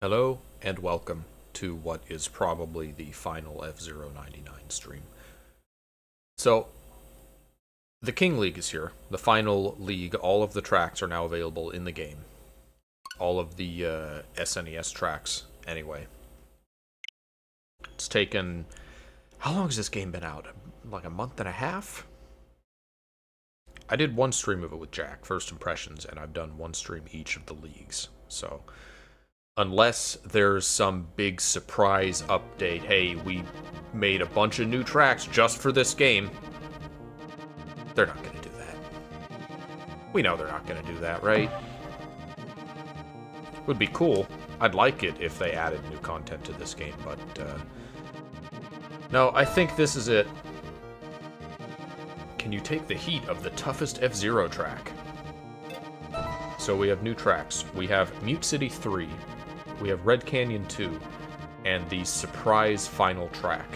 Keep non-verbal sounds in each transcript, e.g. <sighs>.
Hello and welcome to what is probably the final F-Zero 99 stream. So, the King League is here. The final league. All of the tracks are now available in the game. All of the uh, SNES tracks, anyway. It's taken. How long has this game been out? Like a month and a half? I did one stream of it with Jack, First Impressions, and I've done one stream each of the leagues. So, unless there's some big surprise update, hey, we made a bunch of new tracks just for this game, they're not going to do that. We know they're not going to do that, right? Would be cool. I'd like it if they added new content to this game, but uh, no, I think this is it. Can you take the heat of the toughest F-Zero track? So we have new tracks. We have Mute City 3, we have Red Canyon 2, and the surprise final track.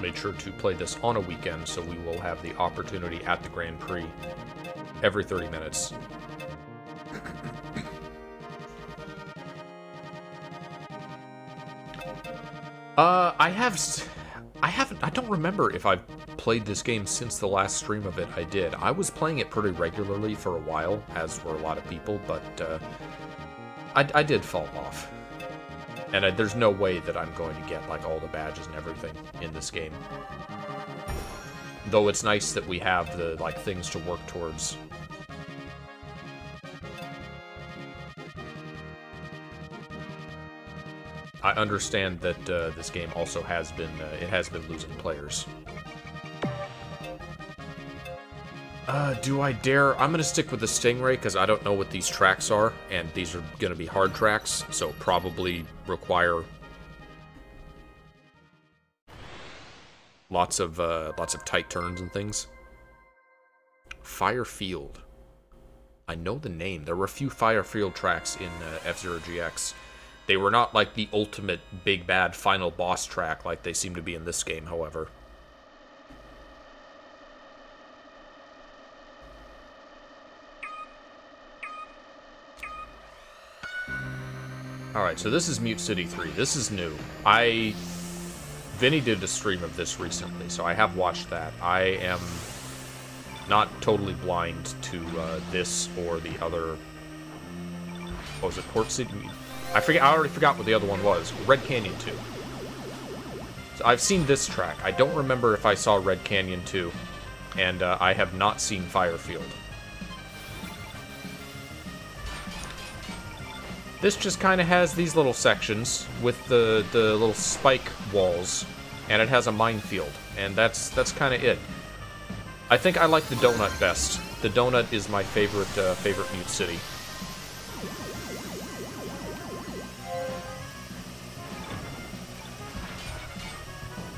Made sure to play this on a weekend, so we will have the opportunity at the Grand Prix every 30 minutes. <coughs> uh, I have... I haven't... I don't remember if I've played this game since the last stream of it I did. I was playing it pretty regularly for a while, as were a lot of people, but uh, I, I, did fall off. And I, there's no way that I'm going to get like all the badges and everything in this game. Though it's nice that we have the like things to work towards. I understand that uh, this game also has been uh, it has been losing players Uh, do I dare? I'm gonna stick with the Stingray because I don't know what these tracks are, and these are gonna be hard tracks, so probably require lots of uh, lots of tight turns and things. Fire Field. I know the name. There were a few Fire Field tracks in uh, F-Zero GX. They were not like the ultimate big bad final boss track like they seem to be in this game, however. Alright, so this is Mute City 3. This is new. I... Vinny did a stream of this recently, so I have watched that. I am not totally blind to uh, this or the other... What was it? Port City? I forget. I already forgot what the other one was. Red Canyon 2. So I've seen this track. I don't remember if I saw Red Canyon 2, and uh, I have not seen Fire Field. This just kind of has these little sections with the, the little spike walls, and it has a minefield, and that's that's kind of it. I think I like the donut best. The donut is my favorite uh, favorite Mute City.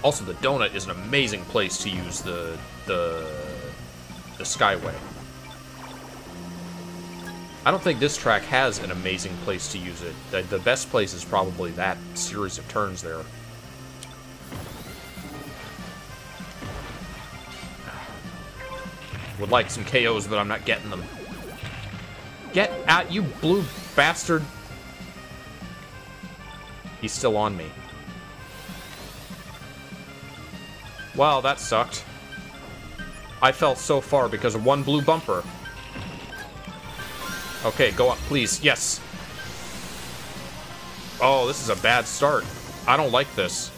Also, the donut is an amazing place to use the the the Skyway. I don't think this track has an amazing place to use it. The, the best place is probably that series of turns there. Would like some KOs, but I'm not getting them. Get out, you blue bastard! He's still on me. Wow, that sucked. I fell so far because of one blue bumper. Okay, go up, please. Yes. Oh, this is a bad start. I don't like this.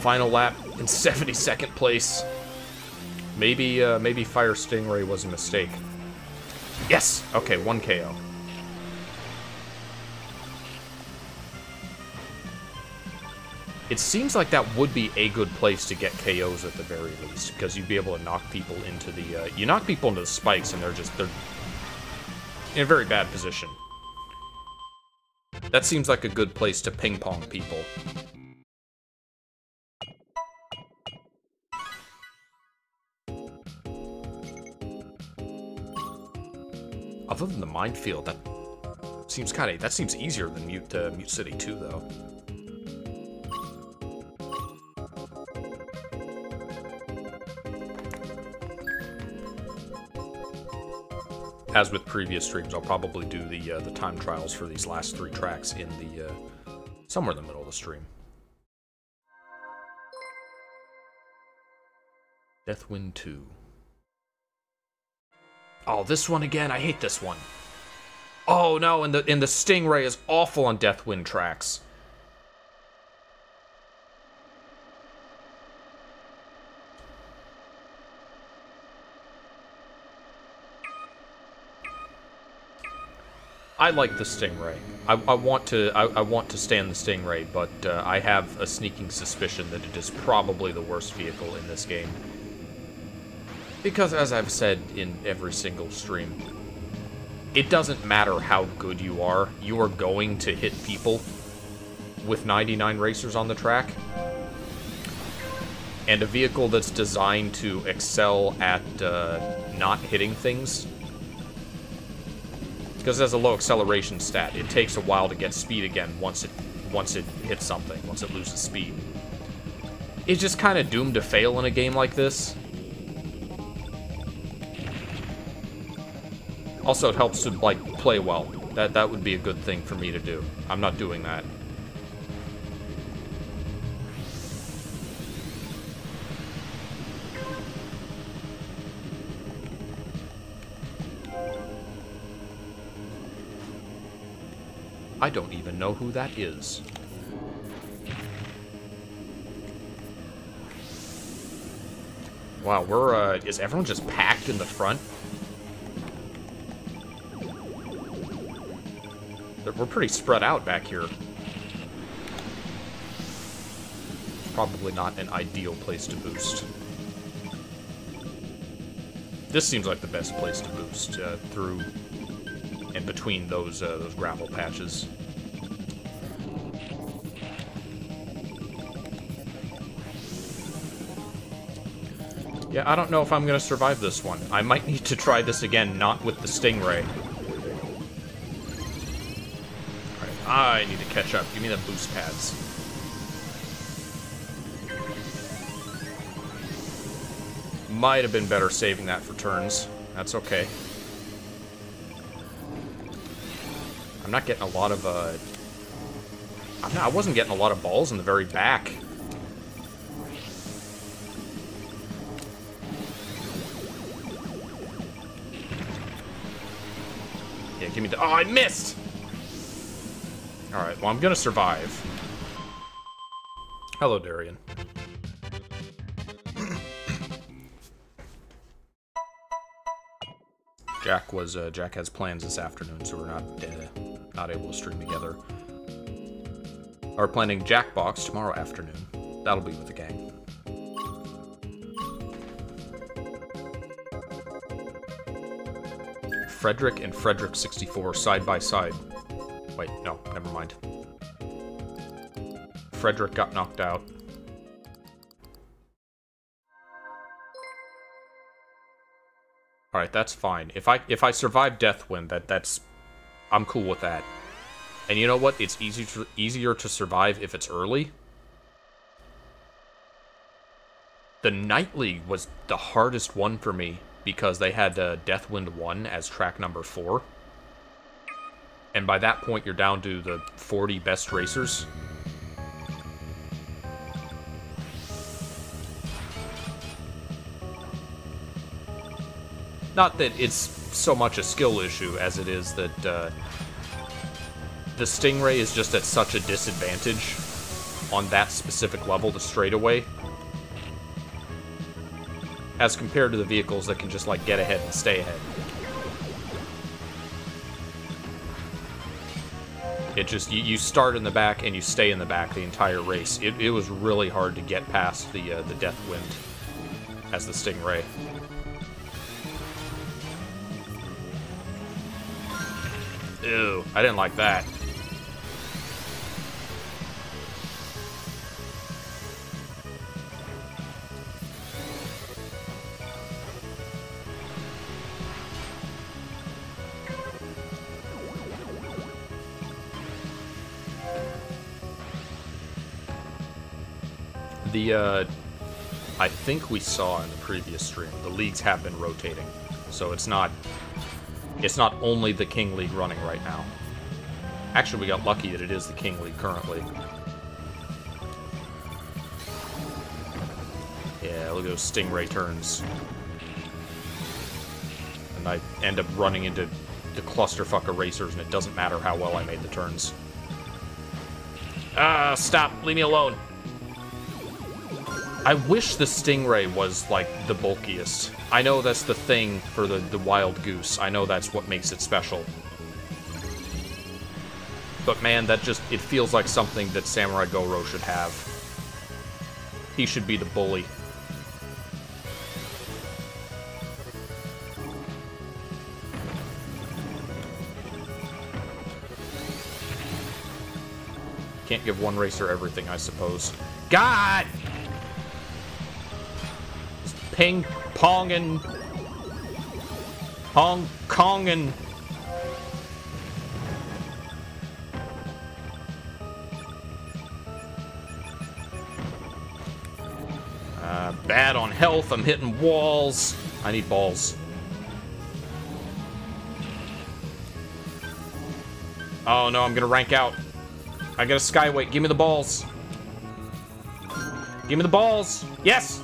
Final lap in <laughs> 72nd place. Maybe, uh, maybe Fire Stingray was a mistake. Yes! Okay, one KO. It seems like that would be a good place to get KOs at the very least, because you'd be able to knock people into the, uh, you knock people into the spikes and they're just, they're in a very bad position. That seems like a good place to ping-pong people. Other than the minefield, that seems kind of, that seems easier than Mute, uh, Mute City 2, though. As with previous streams, I'll probably do the uh, the time trials for these last three tracks in the uh, somewhere in the middle of the stream. Deathwind 2. Oh, this one again. I hate this one. Oh no, and the and the Stingray is awful on Deathwind tracks. I like the Stingray. I, I want to I, I, want to stand the Stingray, but uh, I have a sneaking suspicion that it is probably the worst vehicle in this game. Because as I've said in every single stream, it doesn't matter how good you are, you are going to hit people with 99 racers on the track. And a vehicle that's designed to excel at uh, not hitting things because it has a low acceleration stat. It takes a while to get speed again once it once it hits something, once it loses speed. It's just kind of doomed to fail in a game like this. Also, it helps to, like, play well. That, that would be a good thing for me to do. I'm not doing that. I don't even know who that is. Wow, we're, uh, is everyone just packed in the front? We're pretty spread out back here. Probably not an ideal place to boost. This seems like the best place to boost, uh, through and between those uh, those gravel patches. Yeah, I don't know if I'm gonna survive this one. I might need to try this again, not with the Stingray. Alright, I need to catch up. Give me the boost pads. Might have been better saving that for turns. That's okay. I'm not getting a lot of, uh... Not, I wasn't getting a lot of balls in the very back. Oh, I missed! Alright, well, I'm gonna survive. Hello, Darian. Jack was uh, Jack has plans this afternoon, so we're not uh, not able to stream together. Are planning Jackbox tomorrow afternoon. That'll be with the gang. Frederick and Frederick 64 side by side. Wait, no, never mind. Frederick got knocked out. All right, that's fine. If I if I survive Deathwind, that that's I'm cool with that. And you know what? It's easy to, easier to survive if it's early. The Night League was the hardest one for me because they had uh, Deathwind 1 as track number 4. And by that point, you're down to the 40 best racers. Not that it's so much a skill issue as it is that uh, the Stingray is just at such a disadvantage on that specific level, the straightaway, as compared to the vehicles that can just, like, get ahead and stay ahead. It just, you, you start in the back and you stay in the back the entire race. It, it was really hard to get past the, uh, the Deathwind as the Stingray. Ew, I didn't like that. The, uh, I think we saw in the previous stream, the leagues have been rotating. So it's not It's not only the King League running right now. Actually, we got lucky that it is the King League currently. Yeah, look at those Stingray turns. And I end up running into the clusterfuck erasers, and it doesn't matter how well I made the turns. Ah, stop! Leave me alone! I wish the Stingray was, like, the bulkiest. I know that's the thing for the, the Wild Goose. I know that's what makes it special. But man, that just, it feels like something that Samurai Goro should have. He should be the bully. Can't give one racer everything, I suppose. God! Ping pong and Hong Konging. Uh, bad on health. I'm hitting walls. I need balls. Oh no, I'm gonna rank out. I got a Skyway. Give me the balls. Give me the balls. Yes!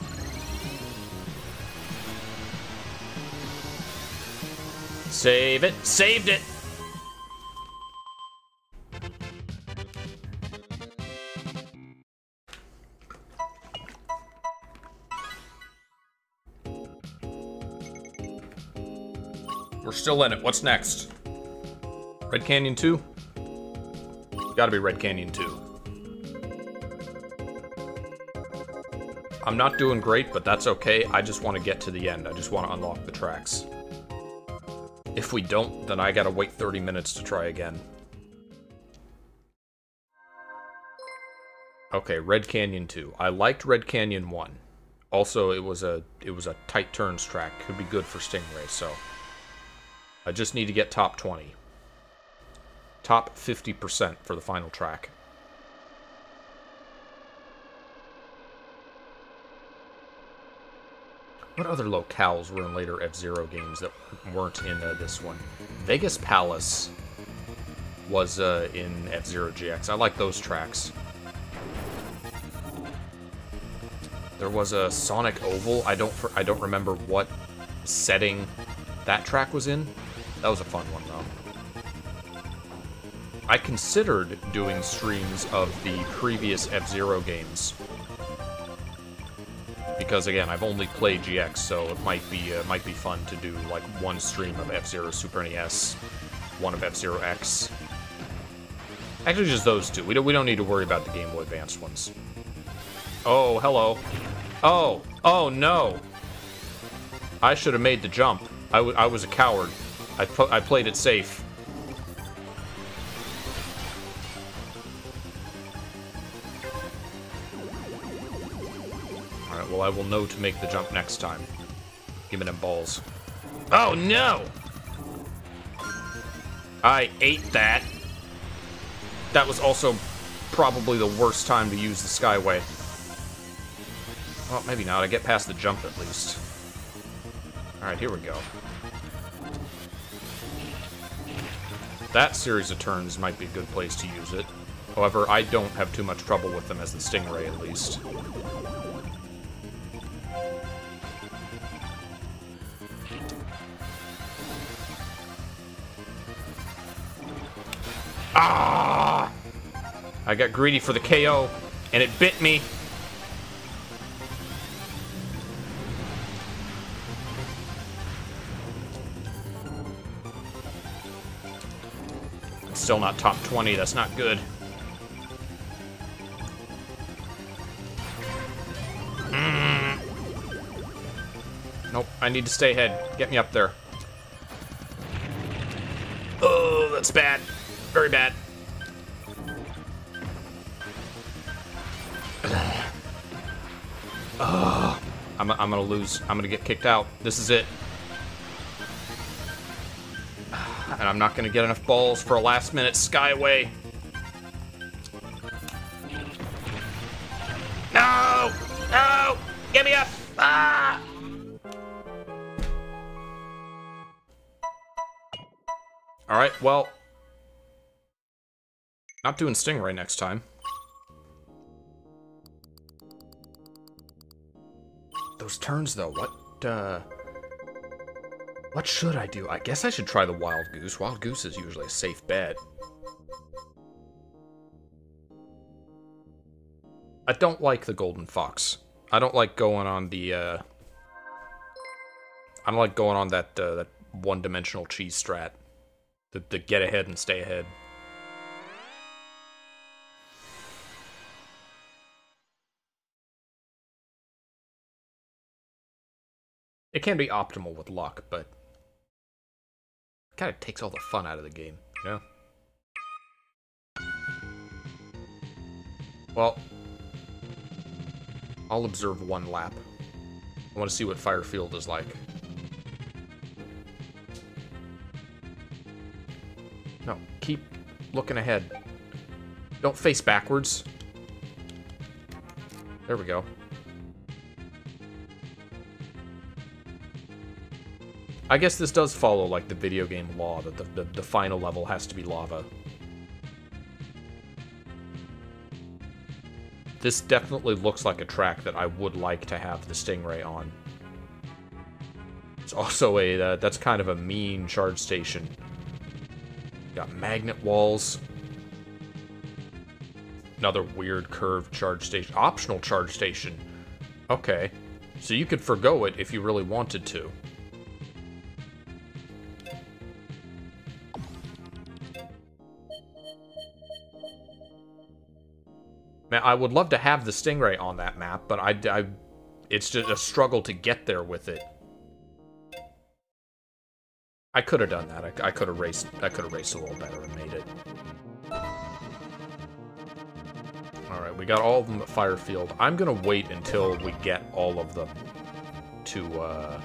Save it. Saved it. We're still in it. What's next? Red Canyon 2? Gotta be Red Canyon 2. I'm not doing great, but that's okay. I just want to get to the end. I just want to unlock the tracks. If we don't, then I gotta wait 30 minutes to try again. Okay, Red Canyon 2. I liked Red Canyon 1. Also, it was a it was a tight turns track. Could be good for Stingray, so I just need to get top 20. Top 50% for the final track. What other locales were in later F-Zero games that weren't in uh, this one? Vegas Palace was uh, in F-Zero GX. I like those tracks. There was a Sonic Oval. I don't I don't remember what setting that track was in. That was a fun one though. I considered doing streams of the previous F-Zero games because again, I've only played GX, so it might be uh, might be fun to do like one stream of F Zero Super NES, one of F Zero X. Actually, just those two. We don't we don't need to worry about the Game Boy Advance ones. Oh, hello. Oh, oh no. I should have made the jump. I, I was a coward. I, I played it safe. Well I will know to make the jump next time. Give me them balls. Oh no! I ate that. That was also probably the worst time to use the Skyway. Well, maybe not. I get past the jump at least. Alright, here we go. That series of turns might be a good place to use it. However, I don't have too much trouble with them as the Stingray, at least. Ah! I got greedy for the KO, and it bit me. Still not top 20, that's not good. Mm. Nope, I need to stay ahead. Get me up there. Oh, that's bad. Very bad. I'm, I'm gonna lose. I'm gonna get kicked out. This is it. And I'm not gonna get enough balls for a last minute Skyway. No! No! Get me up! Ah! Alright, well... Not doing Stingray next time. Those turns, though, what, uh... What should I do? I guess I should try the Wild Goose. Wild Goose is usually a safe bet. I don't like the Golden Fox. I don't like going on the, uh... I don't like going on that, uh, that one-dimensional cheese strat. The, the get ahead and stay ahead. It can be optimal with luck, but it kind of takes all the fun out of the game, you know? Well, I'll observe one lap. I want to see what Fire Field is like. No, keep looking ahead. Don't face backwards. There we go. I guess this does follow, like, the video game law, that the, the, the final level has to be lava. This definitely looks like a track that I would like to have the Stingray on. It's also a, uh, that's kind of a mean charge station. Got magnet walls. Another weird curved charge station. Optional charge station. Okay. So you could forgo it if you really wanted to. Man, I would love to have the Stingray on that map, but I, I, it's just a struggle to get there with it. I could have done that. I, I could have raced. I could have raced a little better and made it. All right, we got all of them at Fire Field. I'm gonna wait until we get all of them to uh,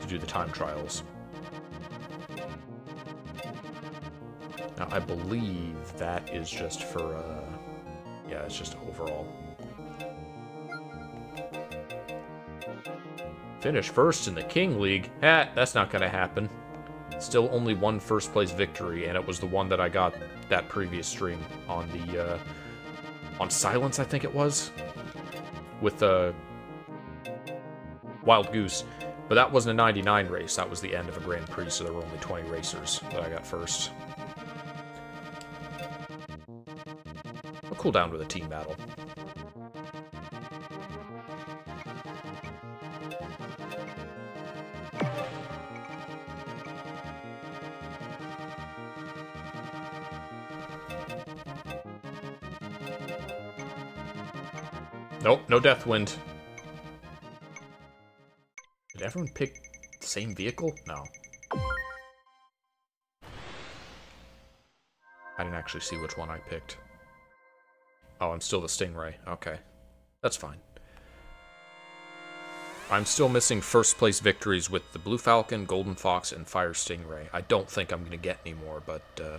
to do the time trials. Now, I believe that is just for. Uh, yeah, it's just overall. Finish first in the King League? Eh, that's not gonna happen. Still only one first place victory, and it was the one that I got that previous stream on the, uh, on Silence, I think it was? With, uh, Wild Goose. But that wasn't a 99 race, that was the end of a Grand Prix, so there were only 20 racers that I got first. I'll cool down with a team battle. Nope, no Deathwind. Did everyone pick the same vehicle? No. I didn't actually see which one I picked. Oh, I'm still the Stingray. Okay. That's fine. I'm still missing first place victories with the Blue Falcon, Golden Fox, and Fire Stingray. I don't think I'm going to get any more, but... Uh,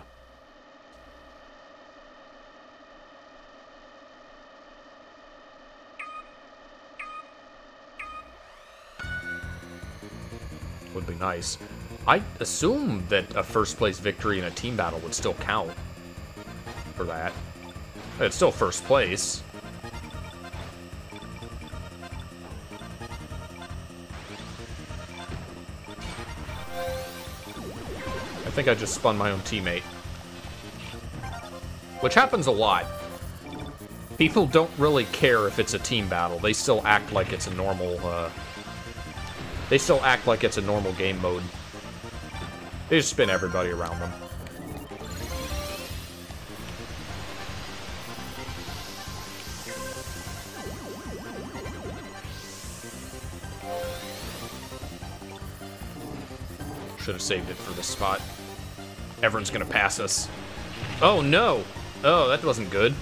would be nice. I assume that a first place victory in a team battle would still count for that. It's still first place. I think I just spun my own teammate. Which happens a lot. People don't really care if it's a team battle. They still act like it's a normal, uh, They still act like it's a normal game mode. They just spin everybody around them. Should have saved it for this spot. Everyone's gonna pass us. Oh no! Oh, that wasn't good.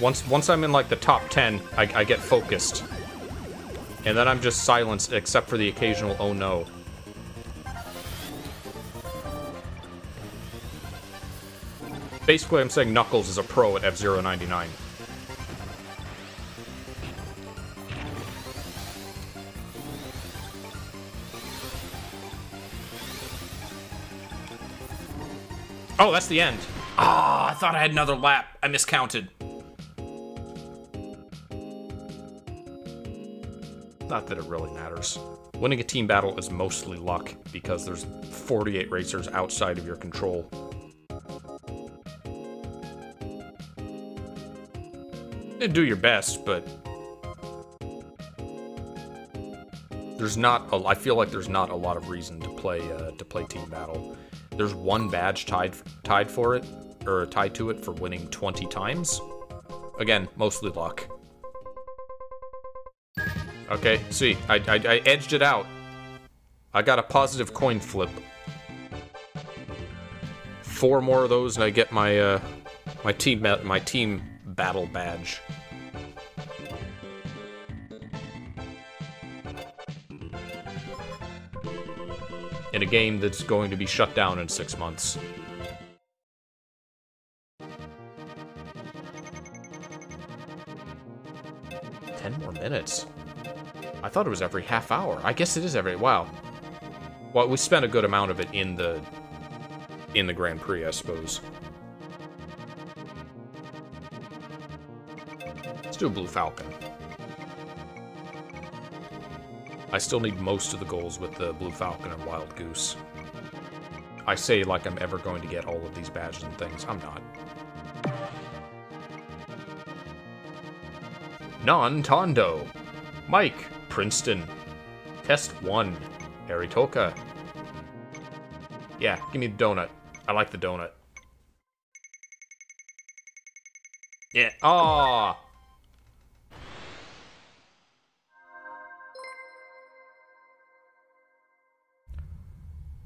Once once I'm in like the top 10, I, I get focused. And then I'm just silenced except for the occasional oh no. Basically, I'm saying Knuckles is a pro at F-Zero 99. Oh, that's the end. Ah, oh, I thought I had another lap. I miscounted. Not that it really matters. Winning a team battle is mostly luck, because there's 48 racers outside of your control. You do your best, but... There's not a, I feel like there's not a lot of reason to play uh, to play team battle. There's one badge tied tied for it, or tied to it for winning 20 times. Again, mostly luck. Okay, see, I, I, I edged it out. I got a positive coin flip. Four more of those, and I get my uh, my team my team battle badge. in a game that's going to be shut down in six months. Ten more minutes? I thought it was every half hour. I guess it is every... Wow. Well, we spent a good amount of it in the... in the Grand Prix, I suppose. Let's do a Blue Falcon. I still need most of the goals with the Blue Falcon and Wild Goose. I say like I'm ever going to get all of these badges and things. I'm not. Non-Tondo. Mike, Princeton. Test 1. Aritoka. Yeah, give me the donut. I like the donut. Yeah. Ah.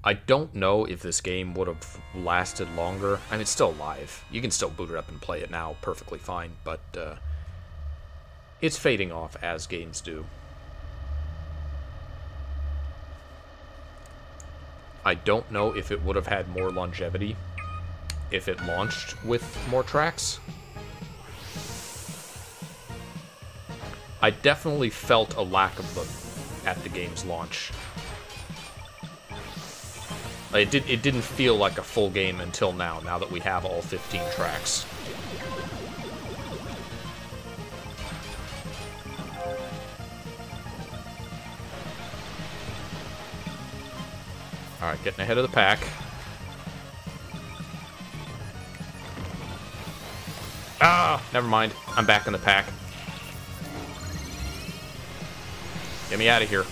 I don't know if this game would have lasted longer. I mean, it's still live. You can still boot it up and play it now perfectly fine, but uh, it's fading off as games do. I don't know if it would have had more longevity if it launched with more tracks. I definitely felt a lack of them at the game's launch. It, did, it didn't feel like a full game until now, now that we have all 15 tracks. Alright, getting ahead of the pack. Ah, never mind. I'm back in the pack. Get me out of here.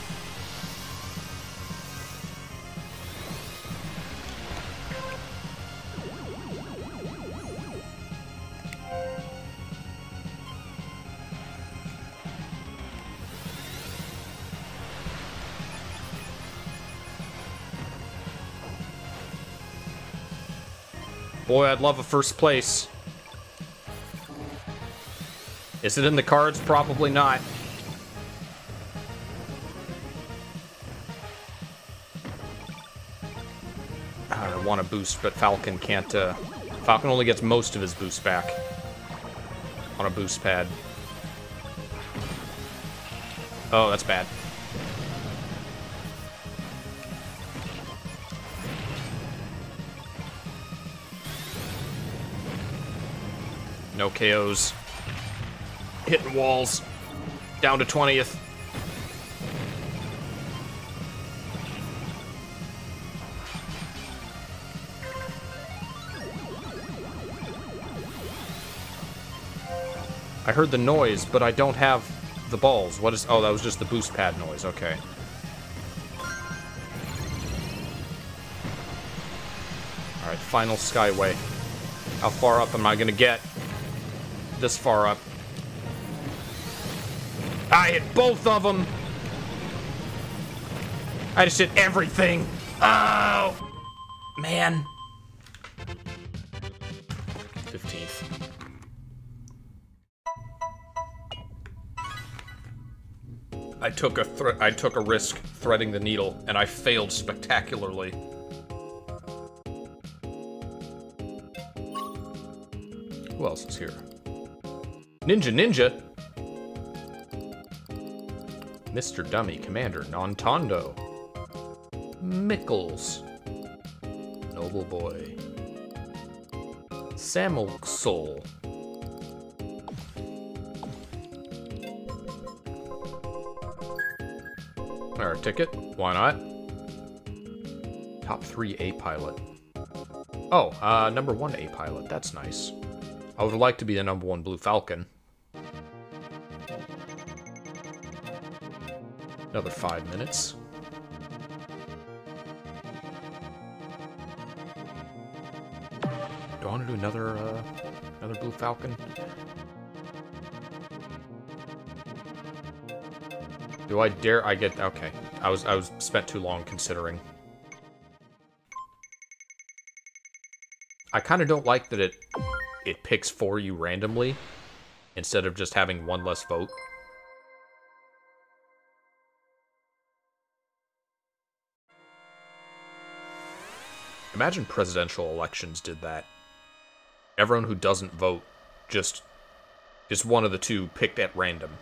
Boy, I'd love a first place. Is it in the cards? Probably not. I want to boost, but Falcon can't, uh... Falcon only gets most of his boost back on a boost pad. Oh, that's bad. KOs. Hitting walls. Down to 20th. I heard the noise, but I don't have the balls. What is... Oh, that was just the boost pad noise. Okay. Alright, final Skyway. How far up am I gonna get? This far up. I hit both of them. I just hit everything. Oh! Man. 15th. I took a I took a risk threading the needle, and I failed spectacularly. Who else is here? Ninja Ninja! Mr. Dummy Commander Nontondo. Mickles. Noble Boy. Soul. Our ticket. Why not? Top 3 A pilot. Oh, uh, number 1 A pilot. That's nice. I would like to be the number 1 Blue Falcon. Another 5 minutes. Do I want to do another, uh, another Blue Falcon? Do I dare? I get okay. I was I was spent too long considering. I kind of don't like that it it picks for you randomly instead of just having one less vote. Imagine presidential elections did that. Everyone who doesn't vote just is one of the two picked at random.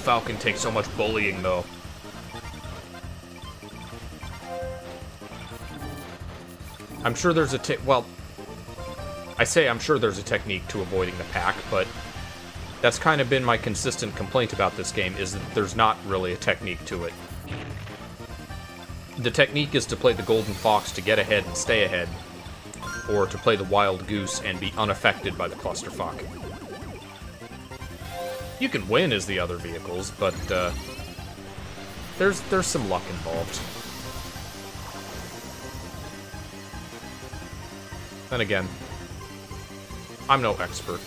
Falcon takes so much bullying, though. I'm sure there's a well, I say I'm sure there's a technique to avoiding the pack, but that's kind of been my consistent complaint about this game, is that there's not really a technique to it. The technique is to play the Golden Fox to get ahead and stay ahead, or to play the Wild Goose and be unaffected by the clusterfuck. You can win as the other vehicles, but uh, there's there's some luck involved. Then again, I'm no expert.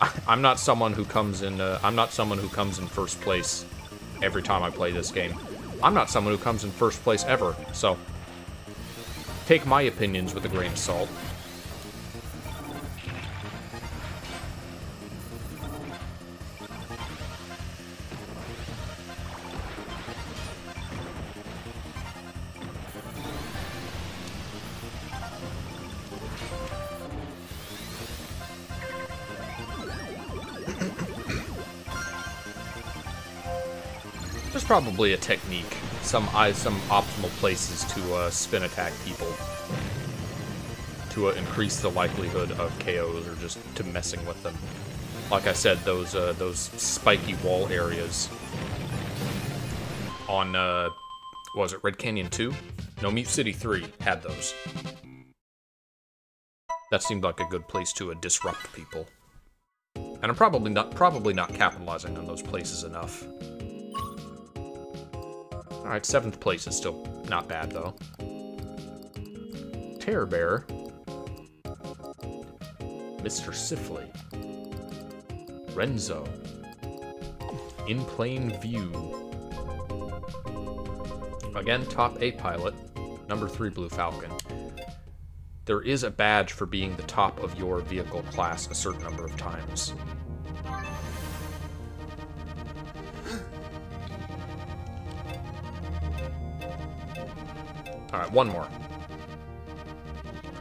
<laughs> I'm not someone who comes in. Uh, I'm not someone who comes in first place every time I play this game. I'm not someone who comes in first place ever. So take my opinions with a grain of salt. Probably a technique. Some uh, some optimal places to uh, spin attack people. To uh, increase the likelihood of KOs or just to messing with them. Like I said, those uh, those spiky wall areas on, uh, was it Red Canyon 2? No, Mute City 3 had those. That seemed like a good place to uh, disrupt people. And I'm probably not probably not capitalizing on those places enough. Alright, seventh place is still not bad, though. Terror Bear. Mr. Sifley. Renzo. In Plain View. Again, top 8 pilot. Number 3 Blue Falcon. There is a badge for being the top of your vehicle class a certain number of times. Alright, one more.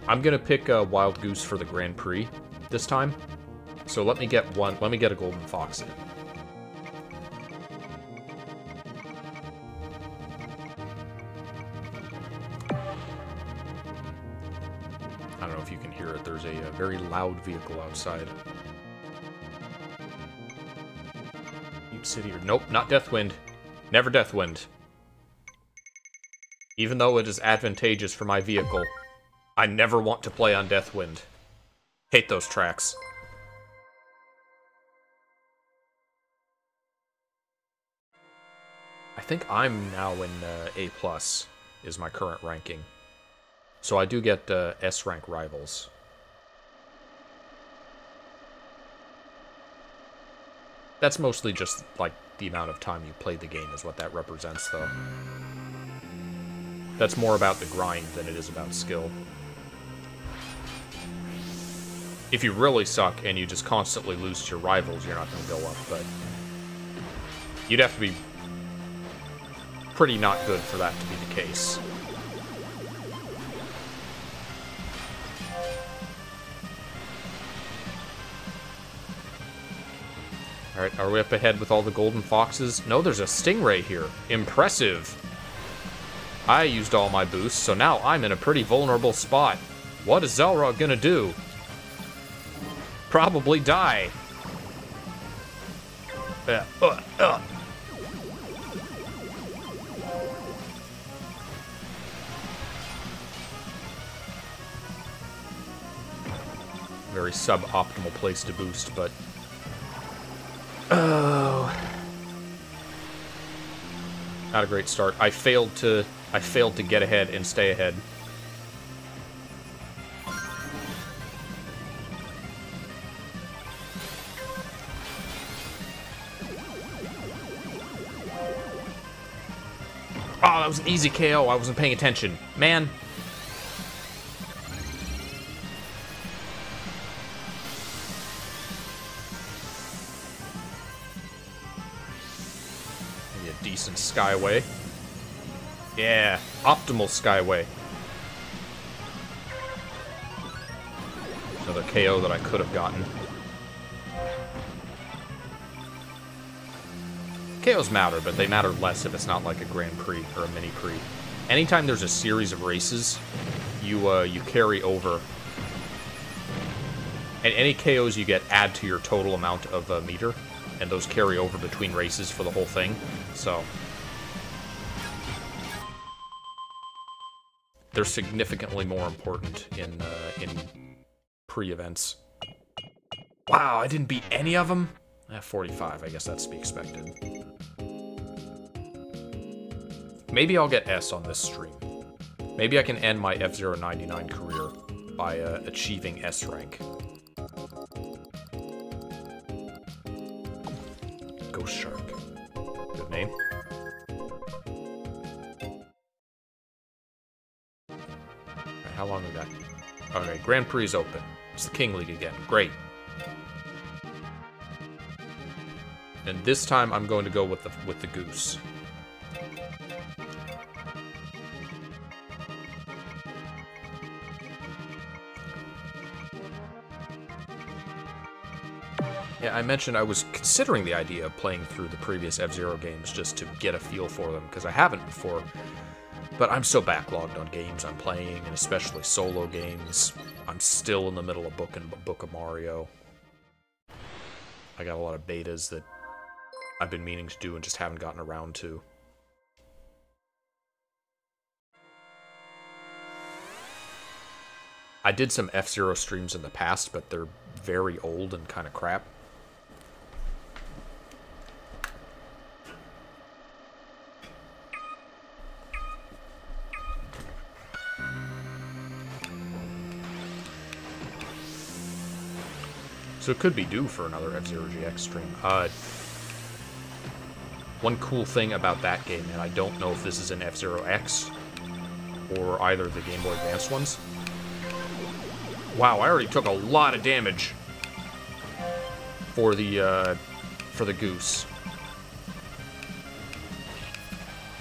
I'm gonna pick a Wild Goose for the Grand Prix this time. So let me get one, let me get a Golden Fox in. I don't know if you can hear it, there's a, a very loud vehicle outside. Deep City or, nope, not Deathwind. Never Deathwind. Even though it is advantageous for my vehicle, I never want to play on Deathwind. Hate those tracks. I think I'm now in uh, A plus is my current ranking. So I do get uh, S rank rivals. That's mostly just like the amount of time you played the game is what that represents, though. That's more about the grind than it is about skill. If you really suck and you just constantly lose to your rivals, you're not going to go up, but you'd have to be pretty not good for that to be the case. Alright, are we up ahead with all the golden foxes? No, there's a stingray here. Impressive. I used all my boosts, so now I'm in a pretty vulnerable spot. What is Xelrog gonna do? Probably die. Uh, uh, uh. Very suboptimal place to boost, but Oh. Not a great start. I failed to I failed to get ahead and stay ahead. Oh, that was an easy KO. I wasn't paying attention. Man, a decent Skyway. Yeah, optimal Skyway. Another KO that I could have gotten. KOs matter, but they matter less if it's not like a Grand Prix or a Mini Prix. Anytime there's a series of races, you uh, you carry over, and any KOs you get add to your total amount of uh, meter, and those carry over between races for the whole thing. So they're significantly more important in uh, in pre-events. Wow, I didn't beat any of them? Eh, 45, I guess that's to be expected. Maybe I'll get S on this stream. Maybe I can end my F-Zero 99 career by uh, achieving S rank. Ghost Shark. Grand Prix is open. It's the King League again. Great. And this time I'm going to go with the with the goose. Yeah, I mentioned I was considering the idea of playing through the previous F-Zero games just to get a feel for them, because I haven't before. But I'm so backlogged on games I'm playing, and especially solo games. I'm still in the middle of Book and Book of Mario. I got a lot of betas that I've been meaning to do and just haven't gotten around to. I did some F-Zero streams in the past, but they're very old and kind of crap. So it could be due for another F-Zero GX stream. Uh, one cool thing about that game, and I don't know if this is an F-Zero X or either the Game Boy Advance ones. Wow, I already took a lot of damage for the uh, for the goose.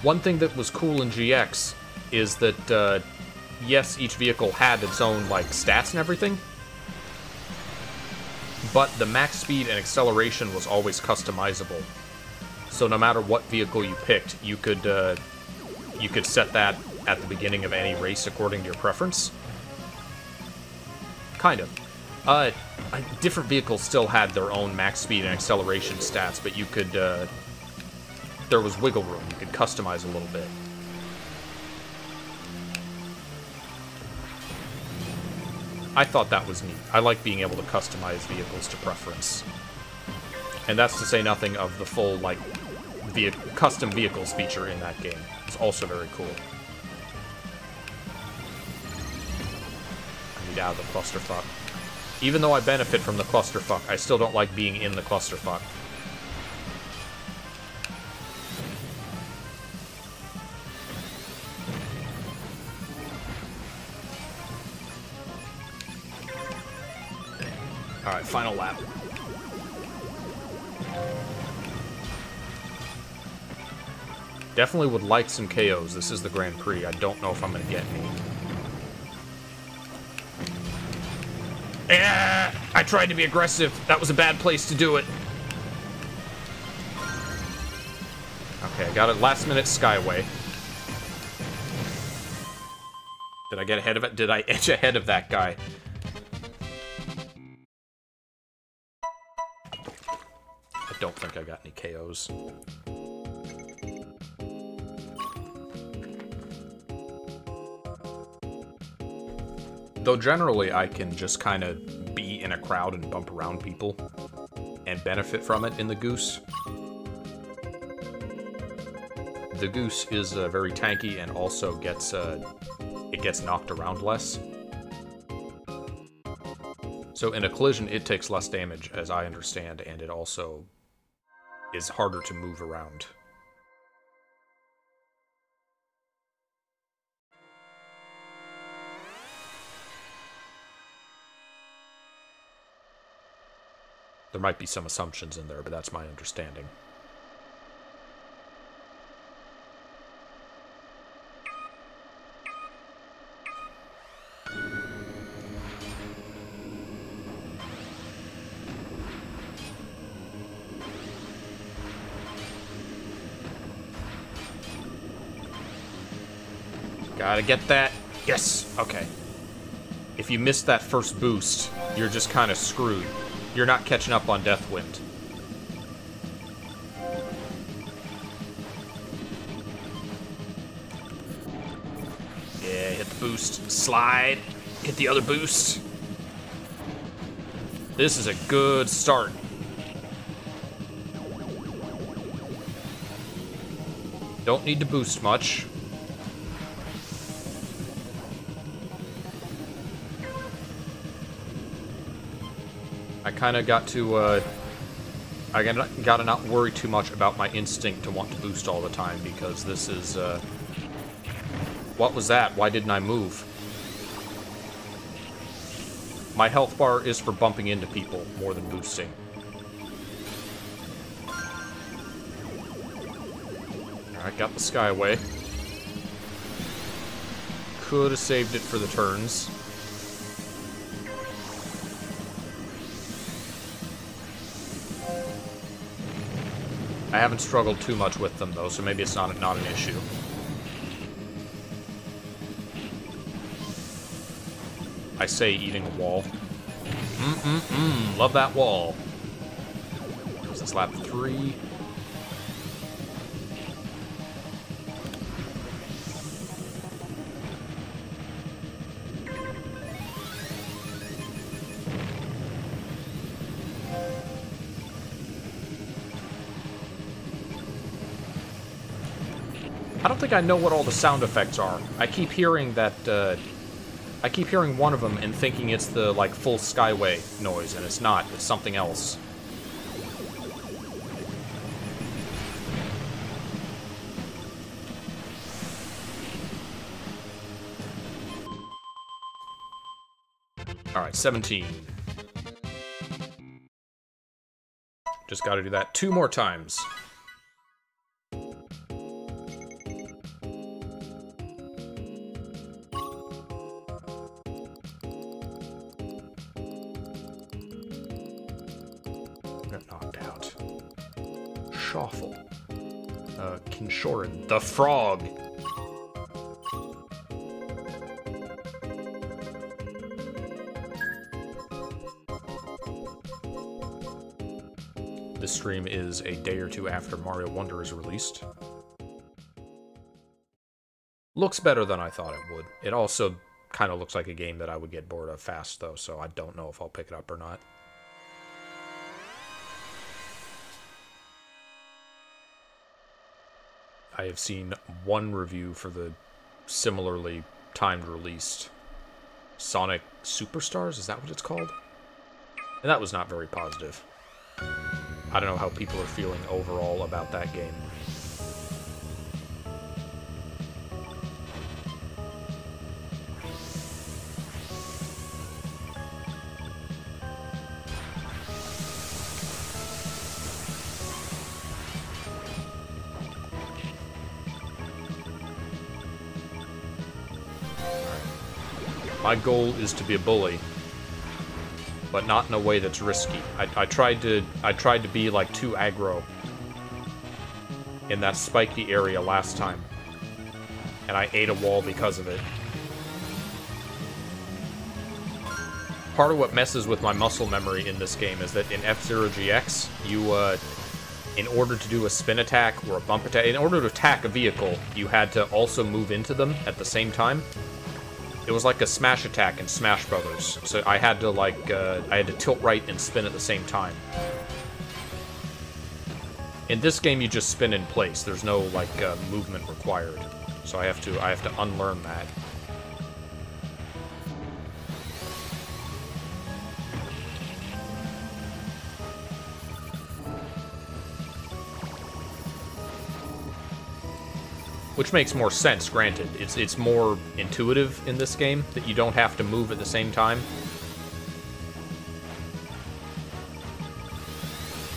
One thing that was cool in GX is that uh, yes, each vehicle had its own like stats and everything, but the max speed and acceleration was always customizable. So no matter what vehicle you picked, you could uh, you could set that at the beginning of any race according to your preference. Kind of. Uh, different vehicles still had their own max speed and acceleration stats, but you could, uh, there was wiggle room. You could customize a little bit. I thought that was neat. I like being able to customize vehicles to preference. And that's to say nothing of the full, like, via custom vehicles feature in that game. It's also very cool. I need out of the clusterfuck. Even though I benefit from the clusterfuck, I still don't like being in the clusterfuck. Alright, final lap. Definitely would like some KOs. This is the Grand Prix. I don't know if I'm going to get any. Yeah, I tried to be aggressive. That was a bad place to do it. Okay, I got a last minute Skyway. Did I get ahead of it? Did I <laughs> edge ahead of that guy? Don't think I got any KOs. Though generally I can just kind of be in a crowd and bump around people and benefit from it in the Goose. The Goose is uh, very tanky and also gets uh, it gets knocked around less. So in a collision, it takes less damage, as I understand, and it also is harder to move around. There might be some assumptions in there, but that's my understanding. Gotta get that. Yes! Okay. If you miss that first boost, you're just kind of screwed. You're not catching up on Death Wind. Yeah, hit the boost. Slide. Hit the other boost. This is a good start. Don't need to boost much. Kind of got to, uh, I gotta not worry too much about my instinct to want to boost all the time, because this is, uh, what was that? Why didn't I move? My health bar is for bumping into people more than boosting. Alright, got the Skyway. Could have saved it for the turns. I haven't struggled too much with them, though, so maybe it's not, not an issue. I say eating a wall. Mm-mm-mm, love that wall. Is this lap three? Don't think I know what all the sound effects are. I keep hearing that, uh, I keep hearing one of them and thinking it's the, like, full Skyway noise, and it's not. It's something else. Alright, 17. Just gotta do that two more times. Frog. This stream is a day or two after Mario Wonder is released. Looks better than I thought it would. It also kind of looks like a game that I would get bored of fast, though, so I don't know if I'll pick it up or not. I have seen one review for the similarly timed released Sonic Superstars. Is that what it's called? And that was not very positive. I don't know how people are feeling overall about that game. My goal is to be a bully, but not in a way that's risky. I, I tried to I tried to be like too aggro in that spiky area last time, and I ate a wall because of it. Part of what messes with my muscle memory in this game is that in F-Zero GX, you, uh, in order to do a spin attack or a bump attack, in order to attack a vehicle, you had to also move into them at the same time. It was like a smash attack in Smash Brothers. So I had to like uh, I had to tilt right and spin at the same time. In this game, you just spin in place. There's no like uh, movement required. So I have to I have to unlearn that. Which makes more sense, granted. It's it's more intuitive in this game that you don't have to move at the same time.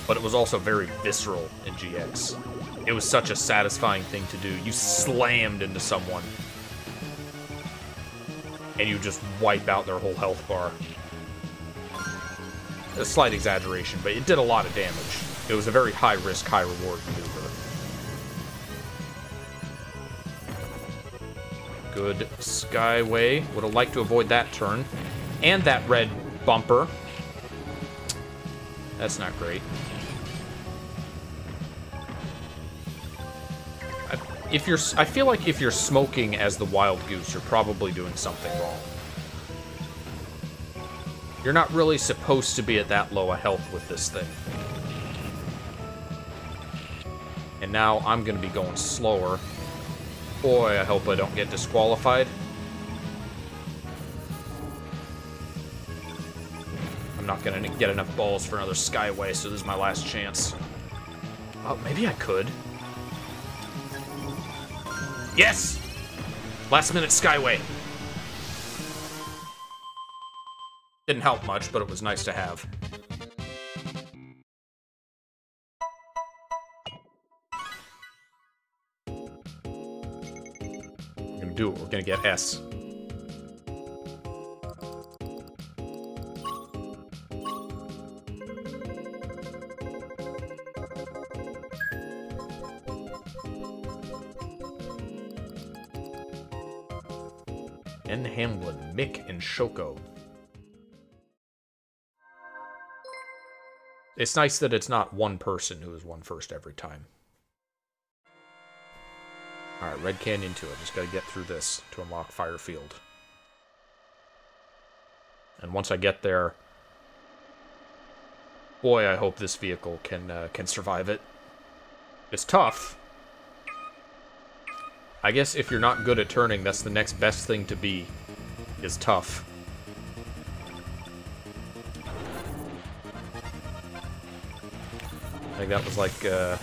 But it was also very visceral in GX. It was such a satisfying thing to do. You slammed into someone. And you just wipe out their whole health bar. A slight exaggeration, but it did a lot of damage. It was a very high risk, high reward maneuver. Good Skyway. Would have liked to avoid that turn. And that red bumper. That's not great. If you're, I feel like if you're smoking as the Wild Goose, you're probably doing something wrong. You're not really supposed to be at that low a health with this thing. And now I'm going to be going slower. Boy, I hope I don't get disqualified. I'm not gonna get enough balls for another Skyway, so this is my last chance. Oh, maybe I could. Yes! Last minute Skyway. Didn't help much, but it was nice to have. Do. We're gonna get S. N. Hamlin, Mick, and Shoko. It's nice that it's not one person who is won first every time. Alright, Red Canyon 2. I just gotta get through this to unlock Fire Field. And once I get there... Boy, I hope this vehicle can, uh, can survive it. It's tough. I guess if you're not good at turning, that's the next best thing to be, is tough. I think that was like, uh,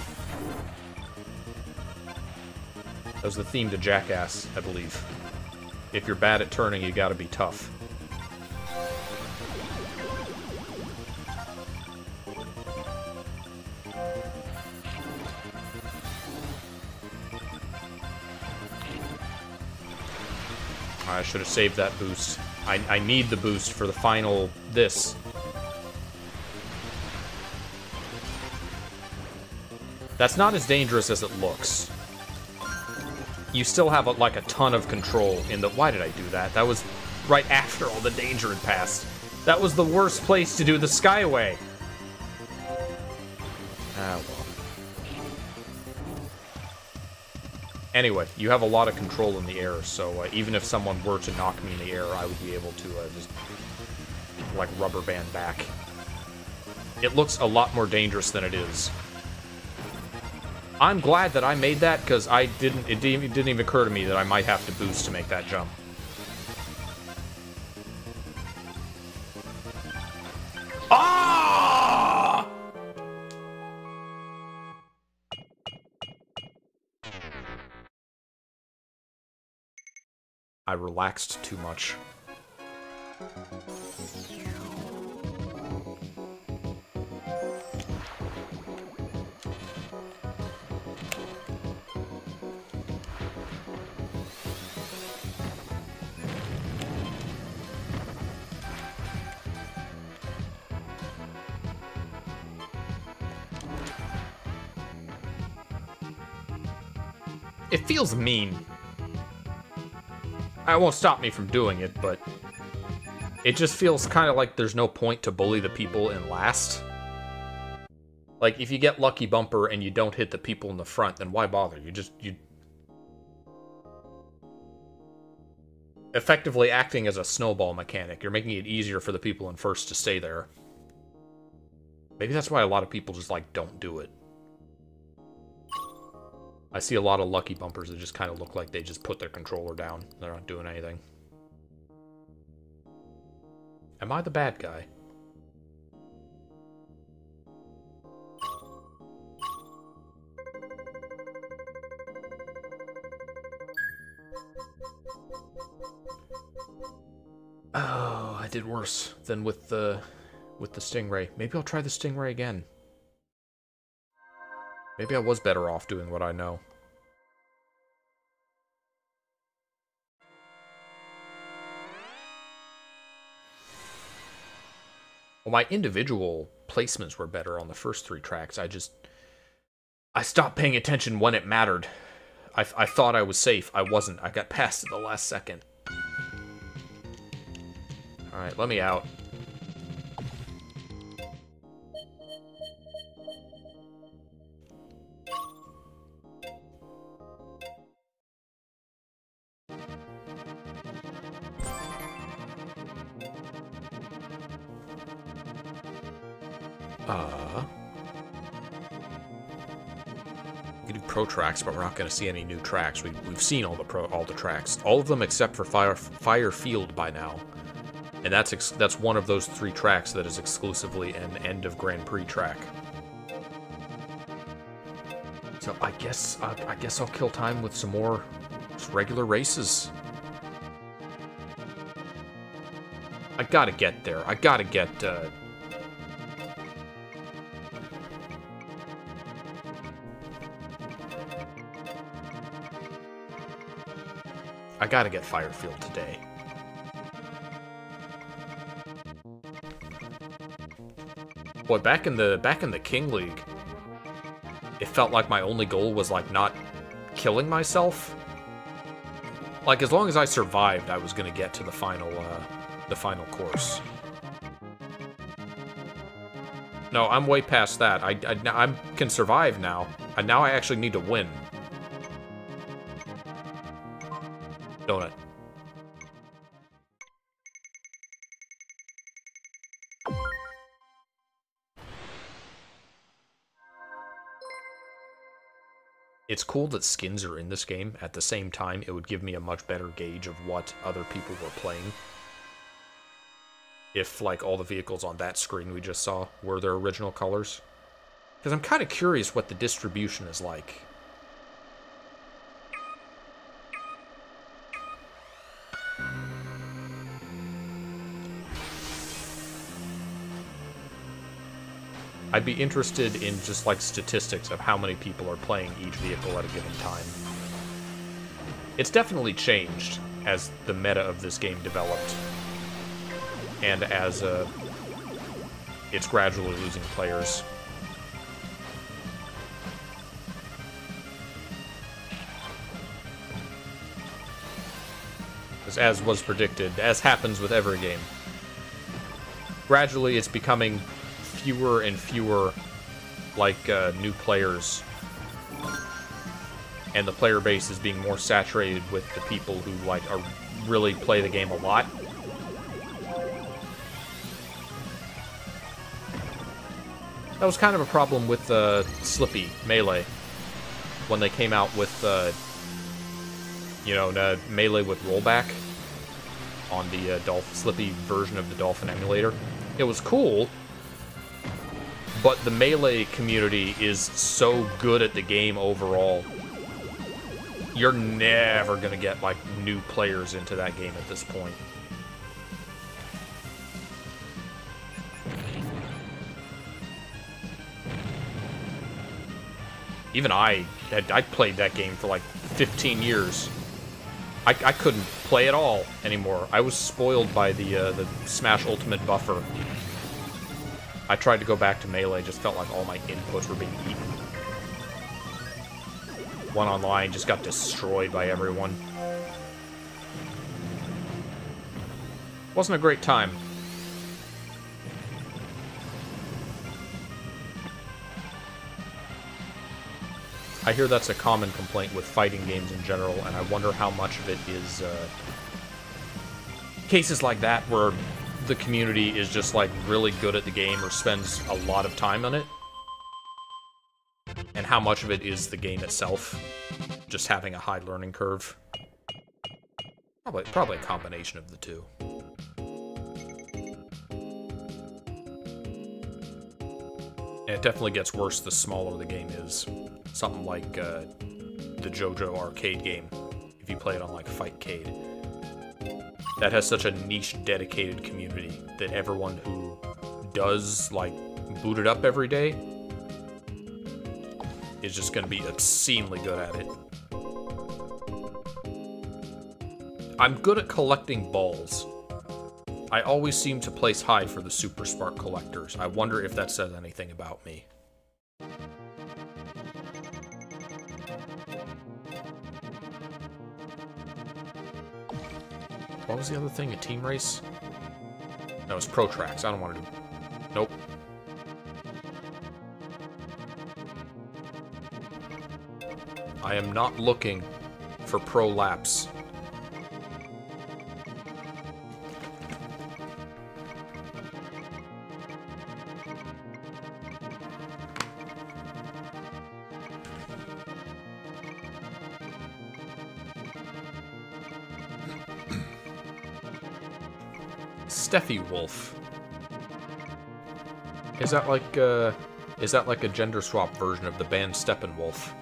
was the theme to Jackass, I believe. If you're bad at turning, you gotta be tough. I should have saved that boost. I, I need the boost for the final this. That's not as dangerous as it looks you still have a, like a ton of control in the. Why did I do that? That was right after all the danger had passed. That was the worst place to do the Skyway. Ah, well. Anyway, you have a lot of control in the air, so uh, even if someone were to knock me in the air, I would be able to uh, just, like, rubber band back. It looks a lot more dangerous than it is. I'm glad that I made that because I didn't. It didn't, even occur to me that I might have to boost to make that jump. Ah! I relaxed too much. Feels mean. It won't stop me from doing it, but it just feels kind of like there's no point to bully the people in last. Like, if you get lucky bumper and you don't hit the people in the front, then why bother? You just, you... Effectively acting as a snowball mechanic. You're making it easier for the people in first to stay there. Maybe that's why a lot of people just, like, don't do it. I see a lot of lucky bumpers that just kind of look like they just put their controller down. They're not doing anything. Am I the bad guy? Oh, I did worse than with the with the stingray. Maybe I'll try the stingray again. Maybe I was better off doing what I know. Well, my individual placements were better on the first three tracks. I just... I stopped paying attention when it mattered. I, I thought I was safe. I wasn't. I got past at the last second. Alright, let me out. Tracks, but we're not going to see any new tracks. We, we've seen all the pro all the tracks, all of them except for Fire Field by now, and that's ex that's one of those three tracks that is exclusively an end of Grand Prix track. So I guess uh, I guess I'll kill time with some more regular races. I gotta get there. I gotta get. Uh, I gotta get Fire Field today. Boy, back in the back in the King League, it felt like my only goal was like not killing myself. Like as long as I survived, I was gonna get to the final uh, the final course. No, I'm way past that. I, I, I can survive now. And now I actually need to win. Cool that skins are in this game. At the same time, it would give me a much better gauge of what other people were playing. If, like, all the vehicles on that screen we just saw were their original colors. Because I'm kind of curious what the distribution is like. I'd be interested in just like statistics of how many people are playing each vehicle at a given time. It's definitely changed as the meta of this game developed, and as uh, it's gradually losing players. As, as was predicted, as happens with every game. Gradually, it's becoming fewer and fewer like uh, new players. And the player base is being more saturated with the people who like are really play the game a lot. That was kind of a problem with uh, Slippi Melee. When they came out with, uh, you know, the melee with rollback on the uh, Dolph Slippi version of the Dolphin emulator. It was cool, but the melee community is so good at the game overall. You're never gonna get like new players into that game at this point. Even I, I played that game for like 15 years. I, I couldn't play at all anymore. I was spoiled by the uh, the Smash Ultimate buffer. I tried to go back to Melee, just felt like all my inputs were being eaten. One online just got destroyed by everyone. Wasn't a great time. I hear that's a common complaint with fighting games in general, and I wonder how much of it is uh, cases like that where the community is just like really good at the game or spends a lot of time on it, and how much of it is the game itself just having a high learning curve. Probably, probably a combination of the two. And it definitely gets worse the smaller the game is something like uh, the JoJo arcade game, if you play it on like Fightcade. That has such a niche, dedicated community that everyone who does like boot it up every day is just going to be obscenely good at it. I'm good at collecting balls. I always seem to place high for the Super Spark collectors. I wonder if that says anything about me. What was the other thing? A team race? No, it's Pro Tracks. I don't want to do... Nope. I am not looking for pro laps. Steffi Wolf. Is that like uh is that like a gender swap version of the band Steppenwolf?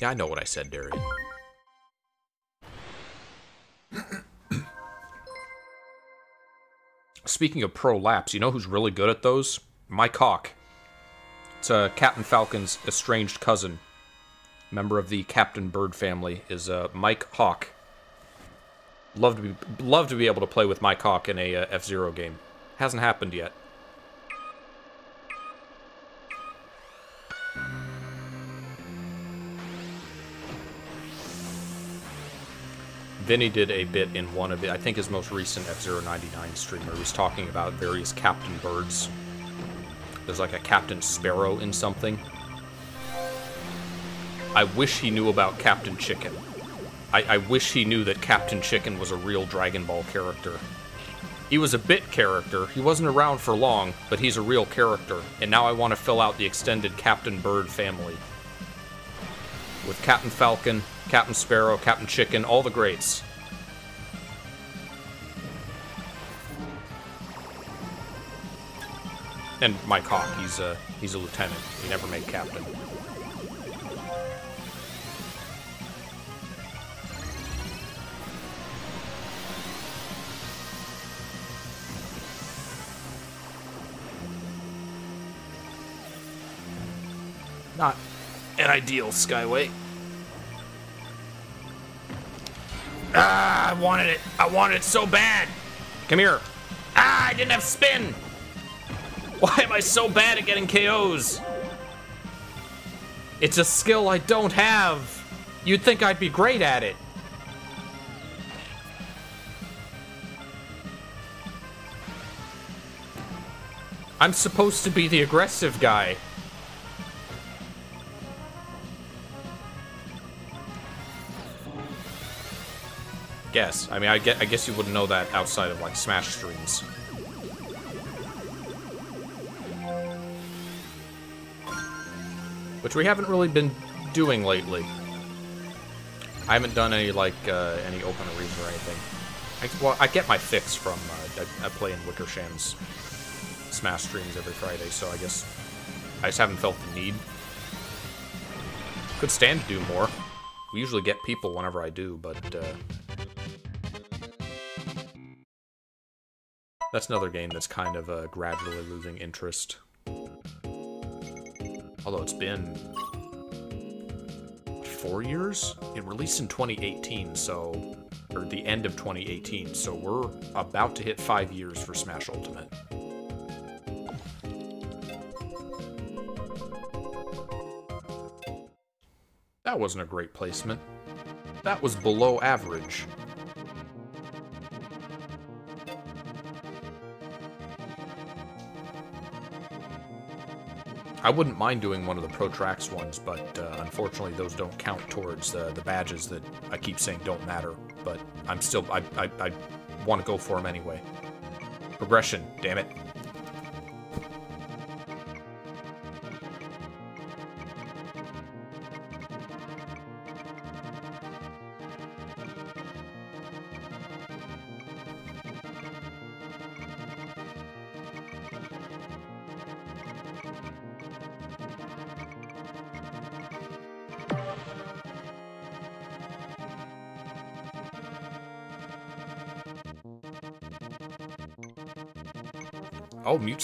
Yeah, I know what I said, Darian. Speaking of pro laps, you know who's really good at those? Mike Hawk. Uh, Captain Falcon's estranged cousin, member of the Captain Bird family, is uh, Mike Hawk. Love to be love to be able to play with Mike Hawk in a uh, F Zero game. Hasn't happened yet. Vinny did a bit in one of the, I think his most recent F-Zero 99 stream where he was talking about various Captain Birds. There's like a Captain Sparrow in something. I wish he knew about Captain Chicken. I, I wish he knew that Captain Chicken was a real Dragon Ball character. He was a bit character. He wasn't around for long, but he's a real character. And now I want to fill out the extended Captain Bird family. With Captain Falcon, Captain Sparrow, Captain Chicken, all the greats. And Mike Hawk, he's a he's a lieutenant. He never made captain. Not an ideal Skyway. Ah, I wanted it. I wanted it so bad. Come here. Ah, I didn't have spin. Why am I so bad at getting KOs? It's a skill I don't have. You'd think I'd be great at it. I'm supposed to be the aggressive guy. guess. I mean, I, get, I guess you wouldn't know that outside of, like, Smash streams. Which we haven't really been doing lately. I haven't done any, like, uh, any open arenas or anything. I, well, I get my fix from, uh, I, I play in Wickersham's Smash streams every Friday, so I guess I just haven't felt the need. Could stand to do more. We usually get people whenever I do, but, uh... That's another game that's kind of, uh, gradually losing interest. Although it's been... four years? It released in 2018, so... Or the end of 2018, so we're about to hit five years for Smash Ultimate. That wasn't a great placement. That was below average. I wouldn't mind doing one of the Pro Tracks ones, but uh, unfortunately those don't count towards uh, the badges that I keep saying don't matter. But I'm still, I, I, I want to go for them anyway. Progression, damn it.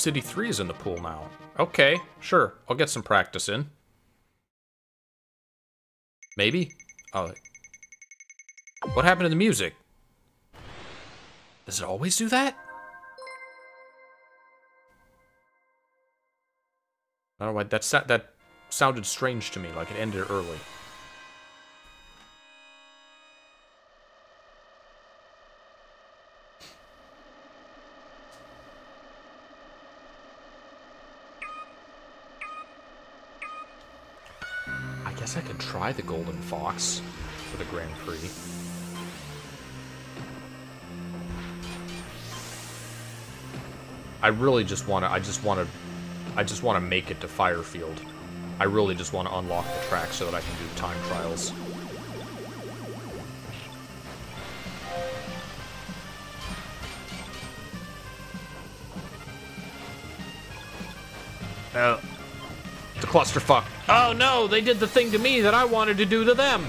City 3 is in the pool now. Okay, sure. I'll get some practice in. Maybe? Oh. What happened to the music? Does it always do that? I don't know why that, that sounded strange to me, like it ended early. Try the Golden Fox for the Grand Prix. I really just want to, I just want to, I just want to make it to Fire Field. I really just want to unlock the track so that I can do time trials. Oh, clusterfuck. Oh no, they did the thing to me that I wanted to do to them.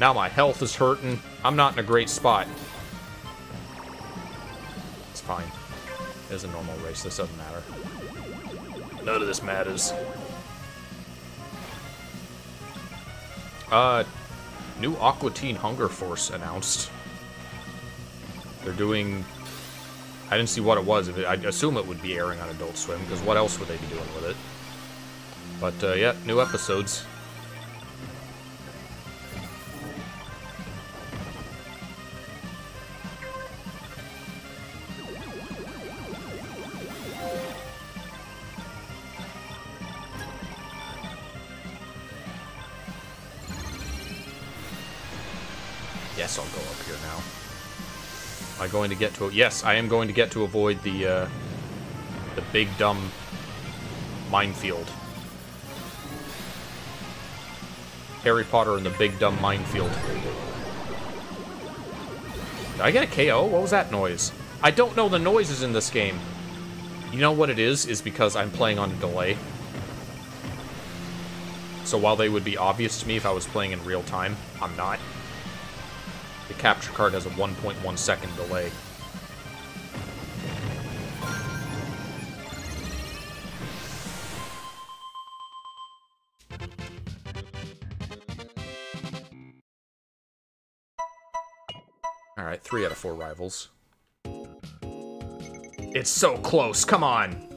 Now my health is hurting. I'm not in a great spot. It's fine. It's a normal race. This doesn't matter. None of this matters. Uh, new Aqua Teen Hunger Force announced. They're doing I didn't see what it was. I assume it would be airing on Adult Swim, because what else would they be doing with it? But, uh, yeah, new episodes. Going to get to... Yes, I am going to get to avoid the, uh, the big, dumb minefield. Harry Potter and the big, dumb minefield. Did I get a KO? What was that noise? I don't know the noises in this game. You know what it is? Is because I'm playing on a delay. So while they would be obvious to me if I was playing in real time, I'm not. The capture card has a 1.1 second delay. Alright, three out of four rivals. It's so close, come on!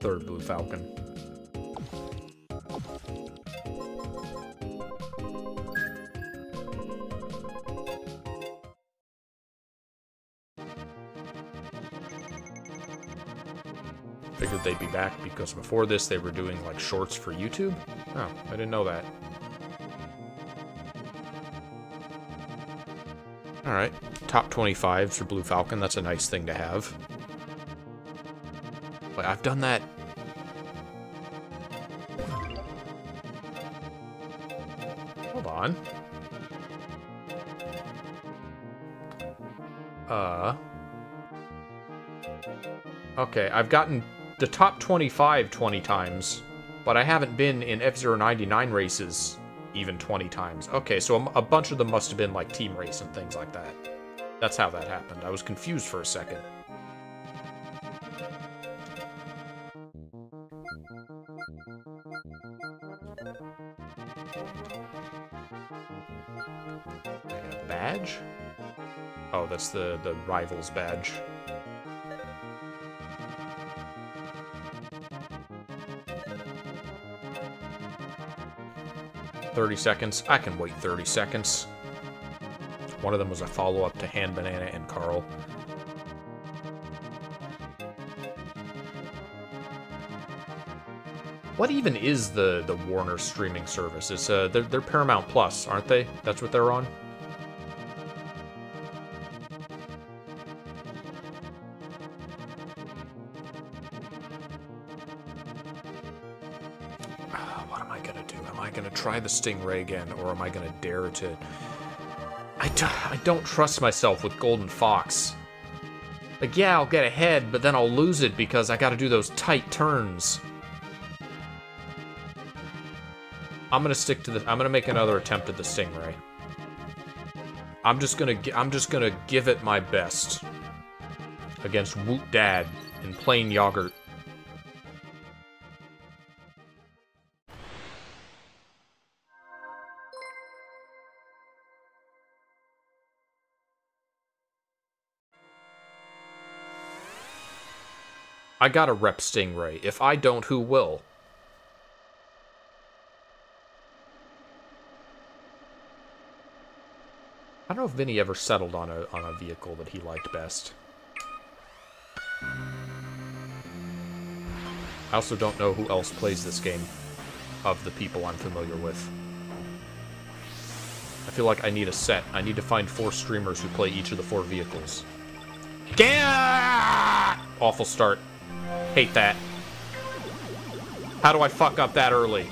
Third Blue Falcon. Figured they'd be back because before this they were doing like shorts for YouTube. Oh, I didn't know that. Alright, top 25 for Blue Falcon, that's a nice thing to have. But I've done that... Hold on. Uh... Okay, I've gotten the top 25 20 times, but I haven't been in F-Zero 99 races even 20 times. Okay, so a, a, bunch of them must have been like team race and things like that. That's how that happened. I was confused for a second. badge? Oh, that's the, the Rivals badge. 30 seconds. I can wait 30 seconds. One of them was a follow-up to Hand Banana and Carl. What even is the, the Warner streaming service? It's, uh, they're, they're Paramount Plus, aren't they? That's what they're on? Stingray again, or am I going to dare to... I I don't trust myself with Golden Fox. Like, yeah, I'll get ahead, but then I'll lose it because I gotta do those tight turns. I'm gonna stick to the- I'm gonna make another attempt at the Stingray. I'm just gonna- I'm just gonna give it my best. Against Woot Dad in plain yogurt. I gotta rep Stingray. If I don't, who will? I don't know if Vinny ever settled on a on a vehicle that he liked best. I also don't know who else plays this game of the people I'm familiar with. I feel like I need a set. I need to find four streamers who play each of the four vehicles. Gah! Awful start. Hate that. How do I fuck up that early?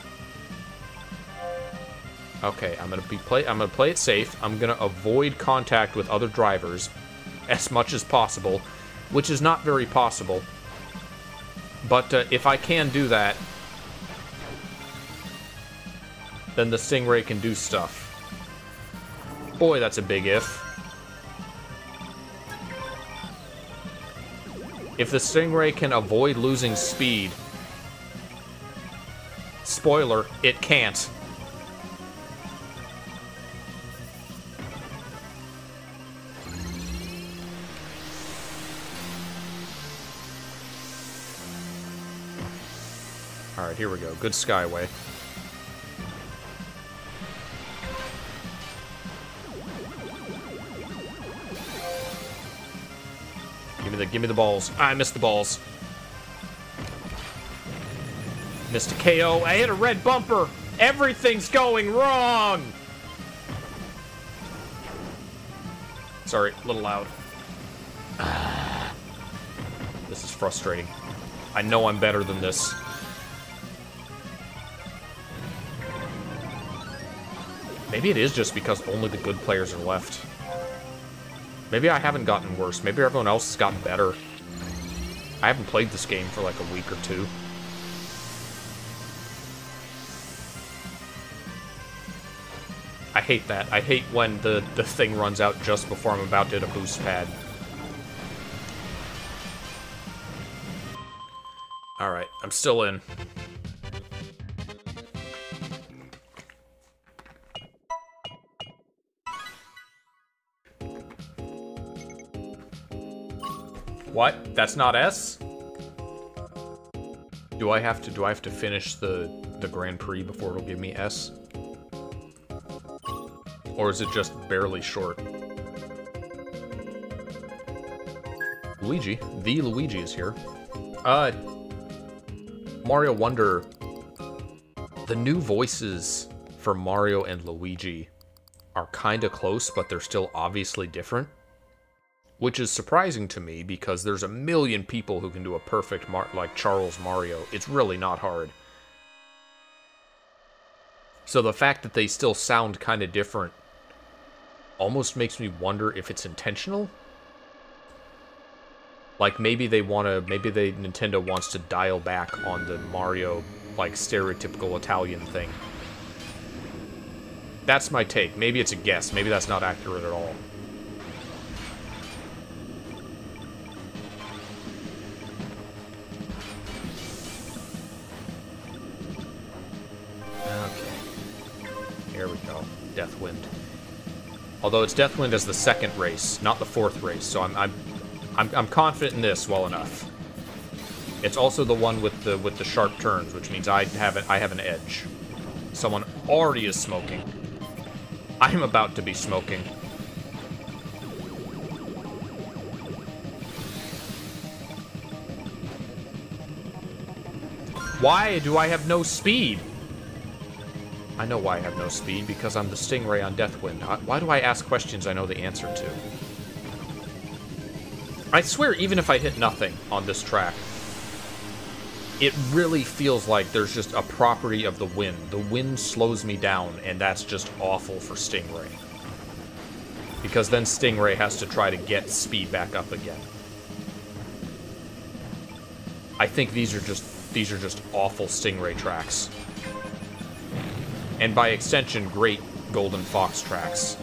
Okay, I'm gonna be play. I'm gonna play it safe. I'm gonna avoid contact with other drivers as much as possible, which is not very possible. But uh, if I can do that, then the Stingray can do stuff. Boy, that's a big if. If the Stingray can avoid losing speed, spoiler, it can't. Alright, here we go. Good Skyway. Give me the give me the balls. I missed the balls. Missed a KO. I hit a red bumper. Everything's going wrong. Sorry, a little loud. this is frustrating. I know I'm better than this. Maybe it is just because only the good players are left. Maybe I haven't gotten worse. Maybe everyone else has gotten better. I haven't played this game for like a week or two. I hate that. I hate when the, the thing runs out just before I'm about to hit a boost pad. Alright, I'm still in. What? That's not S? Do I have to do I have to finish the the Grand Prix before it'll give me S? Or is it just barely short? Luigi, the Luigi is here. Uh Mario Wonder, the new voices for Mario and Luigi are kind of close, but they're still obviously different. Which is surprising to me because there's a million people who can do a perfect Mar- like Charles Martinet. It's really not hard. So the fact that they still sound kind of different almost makes me wonder if it's intentional. Like maybe they want to maybe they Nintendo wants to dial back on the Mario like stereotypical Italian thing. That's my take. Maybe it's a guess. Maybe that's not accurate at all. Death Wind. Although it's Death Wind as the second race, not the fourth race, so I'm I'm I'm, I'm confident in this well enough. It's also the one with the with the sharp turns, which means I have an, I have an edge. Someone already is smoking. I'm about to be smoking. Why do I have no speed? I know why I have no speed, because I'm the Stingray on Death Wind. Why do I ask questions I know the answer to? I swear, even if I hit nothing on this track, it really feels like there's just a property of the wind. The wind slows me down, and that's just awful for Stingray. Because then Stingray has to try to get speed back up again. I think these are just these are just awful Stingray tracks. And by extension, great Golden Fox tracks.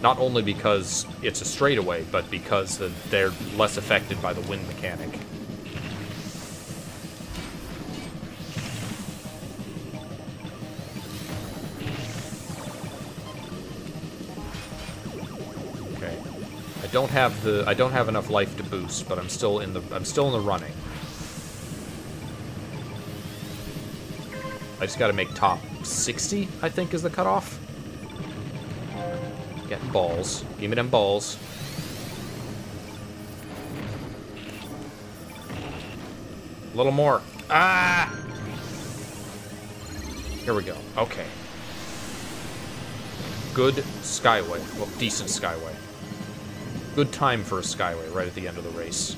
Not only because it's a straightaway, but because they're less affected by the wind mechanic. Okay. I don't have the I don't have enough life to boost, but I'm still in the I'm still in the running. I just got to make top 60, I think is the cutoff. Getting balls. Give me them balls. A little more. Ah! Here we go. Okay. Good Skyway. Well, decent Skyway. Good time for a Skyway right at the end of the race.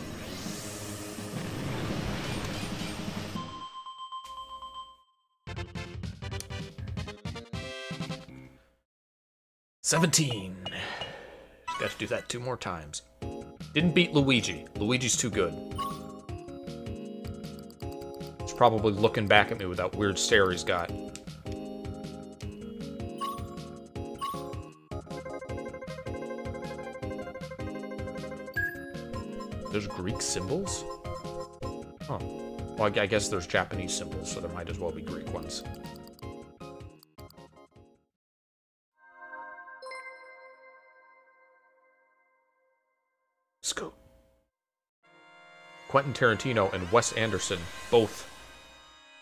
17. Just Got to do that two more times. Didn't beat Luigi. Luigi's too good. He's probably looking back at me with that weird stare he's got. There's Greek symbols? Huh. Well, I guess there's Japanese symbols, so there might as well be Greek ones. Quentin Tarantino and Wes Anderson, both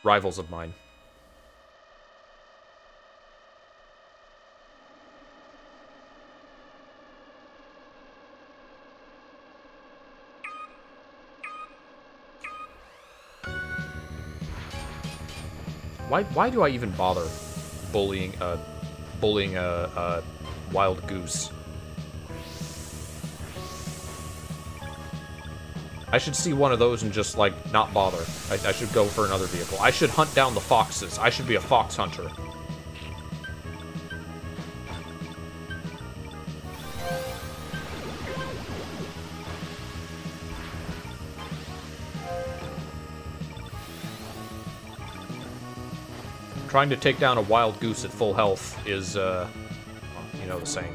rivals of mine. Why, why do I even bother bullying a bullying a, a wild goose? I should see one of those and just, like, not bother. I, I, should go for another vehicle. I should hunt down the foxes. I should be a fox hunter. Trying to take down a wild goose at full health is, uh, you know the saying.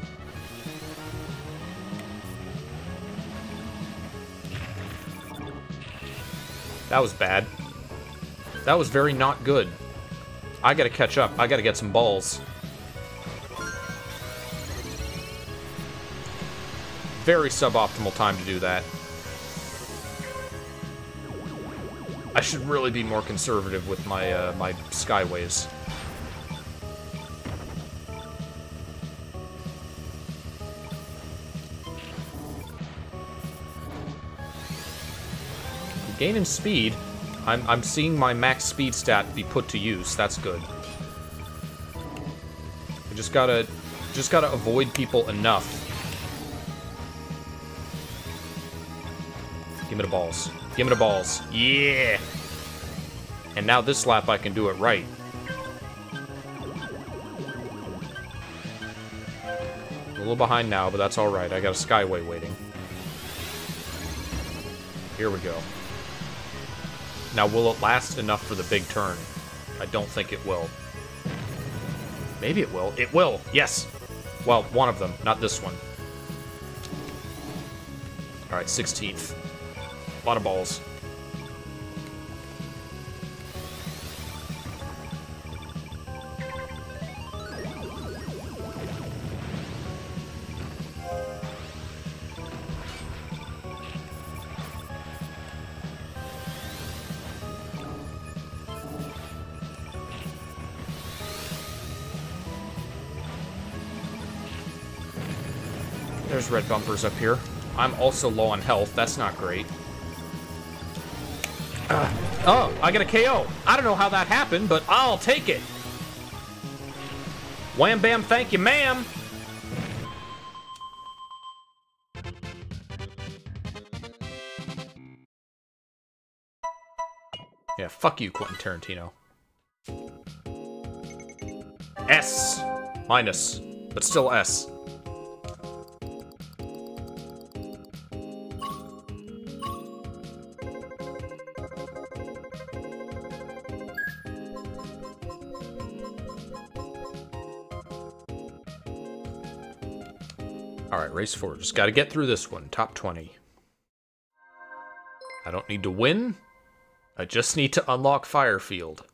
That was bad. That was very not good. I gotta catch up. I gotta get some balls. Very suboptimal time to do that. I should really be more conservative with my, uh, my skyways. Gaining speed. I'm, I'm seeing my max speed stat be put to use. That's good. I just gotta, just gotta avoid people enough. Give me the balls. Give me the balls. Yeah! And now this lap I can do it right. A little behind now, but that's alright. I got a Skyway waiting. Here we go. Now, will it last enough for the big turn? I don't think it will. Maybe it will. It will! Yes! Well, one of them, not this one. Alright, 16th. A lot of balls. There's red bumpers up here. I'm also low on health. That's not great. Uh, oh, I got a KO. I don't know how that happened, but I'll take it. Wham bam, thank you, ma'am. Yeah, fuck you, Quentin Tarantino. S. Minus. But still S. race four. Just gotta get through this one. Top 20. I don't need to win. I just need to unlock Fire Field.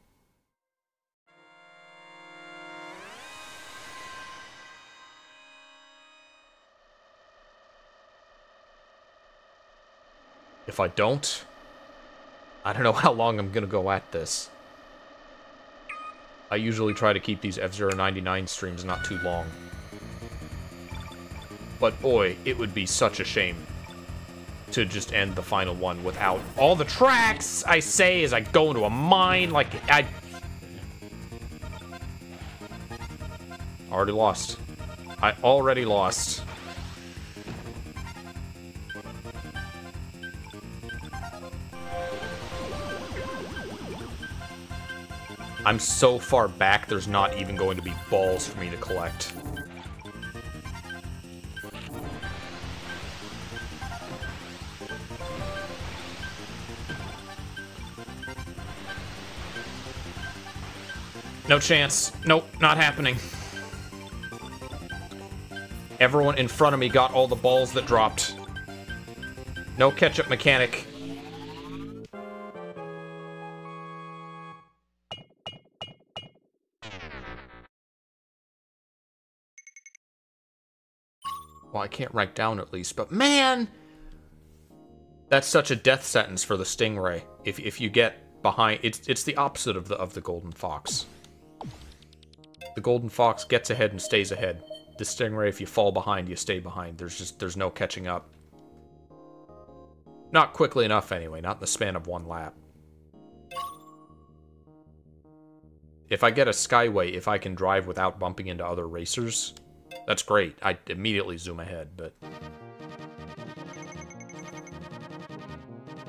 If I don't, I don't know <laughs> how long I'm gonna go at this. I usually try to keep these F-Zero 99 streams not too long. But boy, it would be such a shame to just end the final one without all the tracks I say as I go into a mine like I already lost. I already lost. I'm so far back, there's not even going to be balls for me to collect. No chance. Nope, not happening. Everyone in front of me got all the balls that dropped. No catch-up mechanic. Well, I can't rank down at least, but man! That's such a death sentence for the Stingray. If, if you get behind... It's, it's the opposite of the, of the Golden Fox. The Golden Fox gets ahead and stays ahead. The Stingray, if you fall behind, you stay behind. There's just, there's no catching up. Not quickly enough, anyway. Not in the span of one lap. If I get a Skyway, if I can drive without bumping into other racers, that's great. I immediately zoom ahead, but...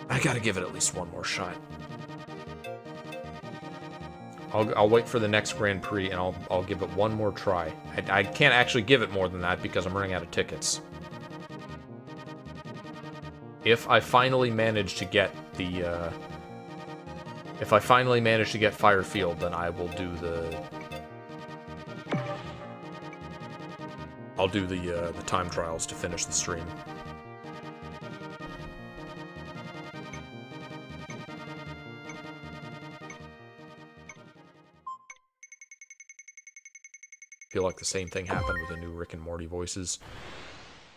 I gotta give it at least one more shot. I'll, I'll wait for the next Grand Prix and I'll, I'll give it one more try. I, I can't actually give it more than that because I'm running out of tickets. If I finally manage to get the, uh, if I finally manage to get Fire Field, then I will do the, I'll do the, uh, the time trials to finish the stream. Like the same thing happened with the new Rick and Morty voices.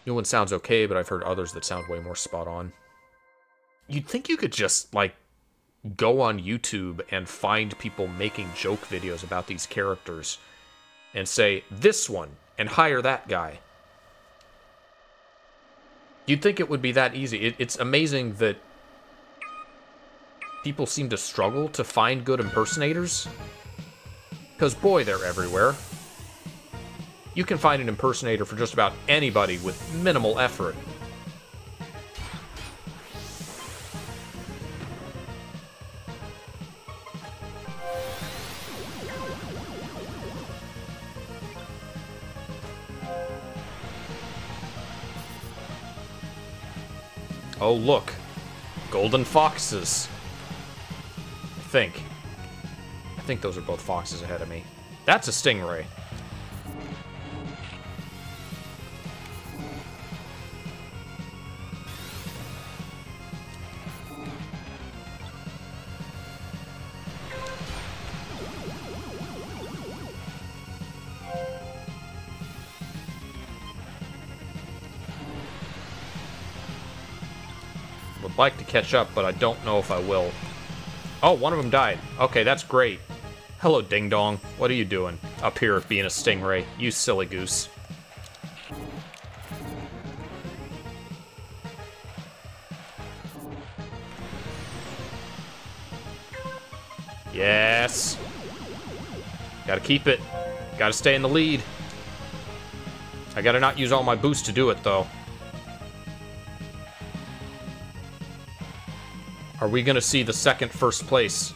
New one sounds okay, but I've heard others that sound way more spot on. You'd think you could just, like, go on YouTube and find people making joke videos about these characters and say, this one, and hire that guy. You'd think it would be that easy. It, it's amazing that people seem to struggle to find good impersonators. Because, boy, they're everywhere. You can find an impersonator for just about anybody with minimal effort. Oh, look. Golden foxes. I think. I think those are both foxes ahead of me. That's a stingray. Like to catch up, but I don't know if I will. Oh, one of them died. Okay, that's great. Hello, Ding Dong. What are you doing? Up here being a stingray. You silly goose. Yes. Gotta keep it. Gotta stay in the lead. I gotta not use all my boost to do it, though. Are we gonna see the second first place?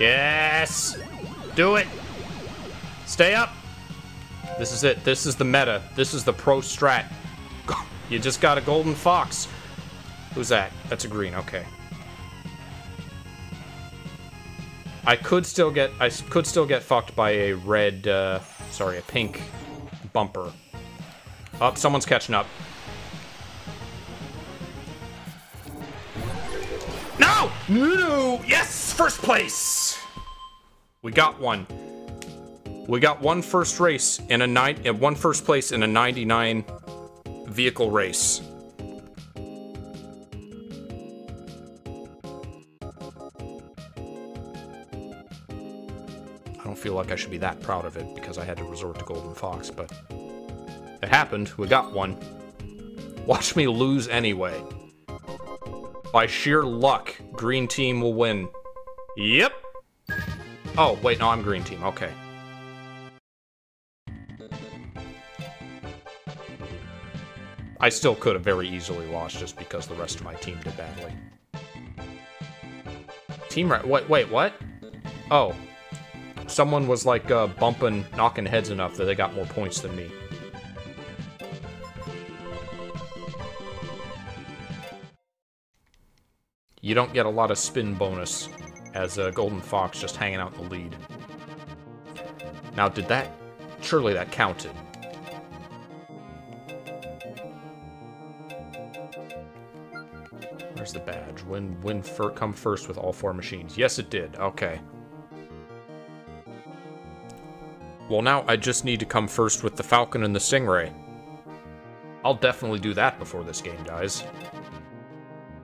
Yes! Do it! Stay up! This is it. This is the meta. This is the pro strat. <laughs> You just got a golden fox. Who's that? That's a green. Okay. I could still get I could still get fucked by a red uh sorry, a pink bumper. Up, someone's catching up. No! No! no! Yes! First place! We got one. We got one first race in a nine uh, one first place in a 99 vehicle race. Like I should be that proud of it because I had to resort to Golden Fox, but it happened. We got one. Watch me lose anyway. By sheer luck, green team will win. Yep. Oh, wait, no, I'm green team. Okay. I still could have very easily lost just because the rest of my team did badly. Team right. Wait, wait, what? Oh. Someone was like uh, bumping, knocking heads enough that they got more points than me. You don't get a lot of spin bonus as a Golden Fox just hanging out in the lead. Now, did that... Surely that counted. Where's the badge? Win, win, fir come first with all four machines. Yes, it did. Okay. Well, now I just need to come first with the Falcon and the Stingray. I'll definitely do that before this game dies.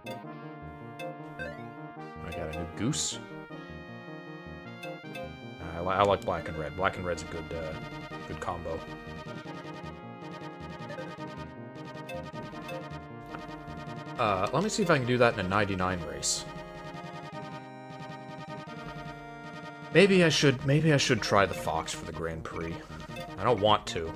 I got a new goose. I, I like black and red. Black and red's a good, uh, good combo. Uh, let me see if I can do that in a 99 race. Maybe I should, maybe I should try the Fox for the Grand Prix. I don't want to.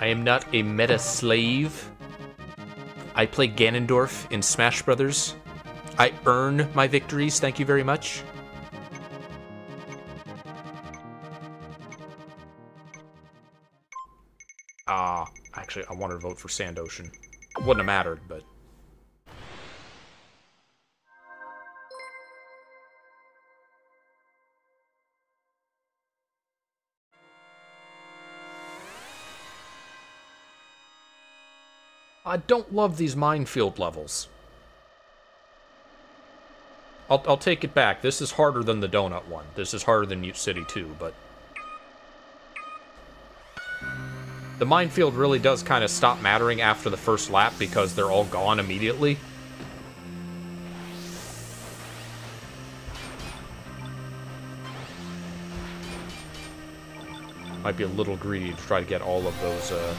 I am not a meta slave. I play Ganondorf in Smash Brothers. I earn my victories, thank you very much. Wanted to vote for Sand Ocean. Wouldn't have mattered, but. I don't love these minefield levels. I'll, I'll take it back. This is harder than the donut one. This is harder than Mute City 2, but... The minefield really does kind of stop mattering after the first lap because they're all gone immediately. Might be a little greedy to try to get all of those, uh...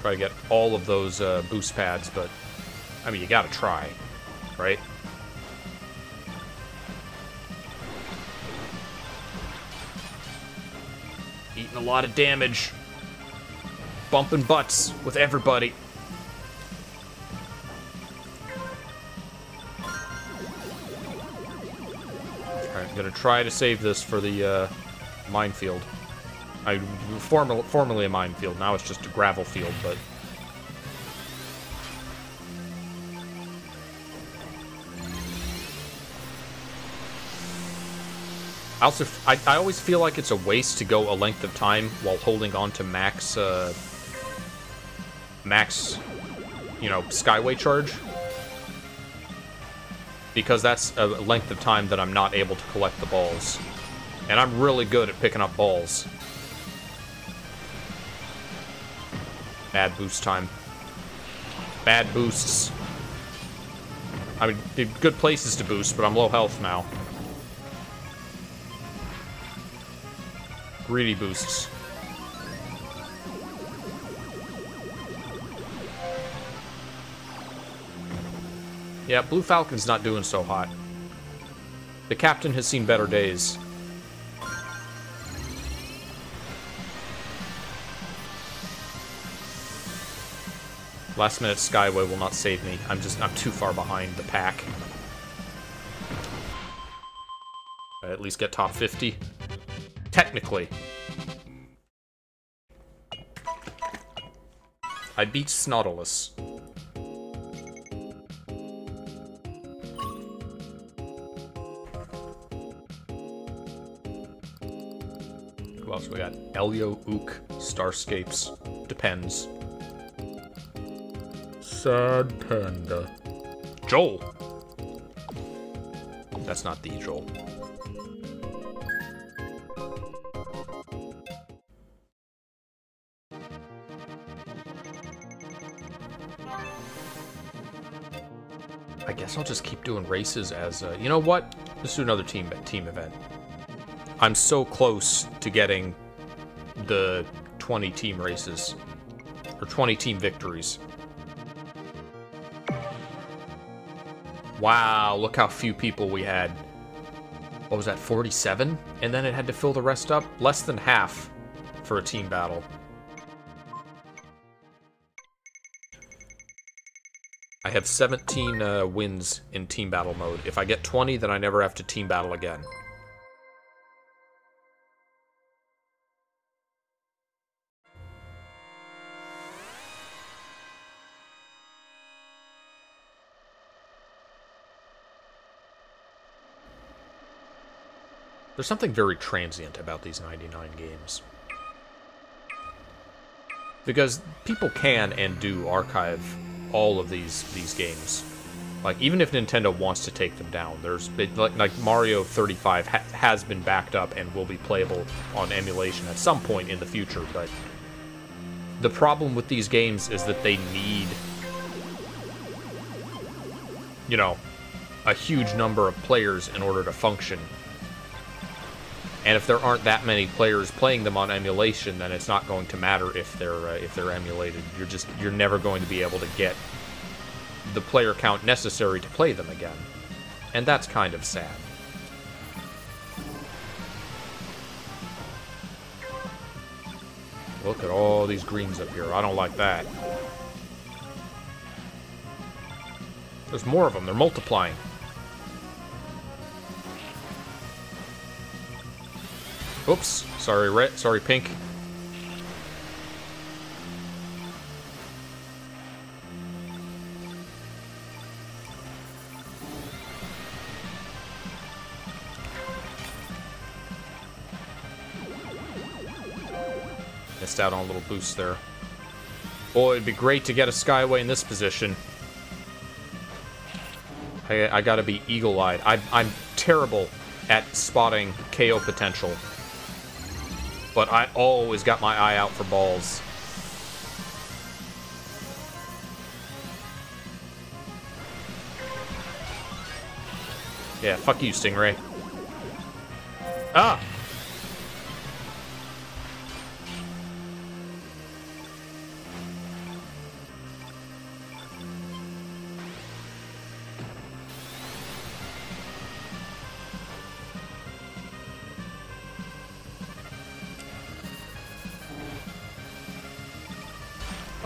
Try to get all of those uh, boost pads, but... I mean, you gotta try, right? Eating a lot of damage. Bumping butts with everybody. I'm gonna try to save this for the uh, minefield. I formal, formerly a minefield, now it's just a gravel field, but I also I, I always feel like it's a waste to go a length of time while holding on to max uh, max you know skyway charge because that's a length of time that I'm not able to collect the balls. And I'm really good at picking up balls. Bad boost time. Bad boosts. I mean, good places to boost, but I'm low health now. Greedy boosts. Yeah, Blue Falcon's not doing so hot. The captain has seen better days. Last minute Skyway will not save me. I'm just, I'm too far behind the pack. I at least get top 50. Technically. I beat Snodulus. else we got? Elio, Ook, Starscapes. Depends. Sad Panda. Joel! That's not the Joel. Guess I'll just keep doing races as, uh, you know what? Let's do another team team event. I'm so close to getting the 20 team races. Or 20 team victories. Wow, look how few people we had. What was that, 47? And then it had to fill the rest up? Less than half for a team battle. Have 17 uh, wins in team battle mode. If I get 20, then I never have to team battle again. There's something very transient about these 99 games. Because people can and do archive all of these these games. Like, even if Nintendo wants to take them down, there's like, like Mario 35 ha has been backed up and will be playable on emulation at some point in the future, but the problem with these games is that they need, you know, a huge number of players in order to function and if there aren't that many players playing them on emulation, then it's not going to matter if they're uh, if they're emulated. You're just you're never going to be able to get the player count necessary to play them again. And that's kind of sad. Look at all these greens up here. I don't like that. There's more of them. They're multiplying. Oops. Sorry, red. Sorry, pink. Missed out on a little boost there. Boy, it'd be great to get a Skyway in this position. I, I gotta be eagle-eyed. I'm terrible at spotting KO potential. But I always got my eye out for balls. Yeah, fuck you, Stingray. Ah!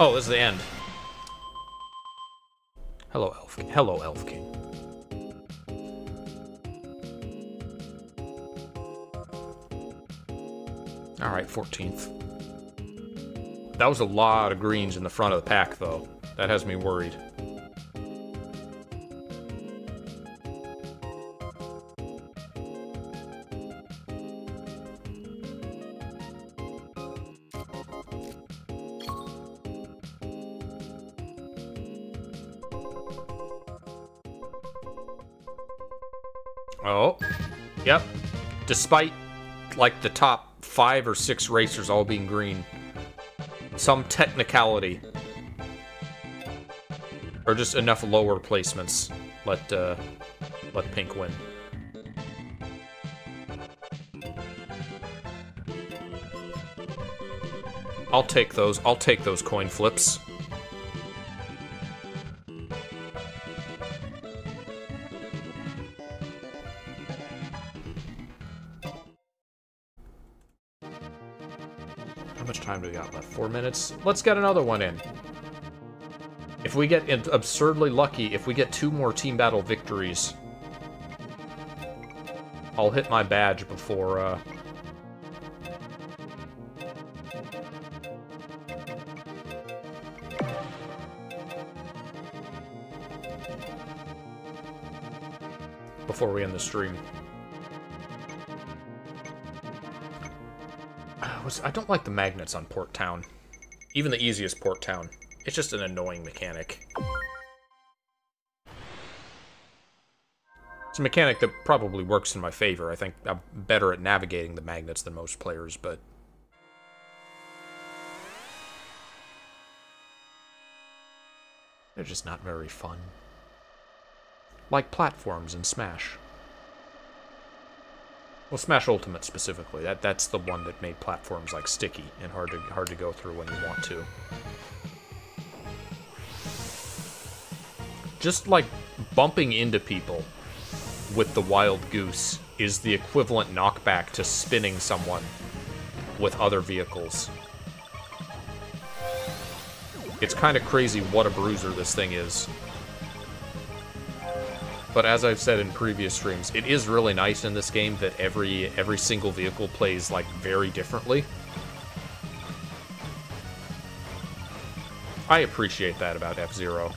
Oh, this is the end. Hello, Elf. Hello, Elf King. All right, 14th. That was a lot of greens in the front of the pack, though. That has me worried. Despite, like, the top five or six racers all being green, some technicality, or just enough lower placements, let, uh, let pink win. I'll take those. I'll take those coin flips. Minutes? Let's get another one in. If we get absurdly lucky, if we get two more team battle victories, I'll hit my badge before, uh... Before we end the stream. <sighs> I don't like the magnets on Port Town. Even the easiest Port Town. It's just an annoying mechanic. It's a mechanic that probably works in my favor. I think I'm better at navigating the magnets than most players, but... They're just not very fun. Like platforms in Smash. Well, Smash Ultimate specifically. That that's the one that made platforms like sticky and hard to hard to go through when you want to. Just like bumping into people with the Wild Goose is the equivalent knockback to spinning someone with other vehicles. It's kind of crazy what a bruiser this thing is. But as I've said in previous streams, it is really nice in this game that every every single vehicle plays like very differently. I appreciate that about F-Zero.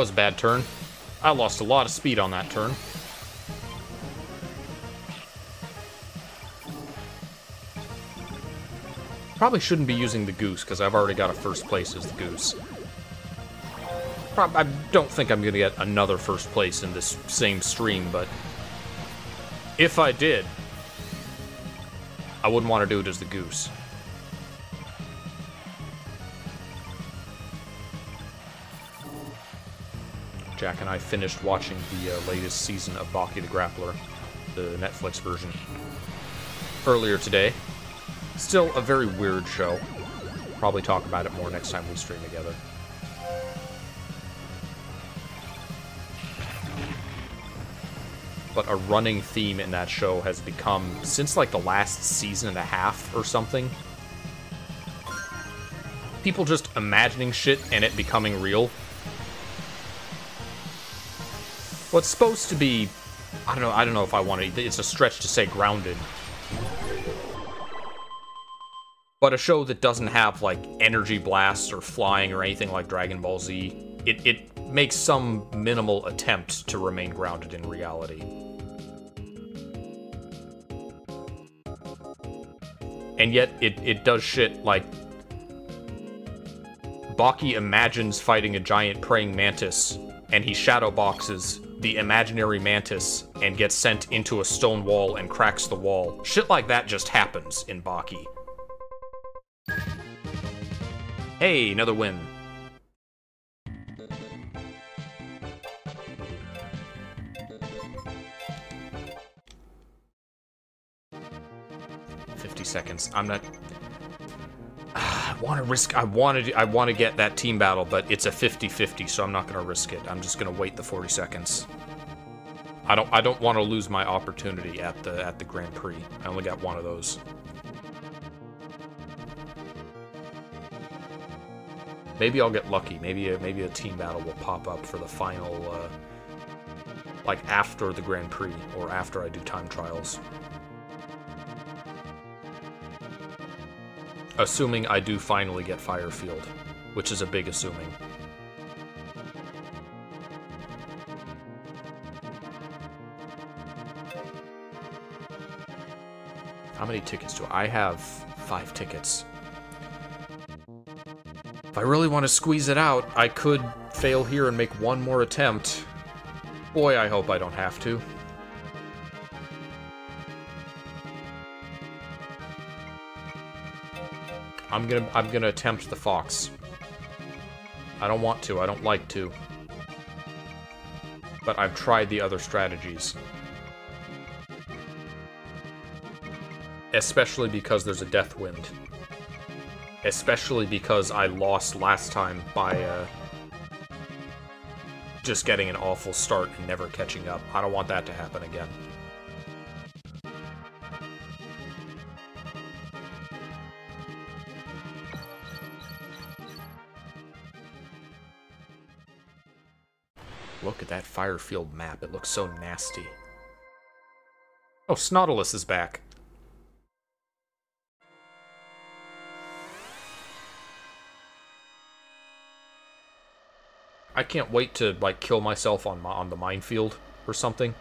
Was a bad turn. I lost a lot of speed on that turn. Probably shouldn't be using the Goose, because I've already got a first place as the Goose. Pro I don't think I'm going to get another first place in this same stream, but... If I did, I wouldn't want to do it as the Goose. Jack and I finished watching the uh, latest season of Baki the Grappler, the Netflix version, earlier today. Still a very weird show. Probably talk about it more next time we stream together. But a running theme in that show has become, since like the last season and a half or something, people just imagining shit and it becoming real what's supposed to be I don't know. I don't know if I want to. It's a stretch to say grounded. But a show that doesn't have like energy blasts or flying or anything like Dragon Ball Z, it, it makes some minimal attempt to remain grounded in reality. And yet it, it does shit like Baki imagines fighting a giant praying mantis, and he shadow boxes the imaginary mantis and gets sent into a stone wall and cracks the wall. Shit like that just happens in Baki. Hey, another win. Fifty seconds. I'm not. Want to risk. I want to. I want to get that team battle, but it's a 50-50, so I'm not going to risk it. I'm just going to wait the 40 seconds. I don't. I don't want to lose my opportunity at the at the Grand Prix. I only got one of those. Maybe I'll get lucky. Maybe a, maybe a team battle will pop up for the final, uh, like after the Grand Prix or after I do time trials. Assuming I do finally get Fire Field, which is a big assuming. How many tickets do I, I have? Five tickets. If I really want to squeeze it out, I could fail here and make one more attempt. Boy, I hope I don't have to. I'm gonna I'm gonna attempt the fox. I don't want to, I don't like to. But I've tried the other strategies. Especially because there's a Death Wind. Especially because I lost last time by uh, just getting an awful start and never catching up. I don't want that to happen again. Look at that Fire Field map. It looks so nasty. Oh, Snodulus is back. I can't wait to, like, kill myself on, my, on the minefield or something.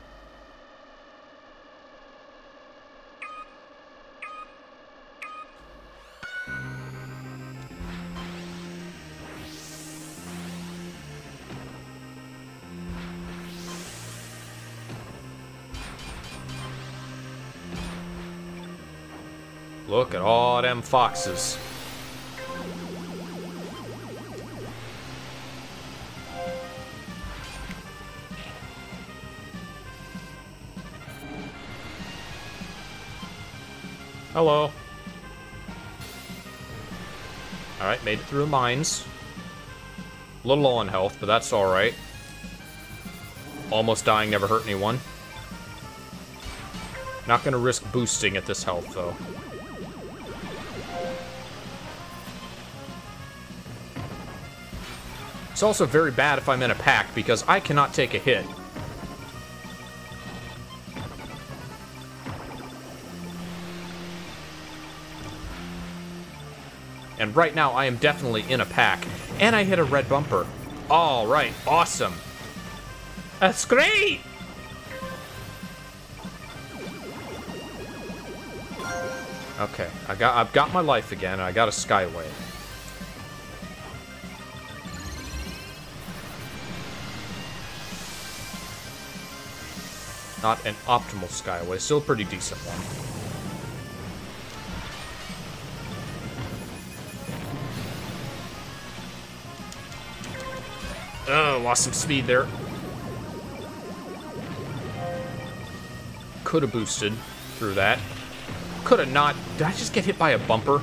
Foxes. Hello. Alright, made it through the mines. A little low on health, but that's alright. Almost dying never hurt anyone. Not gonna risk boosting at this health, though. It's also very bad if I'm in a pack, because I cannot take a hit. And right now, I am definitely in a pack. And I hit a red bumper. All right, awesome. That's great! Okay, I got I've got my life again, I got a Skyway. Not an optimal Skyway, still a pretty decent one. Oh, lost some speed there. Could have boosted through that. Could have not. Did I just get hit by a bumper?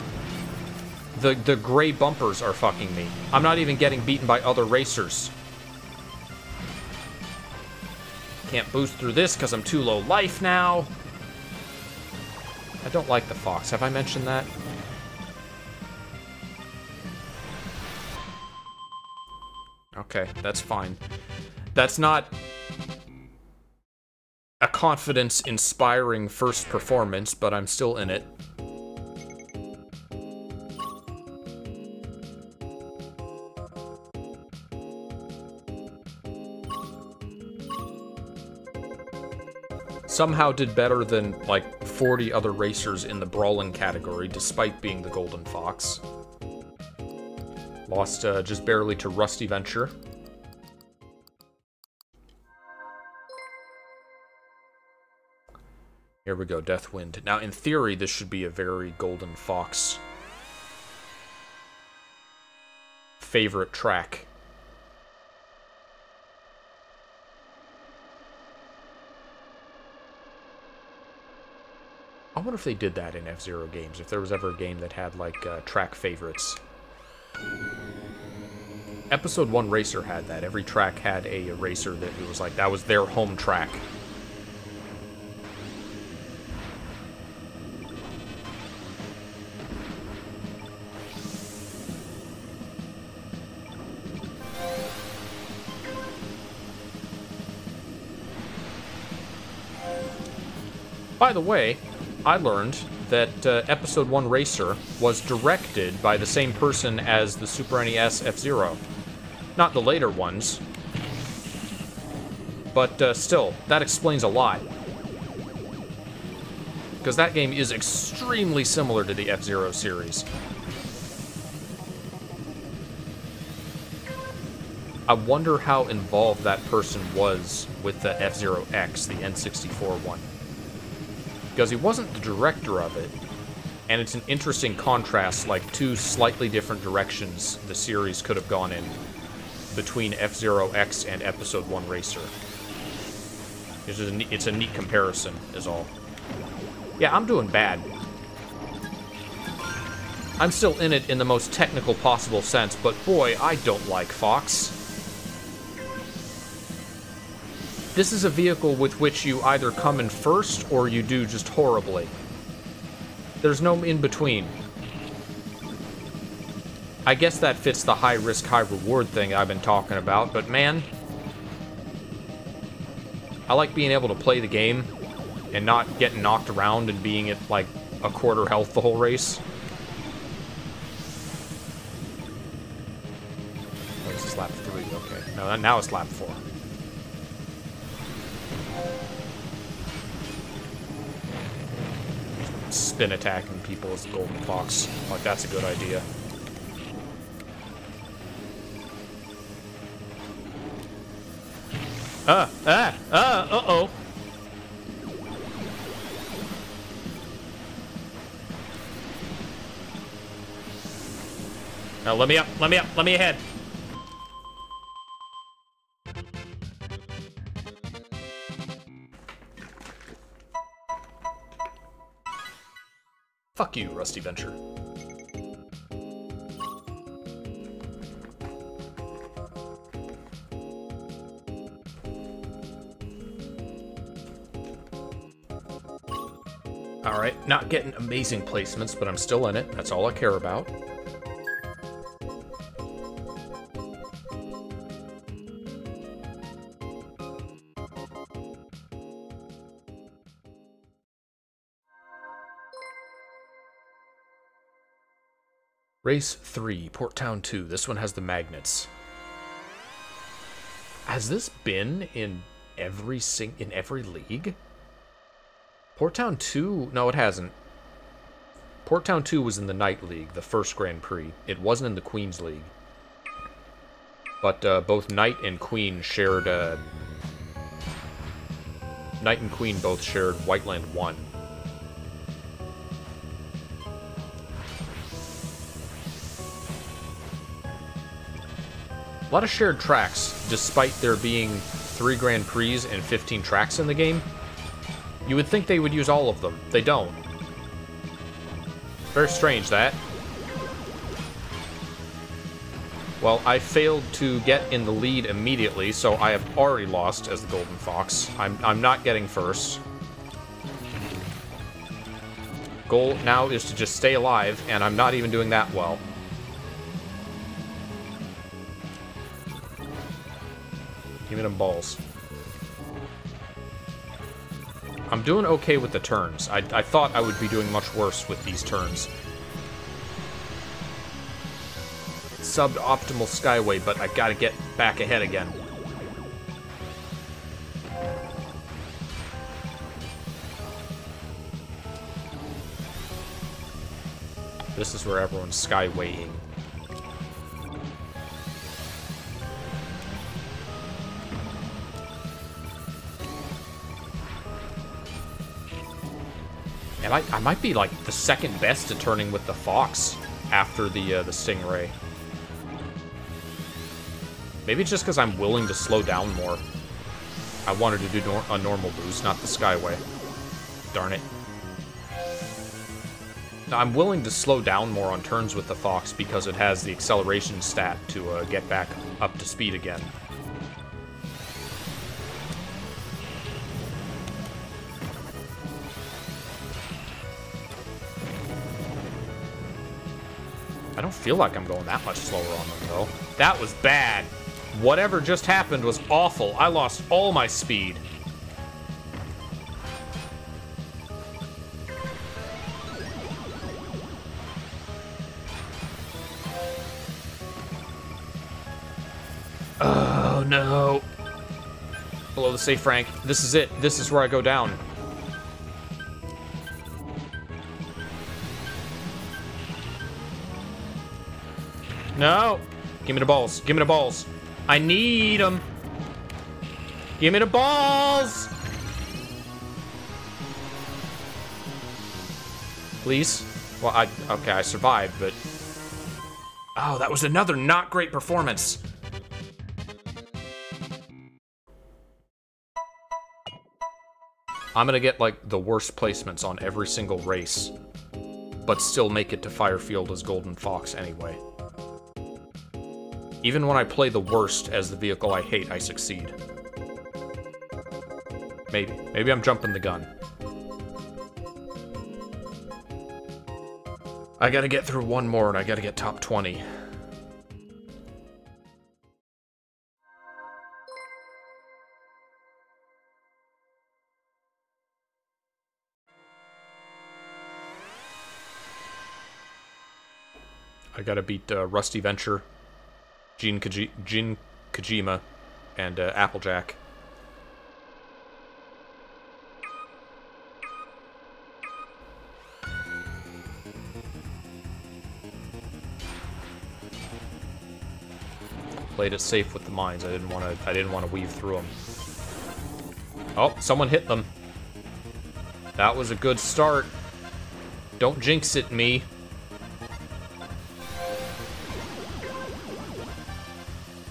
The, the gray bumpers are fucking me. I'm not even getting beaten by other racers. Can't boost through this because I'm too low life now. I don't like the fox. Have I mentioned that? Okay, that's fine. That's not a confidence inspiring first performance, but I'm still in it. Somehow did better than like 40 other racers in the brawling category, despite being the Golden Fox. Lost uh, just barely to Rusty Venture. Here we go, Death Wind. Now, in theory, this should be a very Golden Fox favorite track. I wonder if they did that in F-Zero games, if there was ever a game that had, like, uh, track favorites. Episode 1 Racer had that. Every track had a, racer that it was like, that was their home track. By the way, I learned that uh, Episode 1 Racer was directed by the same person as the Super NES F-Zero. Not the later ones. But uh, still, that explains a lot. Because that game is extremely similar to the F-Zero series. I wonder how involved that person was with the F-Zero X, the N64 one because he wasn't the director of it. And it's an interesting contrast, like two slightly different directions the series could have gone in between F-Zero X and Episode 1 Racer. It's a, neat, it's a neat comparison, is all. Yeah, I'm doing bad. I'm still in it in the most technical possible sense, but boy, I don't like Fox. This is a vehicle with which you either come in first or you do just horribly. There's no in-between. I guess that fits the high-risk, high-reward thing I've been talking about, but man... I like being able to play the game and not getting knocked around and being at, like, a quarter health the whole race. Oh, this is lap three, okay. No, now it's lap four. Spin attacking people as Golden Fox. Like, that's a good idea. Ah, ah, ah, uh-oh. Now let me up, let me up, let me ahead. Not getting amazing placements, but I'm still in it. That's all I care about. Race 3, Port Town 2. This one has the magnets. Has this been in every sing in every league? Port Town 2? No, it hasn't. Port Town 2 was in the Knight League, the first Grand Prix. It wasn't in the Queen's League. But uh, both Knight and Queen shared... Uh, Knight and Queen both shared Whiteland 1. A lot of shared tracks, despite there being three Grand Prix and 15 tracks in the game. You would think they would use all of them. They don't. Very strange, that. Well, I failed to get in the lead immediately, so I have already lost as the Golden Fox. I'm, I'm not getting first. Goal now is to just stay alive, and I'm not even doing that well. Give me them balls. I'm doing okay with the turns. I, I thought I would be doing much worse with these turns. Suboptimal Skyway, but I gotta get back ahead again. This is where everyone's skywaying. And I, I might be like the second best at turning with the Fox after the uh, the Stingray. Maybe it's just because I'm willing to slow down more. I wanted to do nor a normal boost, not the Skyway. Darn it. I'm willing to slow down more on turns with the Fox because it has the acceleration stat to uh, get back up to speed again. Feel like I'm going that much slower on them, though. That was bad. Whatever just happened was awful. I lost all my speed. Oh, no. Below the safe rank. This is it. This is where I go down. No. Give me the balls. Give me the balls. I need them. Give me the balls. Please. Well, I okay, I survived, but oh, that was another not great performance. I'm gonna get like the worst placements on every single race, but still make it to Fire Field as Golden Fox anyway. Even when I play the worst as the vehicle I hate, I succeed. Maybe. Maybe I'm jumping the gun. I gotta get through one more and I gotta get top 20. I gotta beat uh, Rusty Venture, Kaji Gene Kojima, and uh, Applejack. Played it safe with the mines. I didn't want to. I didn't want to weave through them. Oh, someone hit them. That was a good start. Don't jinx it, me.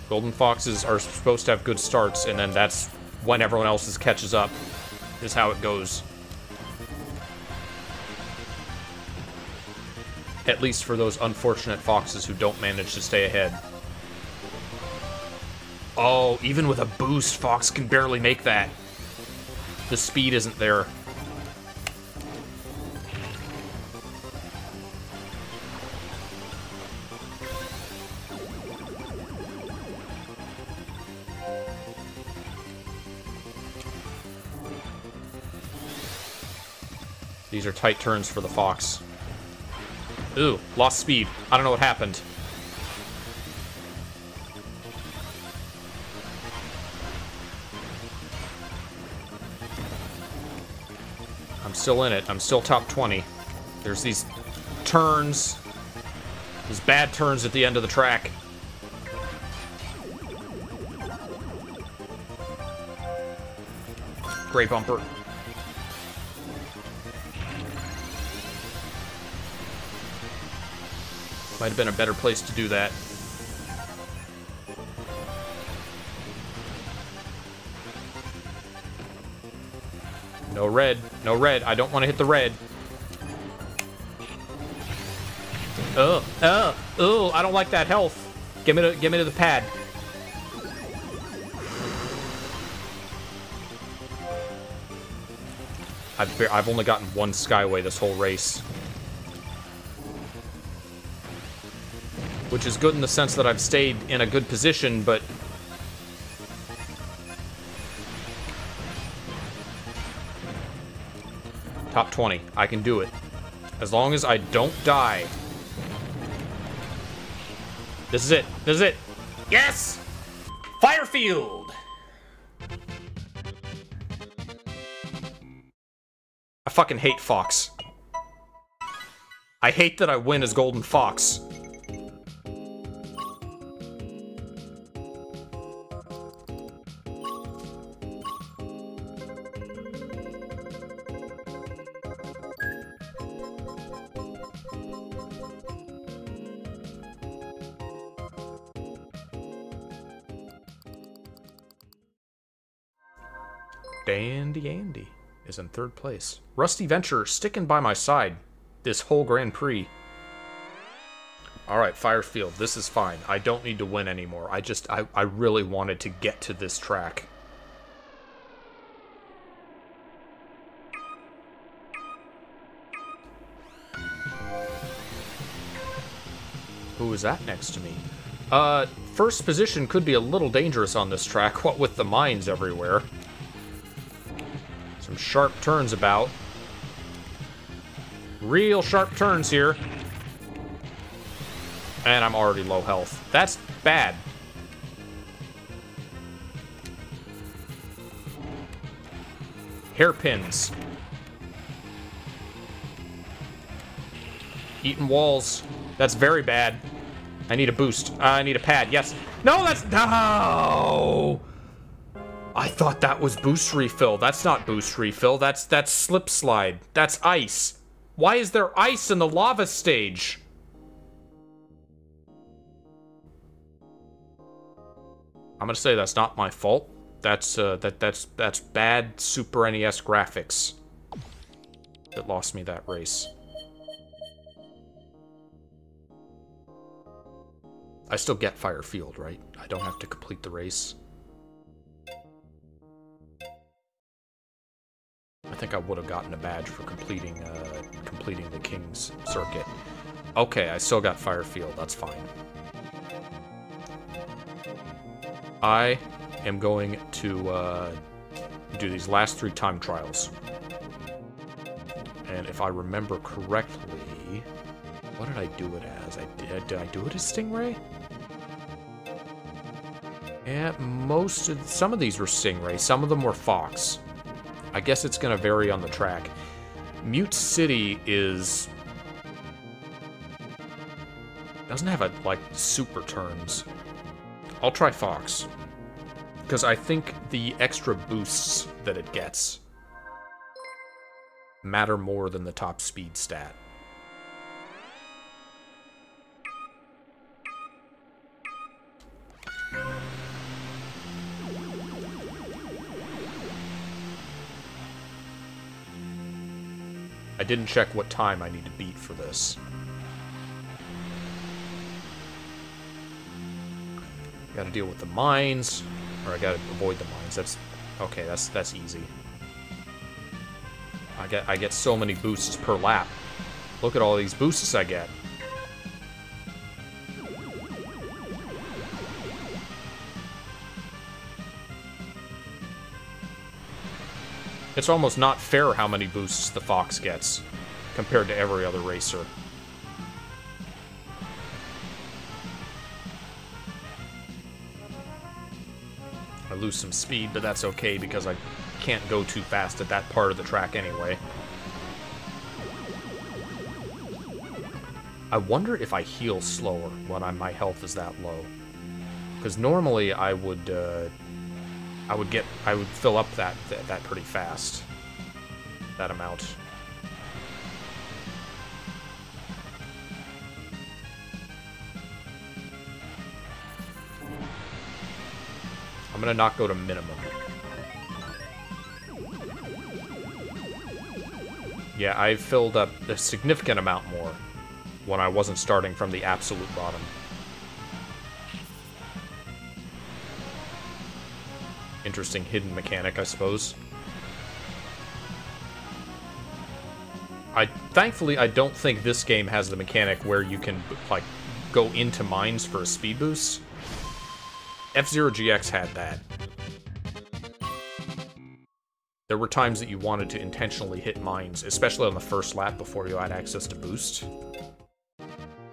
Golden Foxes are supposed to have good starts, and then that's when everyone else's catches up, is how it goes. At least for those unfortunate foxes who don't manage to stay ahead. Oh, even with a boost, Fox can barely make that. The speed isn't there. These are tight turns for the Fox. Ooh, lost speed. I don't know what happened. I'm still in it. I'm still top 20. There's these turns. These bad turns at the end of the track. Great bumper. Might have been a better place to do that. No red. No red. I don't want to hit the red. Oh, oh, oh, I don't like that health. Give me to, give me to the pad. I've, I've only gotten one Skyway this whole race. Which is good in the sense that I've stayed in a good position, but Top 20. I can do it. As long as I don't die. This is it. This is it. Yes! Fire Field! I fucking hate Fox. I hate that I win as Golden Fox. Third place. Rusty Venture sticking by my side this whole Grand Prix. Alright, Fire Field, this is fine. I don't need to win anymore. I just, I, I really wanted to get to this track. Who is that next to me? Uh, first position could be a little dangerous on this track, <laughs> what with the mines everywhere. Sharp turns about. Real sharp turns here. And I'm already low health. That's bad. Hairpins. Eating walls. That's very bad. I need a boost. I need a pad. Yes. No, that's... No! I thought that was boost refill. That's not boost refill. That's that's slip slide. That's ice. Why is there ice in the lava stage? I'm gonna say that's not my fault. That's uh, that that's that's bad Super NES graphics that lost me that race. I still get Fire Field, right? I don't have to complete the race. I think I would have gotten a badge for completing uh, completing the King's Circuit. Okay, I still got Fire Field. That's fine. I am going to uh, do these last three time trials. And if I remember correctly, what did I do it as? I did, did I do it as Stingray? Yeah, most of some of these were Stingray, some of them were Fox. I guess it's going to vary on the track. Mute City is... Doesn't have, a like, super turns. I'll try Fox. Because I think the extra boosts that it gets matter more than the top speed stat. I didn't check what time I need to beat for this. Gotta deal with the mines, or I gotta avoid the mines. That's okay. That's that's easy. I get I get so many boosts per lap. Look at all these boosts I get. It's almost not fair how many boosts the Fox gets compared to every other racer. I lose some speed, but that's okay because I can't go too fast at that part of the track anyway. I wonder if I heal slower when I, my health is that low. Because normally I would uh, I would get, I would fill up that, that, that pretty fast. That amount. I'm gonna not go to minimum. Yeah, I filled up a significant amount more when I wasn't starting from the absolute bottom. Interesting hidden mechanic, I suppose. I thankfully I don't think this game has the mechanic where you can like go into mines for a speed boost. F-Zero GX had that. There were times that you wanted to intentionally hit mines, especially on the first lap before you had access to boost.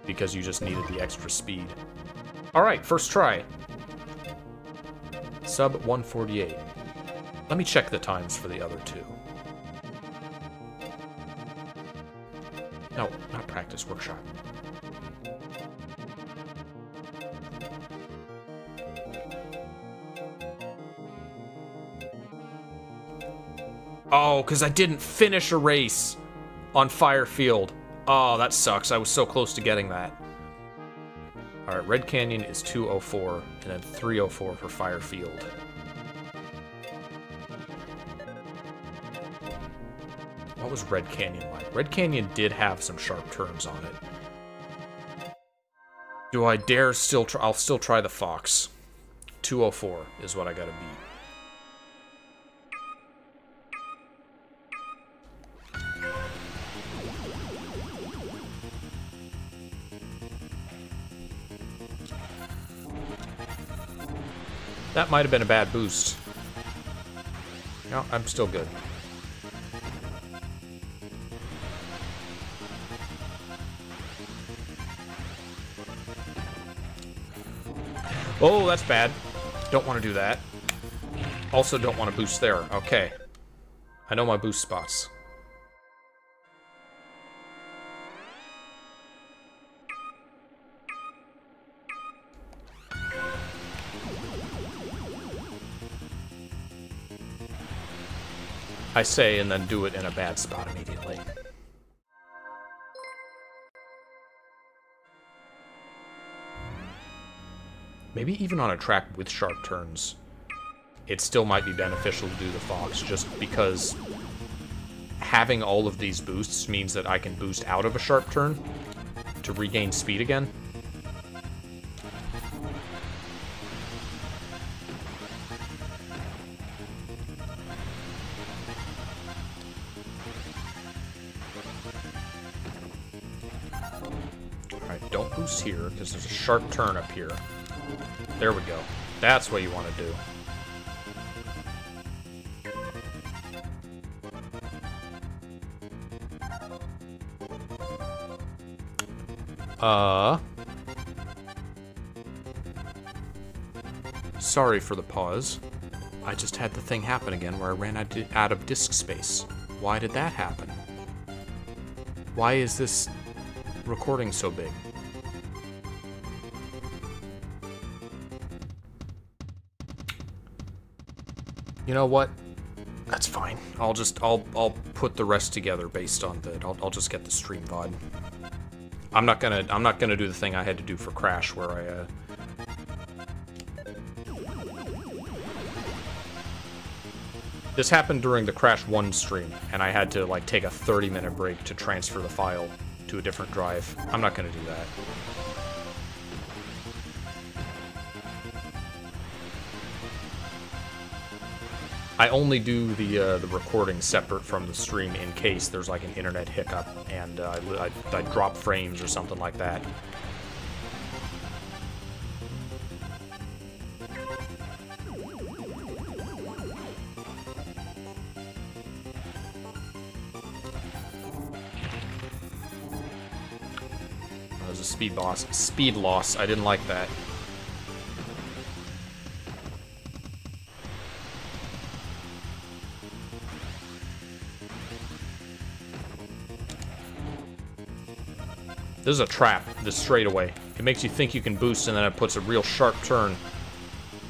Because you just needed the extra speed. Alright, first try. Sub 148. Let me check the times for the other two. No, not practice, workshop. Oh, because I didn't finish a race on Fire Field. Oh, that sucks. I was so close to getting that. Alright, Red Canyon is 204, and then 304 for Fire Field. What was Red Canyon like? Red Canyon did have some sharp turns on it. Do I dare still try? I'll still try the Fox. 204 is what I gotta beat. That might have been a bad boost. No, I'm still good. Oh, that's bad. Don't want to do that. Also don't want to boost there. Okay. I know my boost spots. I say and then do it in a bad spot immediately. Maybe even on a track with sharp turns, it still might be beneficial to do the Fox, just because having all of these boosts means that I can boost out of a sharp turn to regain speed again. Because there's a sharp turn up here. There we go. That's what you want to do. Uh... Sorry for the pause. I just had the thing happen again where I ran out of disk space. Why did that happen? Why is this recording so big? You know what? That's fine. I'll just I'll I'll put the rest together based on the I'll I'll just get the stream VOD. I'm not gonna I'm not gonna do the thing I had to do for Crash where I uh This happened during the Crash 1 stream, and I had to like take a 30 minute break to transfer the file to a different drive. I'm not gonna do that. I only do the uh, the recording separate from the stream in case there's like an internet hiccup and uh, I, I, I drop frames or something like that. That was a speed loss. Speed loss. I didn't like that. This is a trap, this straightaway. It makes you think you can boost and then it puts a real sharp turn.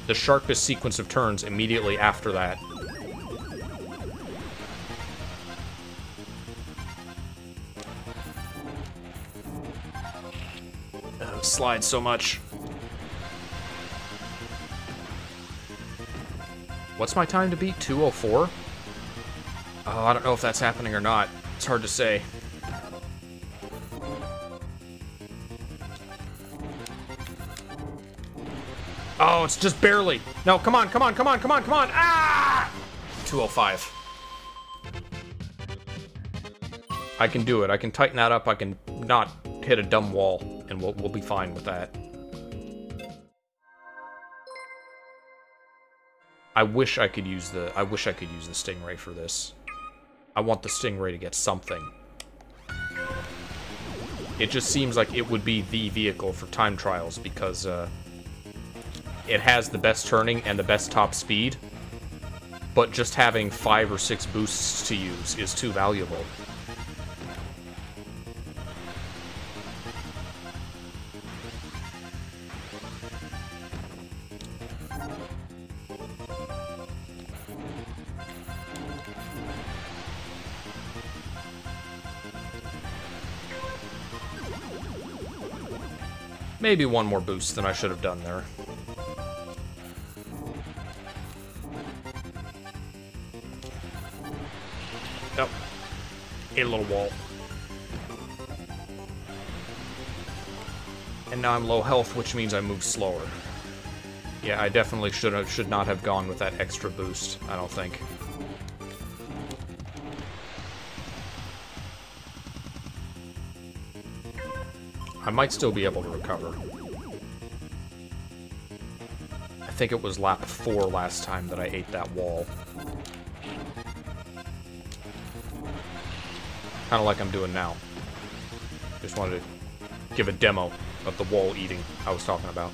The sharpest sequence of turns immediately after that. Oh, slide so much. What's my time to beat? 204? Oh, I don't know if that's happening or not. It's hard to say. Oh, it's just barely. No, come on, come on, come on, come on, come on. Ah! 205. I can do it. I can tighten that up. I can not hit a dumb wall, and we'll, we'll be fine with that. I wish I could use the I wish I could use the Stingray for this. I want the Stingray to get something. It just seems like it would be the vehicle for time trials because uh, it has the best turning and the best top speed, but just having five or six boosts to use is too valuable. Maybe one more boost than I should have done there. A little wall. And now I'm low health, which means I move slower. Yeah, I definitely should have, should not have gone with that extra boost, I don't think. I might still be able to recover. I think it was lap 4 last time that I ate that wall. Kind of like I'm doing now. Just wanted to give a demo of the wall eating I was talking about.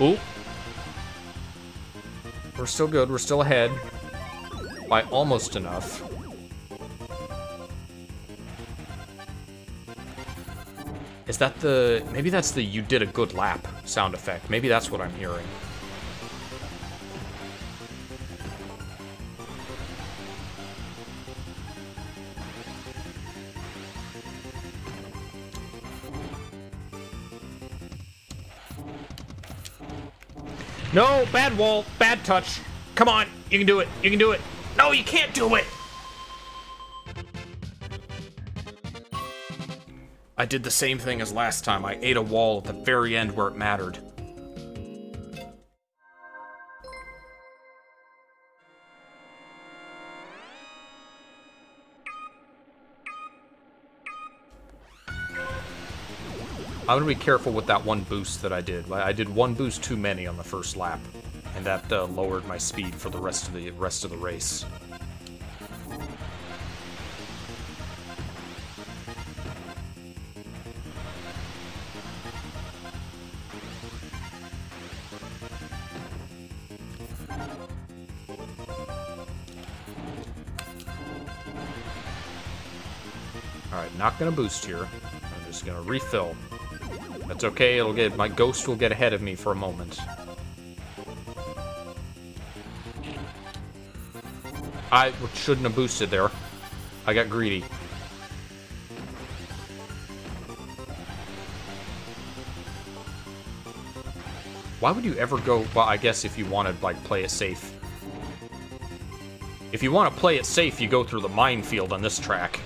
Ooh, we're still good. We're still ahead. By almost enough. Is that the... Maybe that's the you did a good lap sound effect. Maybe that's what I'm hearing. No, bad wall, bad touch. Come on, you can do it, you can do it. No, you can't do it! Did the same thing as last time. I ate a wall at the very end where it mattered. I'm gonna be careful with that one boost that I did. I did one boost too many on the first lap, and that uh, lowered my speed for the rest of the rest of the race. Gonna boost here. I'm just gonna refill. That's okay, it'll get my ghost will get ahead of me for a moment. I shouldn't have boosted there. I got greedy. Why would you ever go... Well, I guess if you wanted, like, play it safe. If you want to play it safe, you go through the minefield on this track.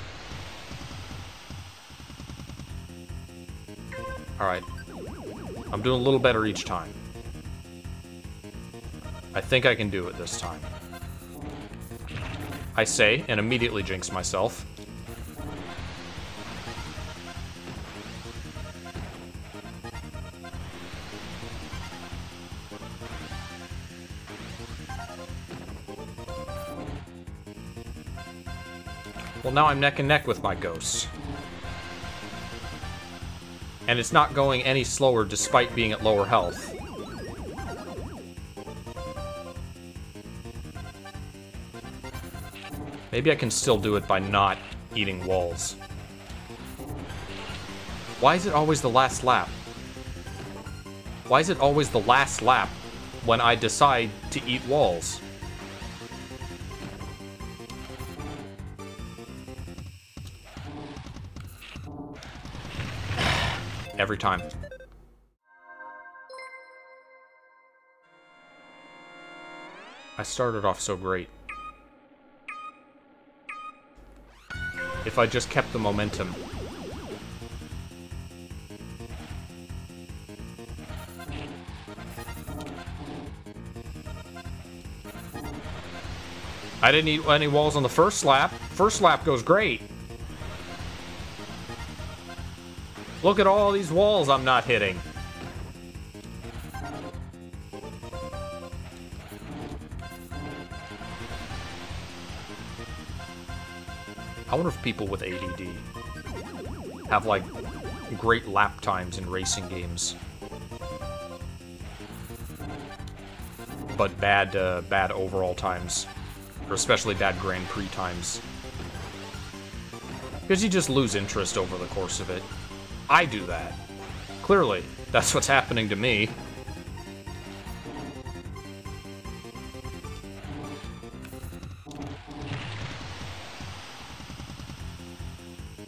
Doing a little better each time. I think I can do it this time. I say, and immediately jinx myself. Well, now I'm neck and neck with my ghosts. And it's not going any slower despite being at lower health. Maybe I can still do it by not eating walls. Why is it always the last lap? Why is it always the last lap when I decide to eat walls? Every time. I started off so great. If I just kept the momentum. I didn't eat any walls on the first lap. First lap goes great. Look at all these walls I'm not hitting. I wonder if people with ADD have, like, great lap times in racing games. But bad, uh, bad overall times. Or especially bad Grand Prix times. Because you just lose interest over the course of it. I do that. Clearly, that's what's happening to me.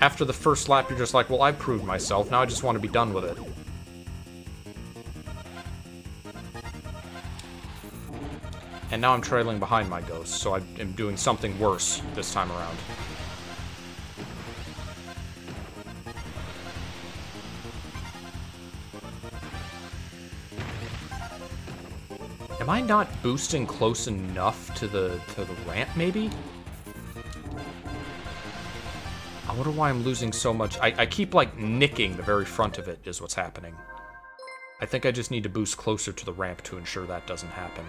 After the first lap, you're just like, well, I proved myself, now I just want to be done with it. And now I'm trailing behind my ghost, so I am doing something worse this time around. Am I not boosting close enough to the to the ramp, maybe? I wonder why I'm losing so much. I, I keep, like, nicking the very front of it is what's happening. I think I just need to boost closer to the ramp to ensure that doesn't happen.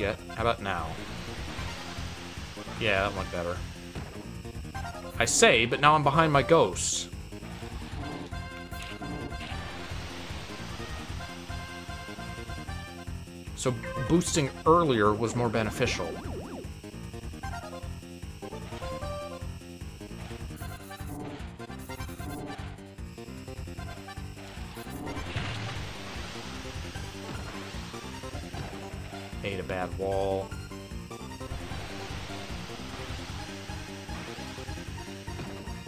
Yet. How about now? Yeah, that went better. I say, but now I'm behind my ghosts. So boosting earlier was more beneficial. Bad wall.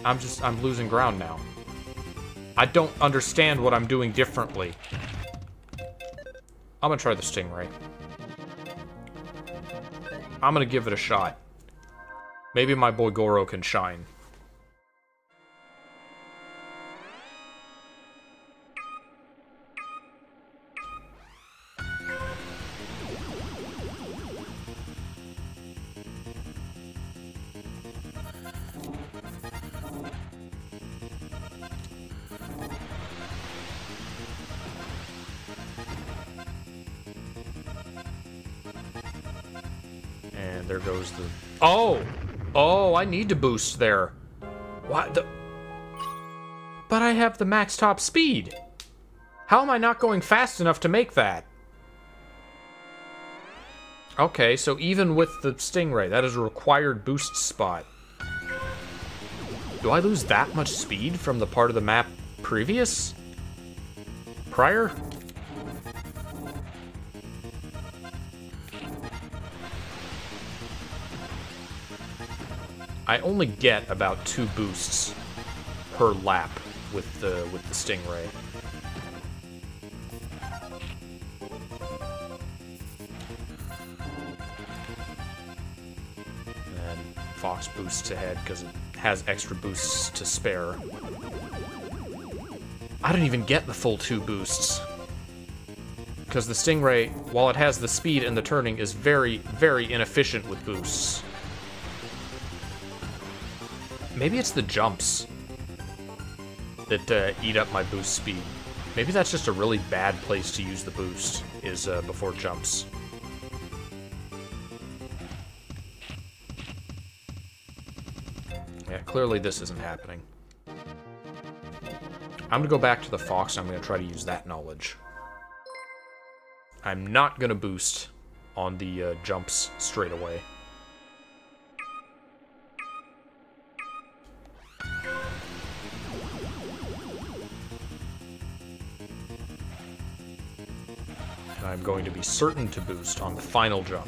I'm just, I'm losing ground now. I don't understand what I'm doing differently. I'm gonna try the Stingray. I'm gonna give it a shot. Maybe my boy Goroh can shine. Need to boost there. Why the... But I have the max top speed. How am I not going fast enough to make that? Okay, so even with the Stingray, that is a required boost spot. Do I lose that much speed from the part of the map previous? Prior? I only get about two boosts per lap with the with the Stingray. And Fox boosts ahead because it has extra boosts to spare. I don't even get the full two boosts. Because the Stingray, while it has the speed and the turning, is very, very inefficient with boosts. Maybe it's the jumps that uh, eat up my boost speed. Maybe that's just a really bad place to use the boost, is uh, before jumps. Yeah, clearly this isn't happening. I'm gonna go back to the Fox and I'm gonna try to use that knowledge. I'm not gonna boost on the uh, jumps straight away. I'm going to be certain to boost on the final jump.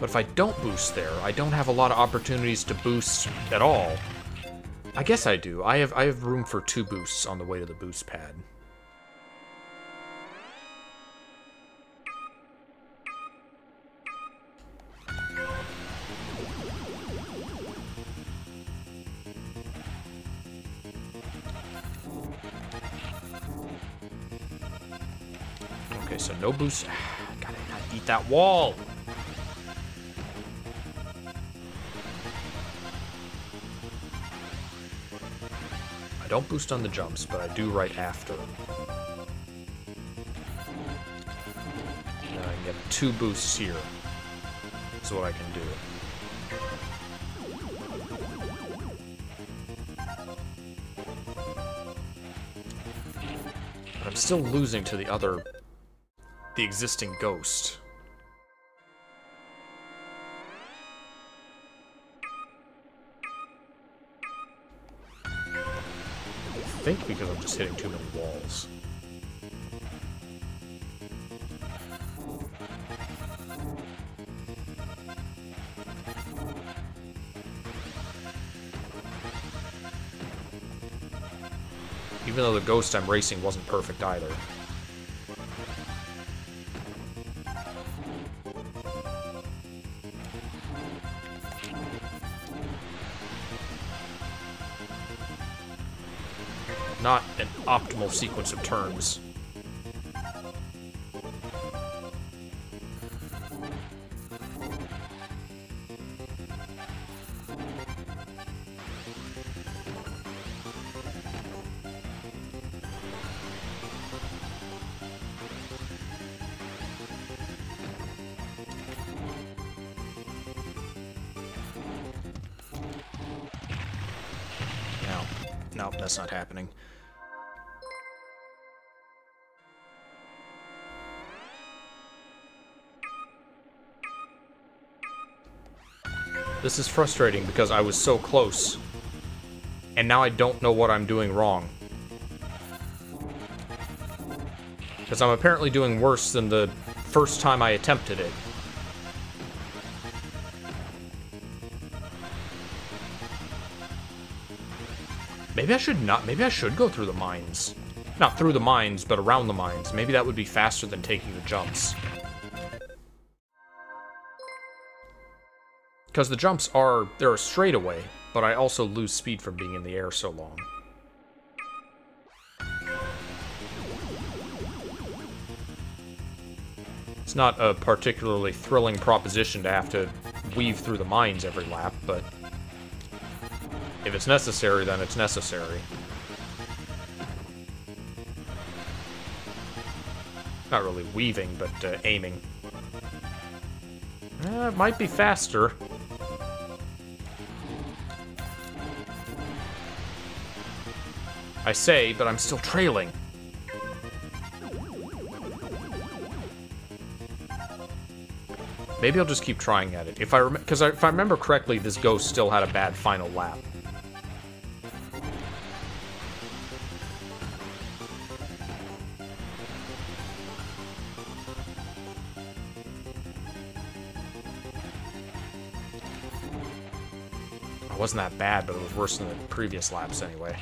But if I don't boost there, I don't have a lot of opportunities to boost at all. I guess I do. I have I have room for two boosts on the way to the boost pad. Okay, so no boost. I <sighs> gotta eat that wall. I don't boost on the jumps, but I do right after. Now I can get two boosts here. Is what I can do. I'm still losing to the other... the existing ghost. Think because I'm just hitting too many walls. Even though the ghost I'm racing wasn't perfect either. Optimal sequence of turns. That's not happening. This is frustrating because I was so close. And now I don't know what I'm doing wrong. Because I'm apparently doing worse than the first time I attempted it. Maybe I should not, maybe I should go through the mines. Not through the mines, but around the mines. Maybe that would be faster than taking the jumps. Because the jumps are, they're a straightaway, but I also lose speed from being in the air so long. It's not a particularly thrilling proposition to have to weave through the mines every lap, but if it's necessary, then it's necessary. Not really weaving, but uh, aiming. Uh, it might be faster. I say, but I'm still trailing. Maybe I'll just keep trying at it. If I because if I remember correctly, this ghost still had a bad final lap. It wasn't that bad, but it was worse than the previous laps anyway.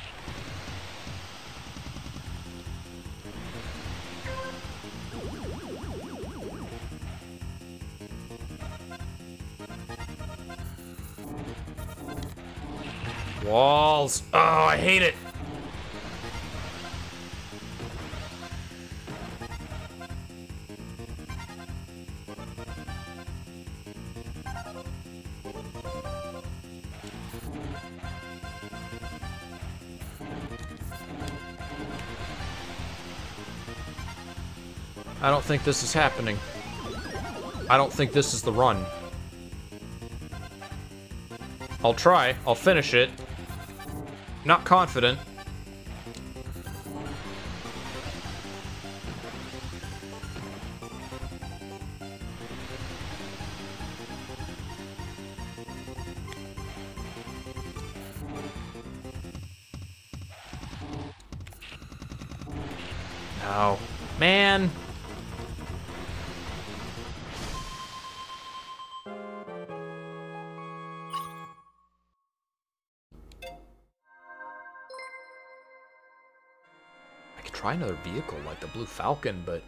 Think this is happening. I don't think this is the run. I'll try. I'll finish it. Not confident. Try another vehicle like the Blue Falcon, but...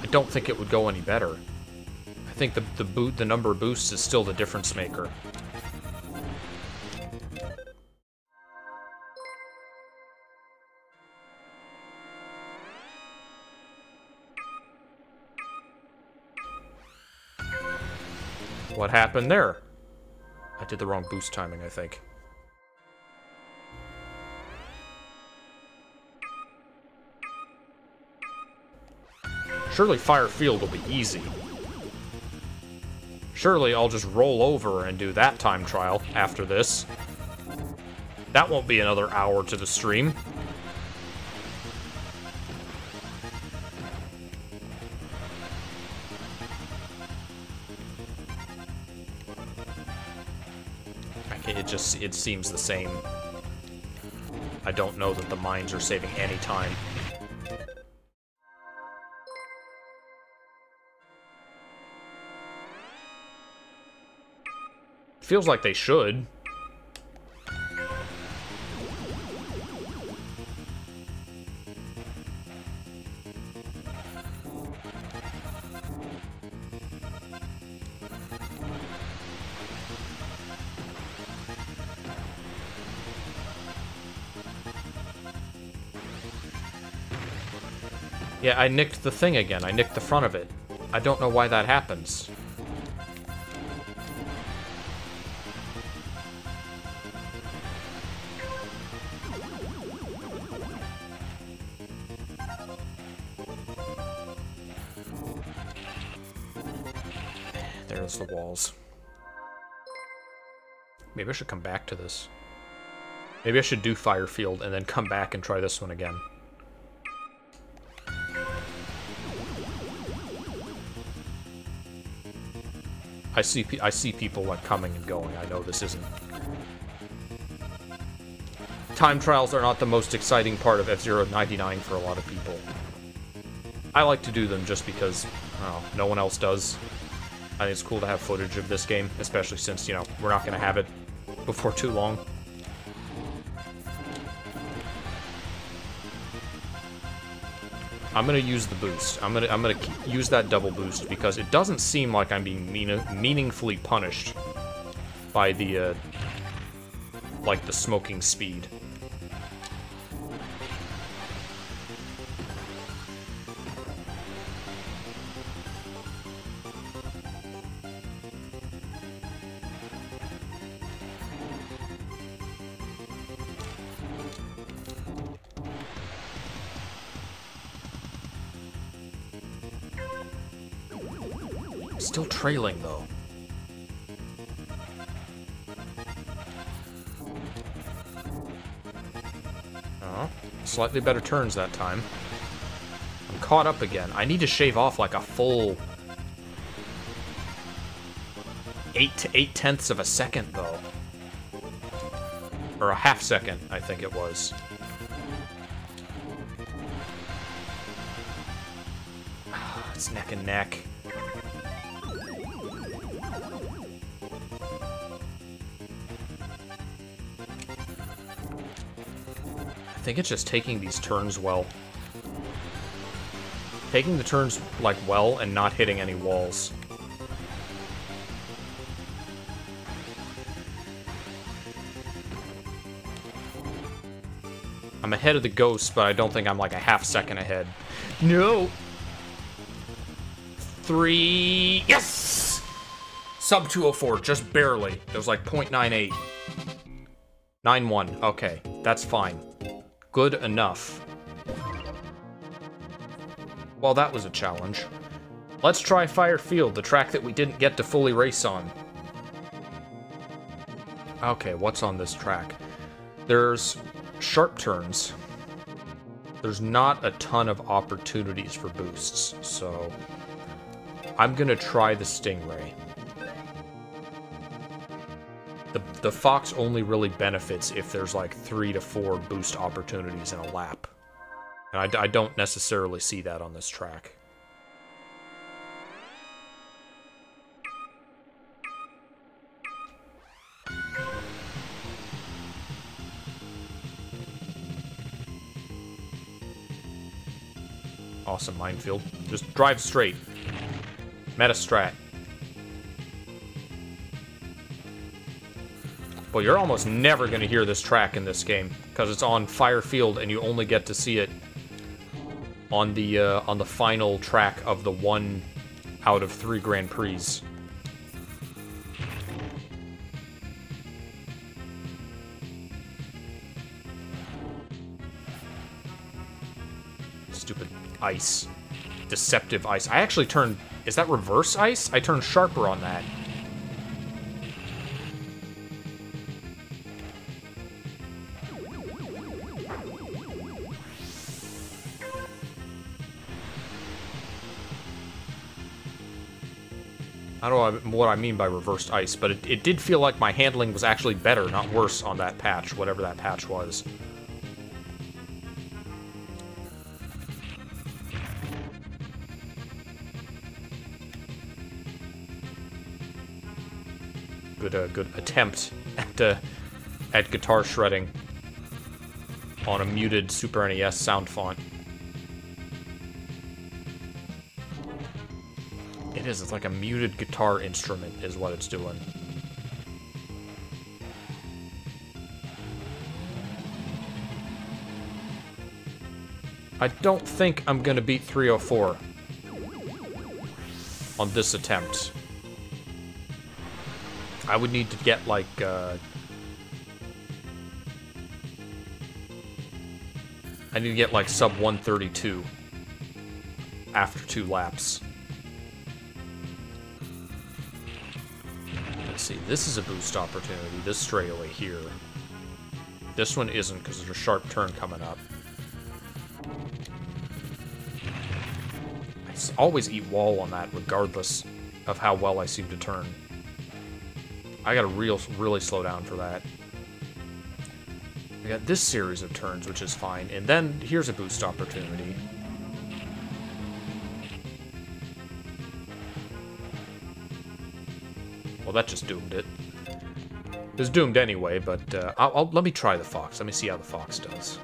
I don't think it would go any better. I think the, the, boot, the number of boosts is still the difference maker. What happened there? I did the wrong boost timing, I think. Surely Fire Field will be easy. Surely I'll just roll over and do that time trial after this. That won't be another hour to the stream. It just, it seems the same. I don't know that the mines are saving any time. Feels like they should. Yeah, I nicked the thing again. I nicked the front of it. I don't know why that happens. Maybe I should come back to this. Maybe I should do Fire Field and then come back and try this one again. I see I see people like coming and going. I know this isn't. Time trials are not the most exciting part of F-Zero 99 for a lot of people. I like to do them just because, well, no one else does. I think it's cool to have footage of this game, especially since, you know, we're not going to have it before too long. I'm gonna use the boost. I'm gonna I'm gonna use that double boost because it doesn't seem like I'm being mean meaningfully punished by the uh, like the smoking speed. Slightly better turns that time. I'm caught up again. I need to shave off like a full... Eight to eight tenths of a second, though. Or a half second, I think it was. <sighs> it's neck and neck. Think it's just taking these turns well. Taking the turns, like, well and not hitting any walls. I'm ahead of the ghost, but I don't think I'm like a half second ahead. No! Three... Yes! Sub 204, just barely. It was like 0.98. 9-1, okay, that's fine good enough. Well, that was a challenge. Let's try Fire Field, the track that we didn't get to fully race on. Okay, what's on this track? There's sharp turns. There's not a ton of opportunities for boosts, so I'm gonna try the Stingray. The Fox only really benefits if there's like three to four boost opportunities in a lap. And I, I don't necessarily see that on this track. Awesome minefield. Just drive straight. Meta strat. Well, you're almost never going to hear this track in this game because it's on Fire Field and you only get to see it on the uh, on the final track of the one out of three Grand Prix. Stupid ice. Deceptive ice. I actually turned... Is that reverse ice? I turned sharper on that. Know what I mean by reversed ice, but it, it did feel like my handling was actually better, not worse, on that patch, whatever that patch was. Good, uh, good attempt <laughs> at uh, at guitar shredding on a muted Super NES sound font. It is. It's like a muted guitar instrument is what it's doing. I don't think I'm going to beat 304 on this attempt. I would need to get, like, uh... I need to get, like, sub 132 after two laps. This is a boost opportunity, this straightaway here. This one isn't, because there's a sharp turn coming up. I always eat wall on that, regardless of how well I seem to turn. I gotta real, really slow down for that. I got this series of turns, which is fine, and then here's a boost opportunity. Well, that just doomed it. It was doomed anyway, but uh, I'll, I'll, let me try the Fox. Let me see how the Fox does.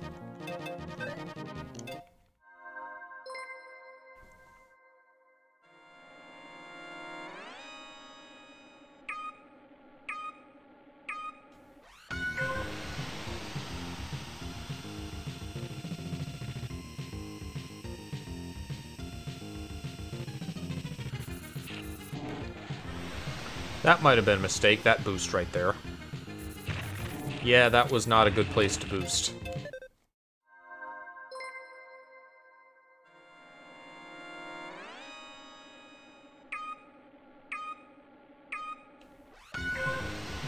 That might have been a mistake, that boost right there. Yeah, that was not a good place to boost.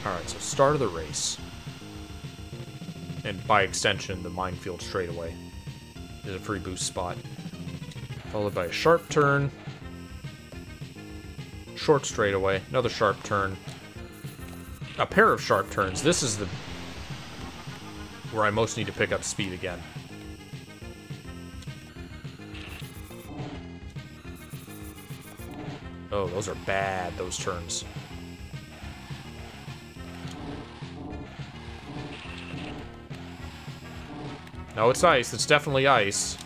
Alright, so start of the race. And by extension, the minefield straightaway is a free boost spot. Followed by a sharp turn, short straightaway, another sharp turn, a pair of sharp turns. This is the where I most need to pick up speed again. Oh, those are bad, those turns. No, it's ice. It's definitely ice.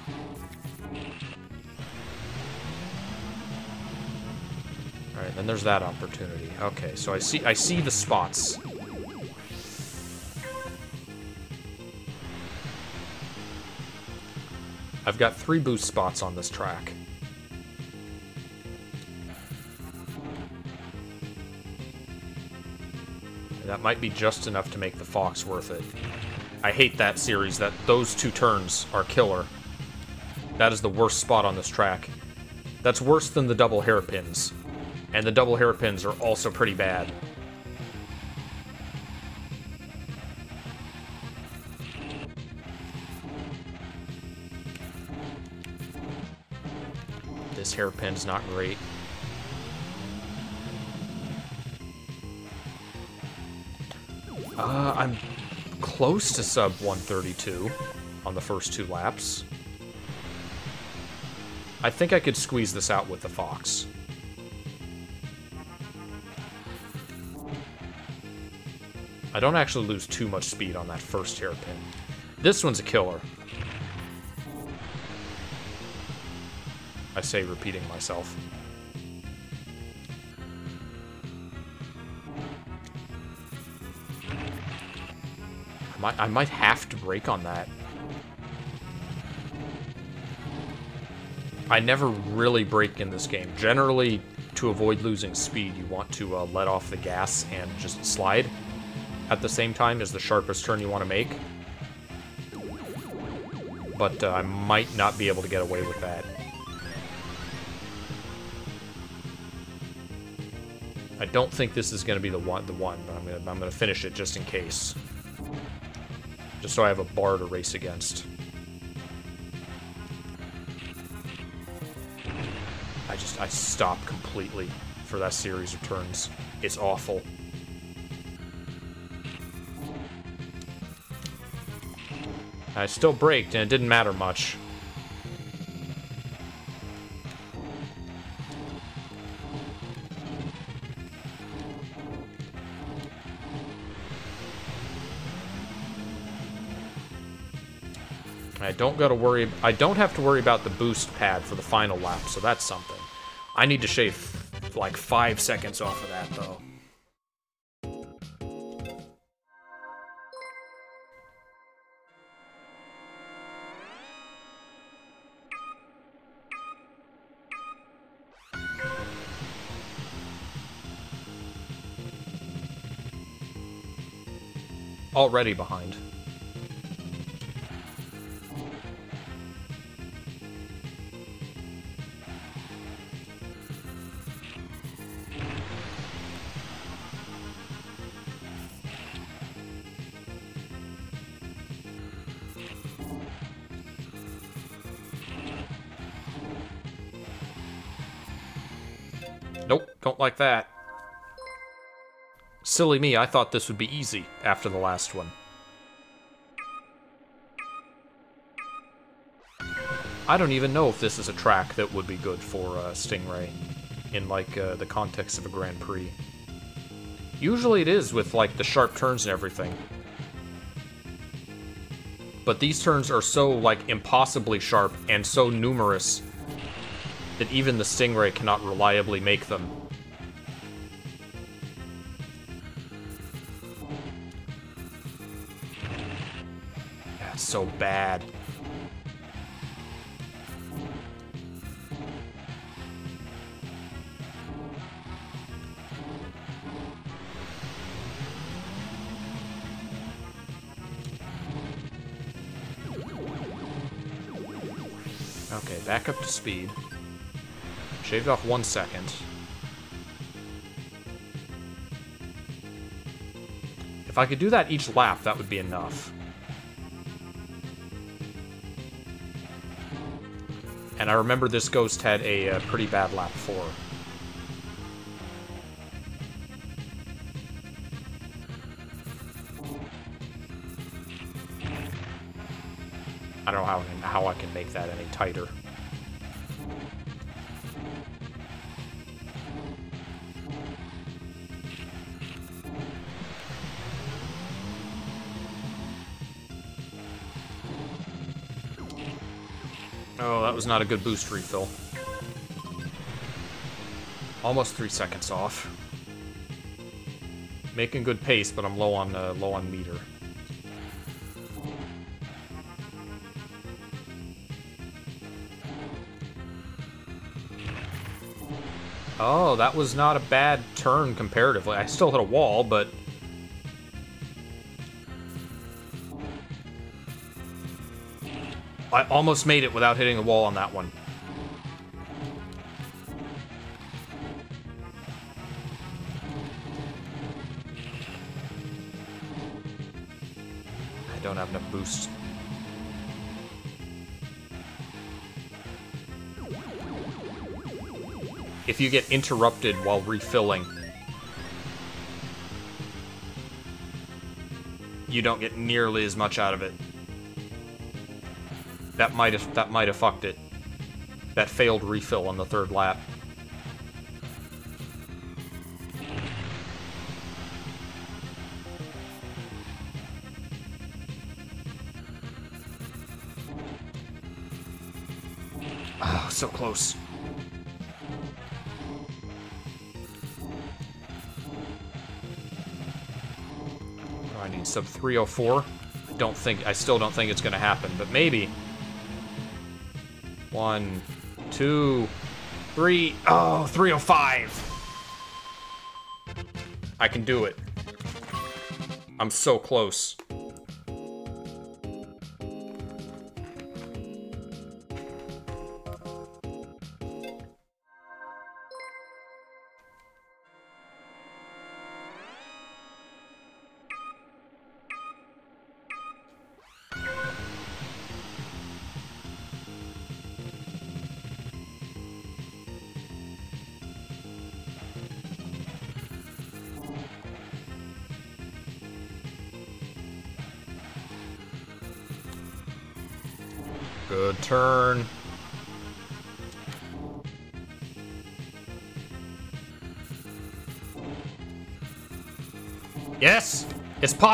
And there's that opportunity. Okay, so I see I see the spots. I've got three boost spots on this track. That might be just enough to make the Fox worth it. I hate that series, that those two turns are killer. That is the worst spot on this track. That's worse than the double hairpins. And the double hairpins are also pretty bad. This hairpin's not great. Uh, I'm close to sub 132 on the first two laps. I think I could squeeze this out with the Fox. I don't actually lose too much speed on that first hairpin. This one's a killer. I say repeating myself. I might, I might have to brake on that. I never really brake in this game. Generally, to avoid losing speed, you want to uh, let off the gas and just slide at the same time is the sharpest turn you want to make. But uh, I might not be able to get away with that. I don't think this is going to be the one, the one, but I'm going to I'm going to finish it just in case. Just so I have a bar to race against. I just, I stop completely for that series of turns. It's awful. I still braked, and it didn't matter much. I don't got to worry. I don't have to worry about the boost pad for the final lap, so that's something. I need to shave like five seconds off of that, though. Already behind. Nope, don't like that. Silly me, I thought this would be easy after the last one. I don't even know if this is a track that would be good for uh, Stingray in like uh, the context of a Grand Prix. Usually it is with like the sharp turns and everything. But these turns are so like impossibly sharp and so numerous that even the Stingray cannot reliably make them. Bad. Okay, back up to speed. Shaved off one second. If I could do that each lap, that would be enough. And I remember this ghost had a, a pretty bad lap 4. I don't know how, how I can make that any tighter. Was not a good boost refill. Almost three seconds off. Making good pace, but I'm low on uh, low on meter. Oh, that was not a bad turn comparatively. I still hit a wall, but I almost made it without hitting the wall on that one. I don't have enough boost. If you get interrupted while refilling, you don't get nearly as much out of it. That might have that might have fucked it. That failed refill on the third lap. Oh, so close. I need sub 304. Don't think I still don't think it's going to happen, but maybe one, two, three, oh, 305. I can do it. I'm so close.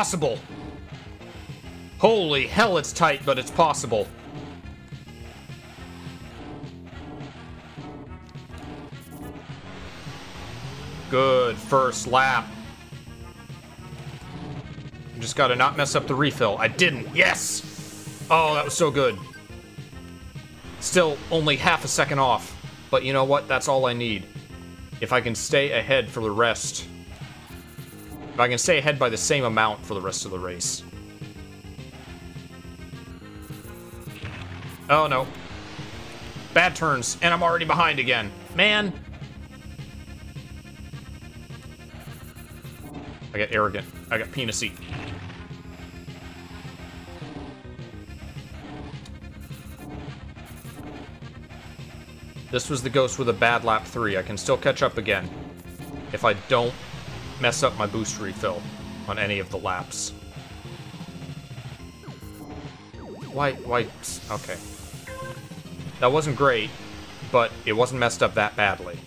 Possible! Holy hell, it's tight, but it's possible. Good first lap. Just gotta not mess up the refill. I didn't. Yes! Oh, that was so good. Still only half a second off. But you know what? That's all I need. If I can stay ahead for the rest. If I can stay ahead by the same amount for the rest of the race. Oh no. Bad turns, and I'm already behind again. Man! I got arrogant. I got penisy. This was the ghost with a bad lap 3. I can still catch up again. If I don't mess up my boost refill on any of the laps. Why, why, okay. That wasn't great, but it wasn't messed up that badly.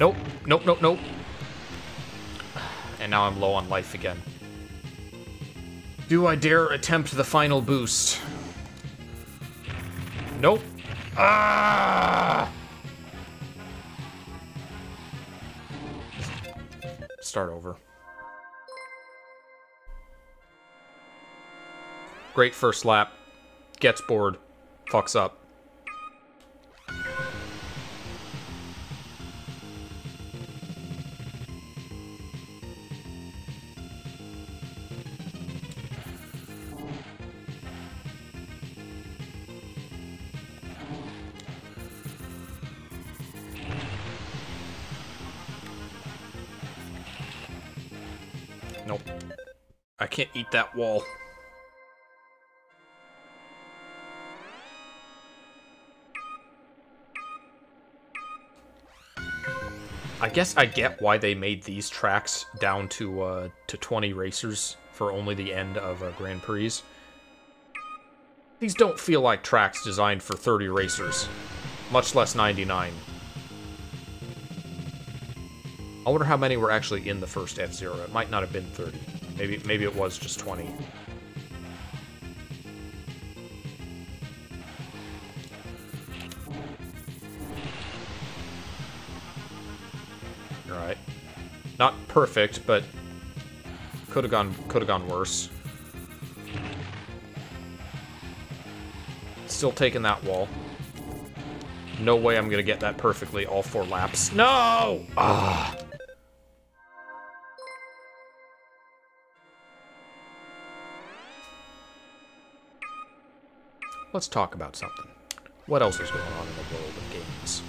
Nope, nope, nope, nope. <sighs> And now I'm low on life again. Do I dare attempt the final boost? Nope. Ah! Start over. Great first lap. Gets bored. Fucks up. That wall. I guess I get why they made these tracks down to uh, to 20 racers for only the end of uh, Grand Prix. These don't feel like tracks designed for 30 racers, much less 99. I wonder how many were actually in the first F-Zero. It might not have been 30. Maybe maybe it was just 20. Alright. Not perfect, but could have gone could have gone worse. Still taking that wall. No way I'm gonna get that perfectly all four laps. No! Ah. Let's talk about something. What else is going on in the world of games?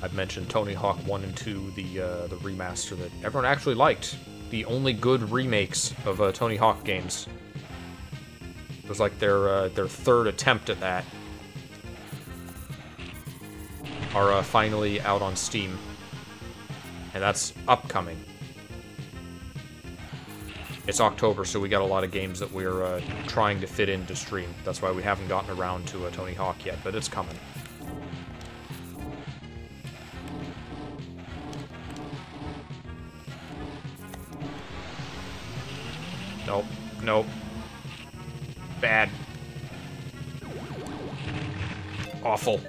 I've mentioned Tony Hawk 1 and 2, the uh, the remaster that everyone actually liked. The only good remakes of uh, Tony Hawk games. It was like their uh, their third attempt at that. Are uh, finally out on Steam, and that's upcoming. It's October, so we got a lot of games that we're uh, trying to fit into stream. That's why we haven't gotten around to a Tony Hawk yet, but it's coming. Nope. Nope. Bad. awful.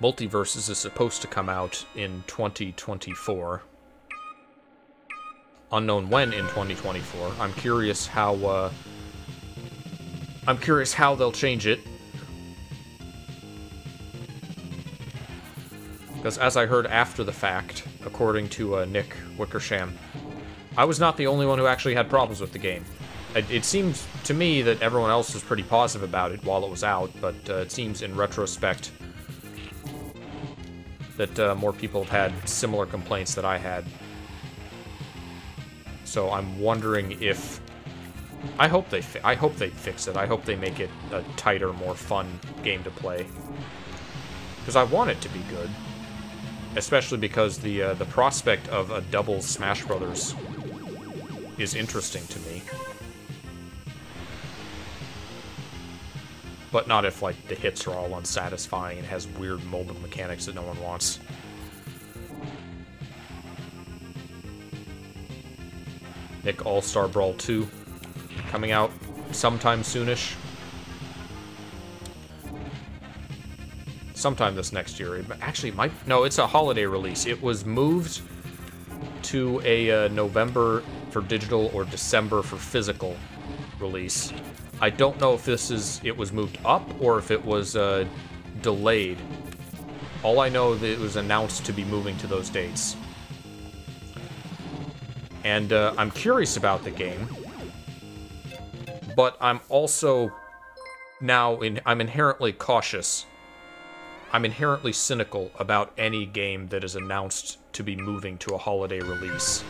MultiVersus is supposed to come out in 2024. Unknown when in 2024. I'm curious how, uh, I'm curious how they'll change it. Because as I heard after the fact, according to uh, Nick Wickersham, I was not the only one who actually had problems with the game. It, it seems to me that everyone else was pretty positive about it while it was out, but uh, it seems in retrospect that uh, more people have had similar complaints that I had. So I'm wondering if I hope they I hope they fix it. I hope they make it a tighter, more fun game to play. Because I want it to be good, especially because the uh, the prospect of a double Smash Brothers is interesting to me. But not if, like, the hits are all unsatisfying and has weird mobile mechanics that no one wants. Nick All-Star Brawl 2 coming out sometime soonish. Sometime this next year. It actually, might... No, it's a holiday release. It was moved to a uh, November for digital or December for physical release. I don't know if this is it was moved up or if it was uh, delayed. All I know that it was announced to be moving to those dates. And uh, I'm curious about the game, but I'm also now in, I'm inherently cautious. I'm inherently cynical about any game that is announced to be moving to a holiday release.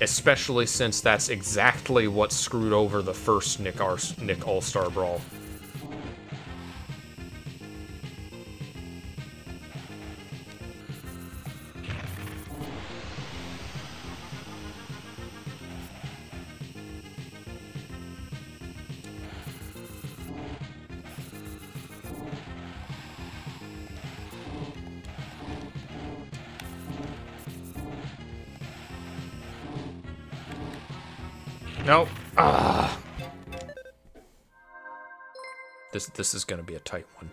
Especially since that's exactly what screwed over the first Nick, Ar Nick All-Star Brawl. Nope. This this is going to be a tight one.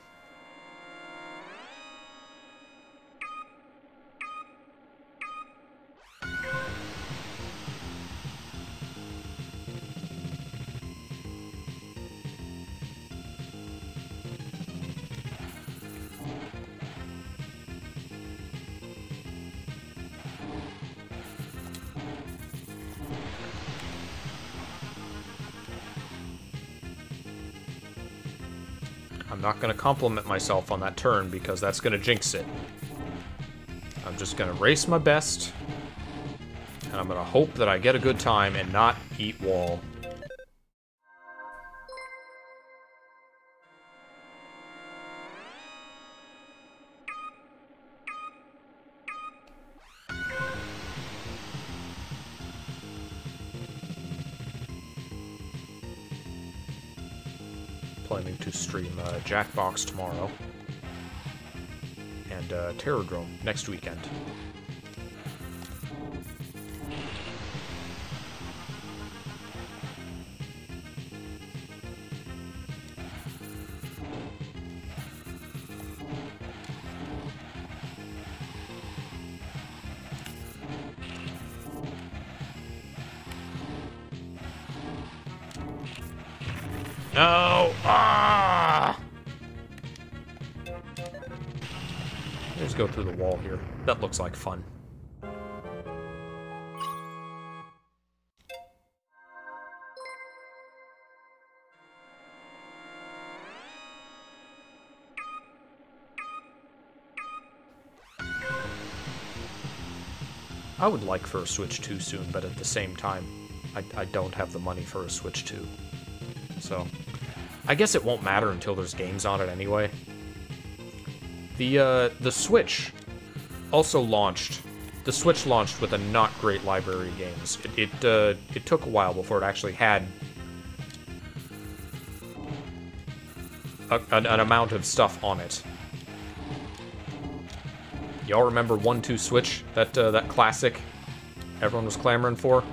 I'm not going to compliment myself on that turn because that's going to jinx it. I'm just going to race my best, and I'm going to hope that I get a good time and not eat wall. Jackbox tomorrow and uh, next weekend. Looks like fun. I would like for a Switch 2 soon, but at the same time, I, I don't have the money for a Switch 2. So, I guess it won't matter until there's games on it anyway. The, uh, the Switch also launched. The Switch launched with a not great library of games. It, it, uh, it took a while before it actually had a, an, an amount of stuff on it. Y'all remember 1-2 Switch? That, uh, that classic everyone was clamoring for?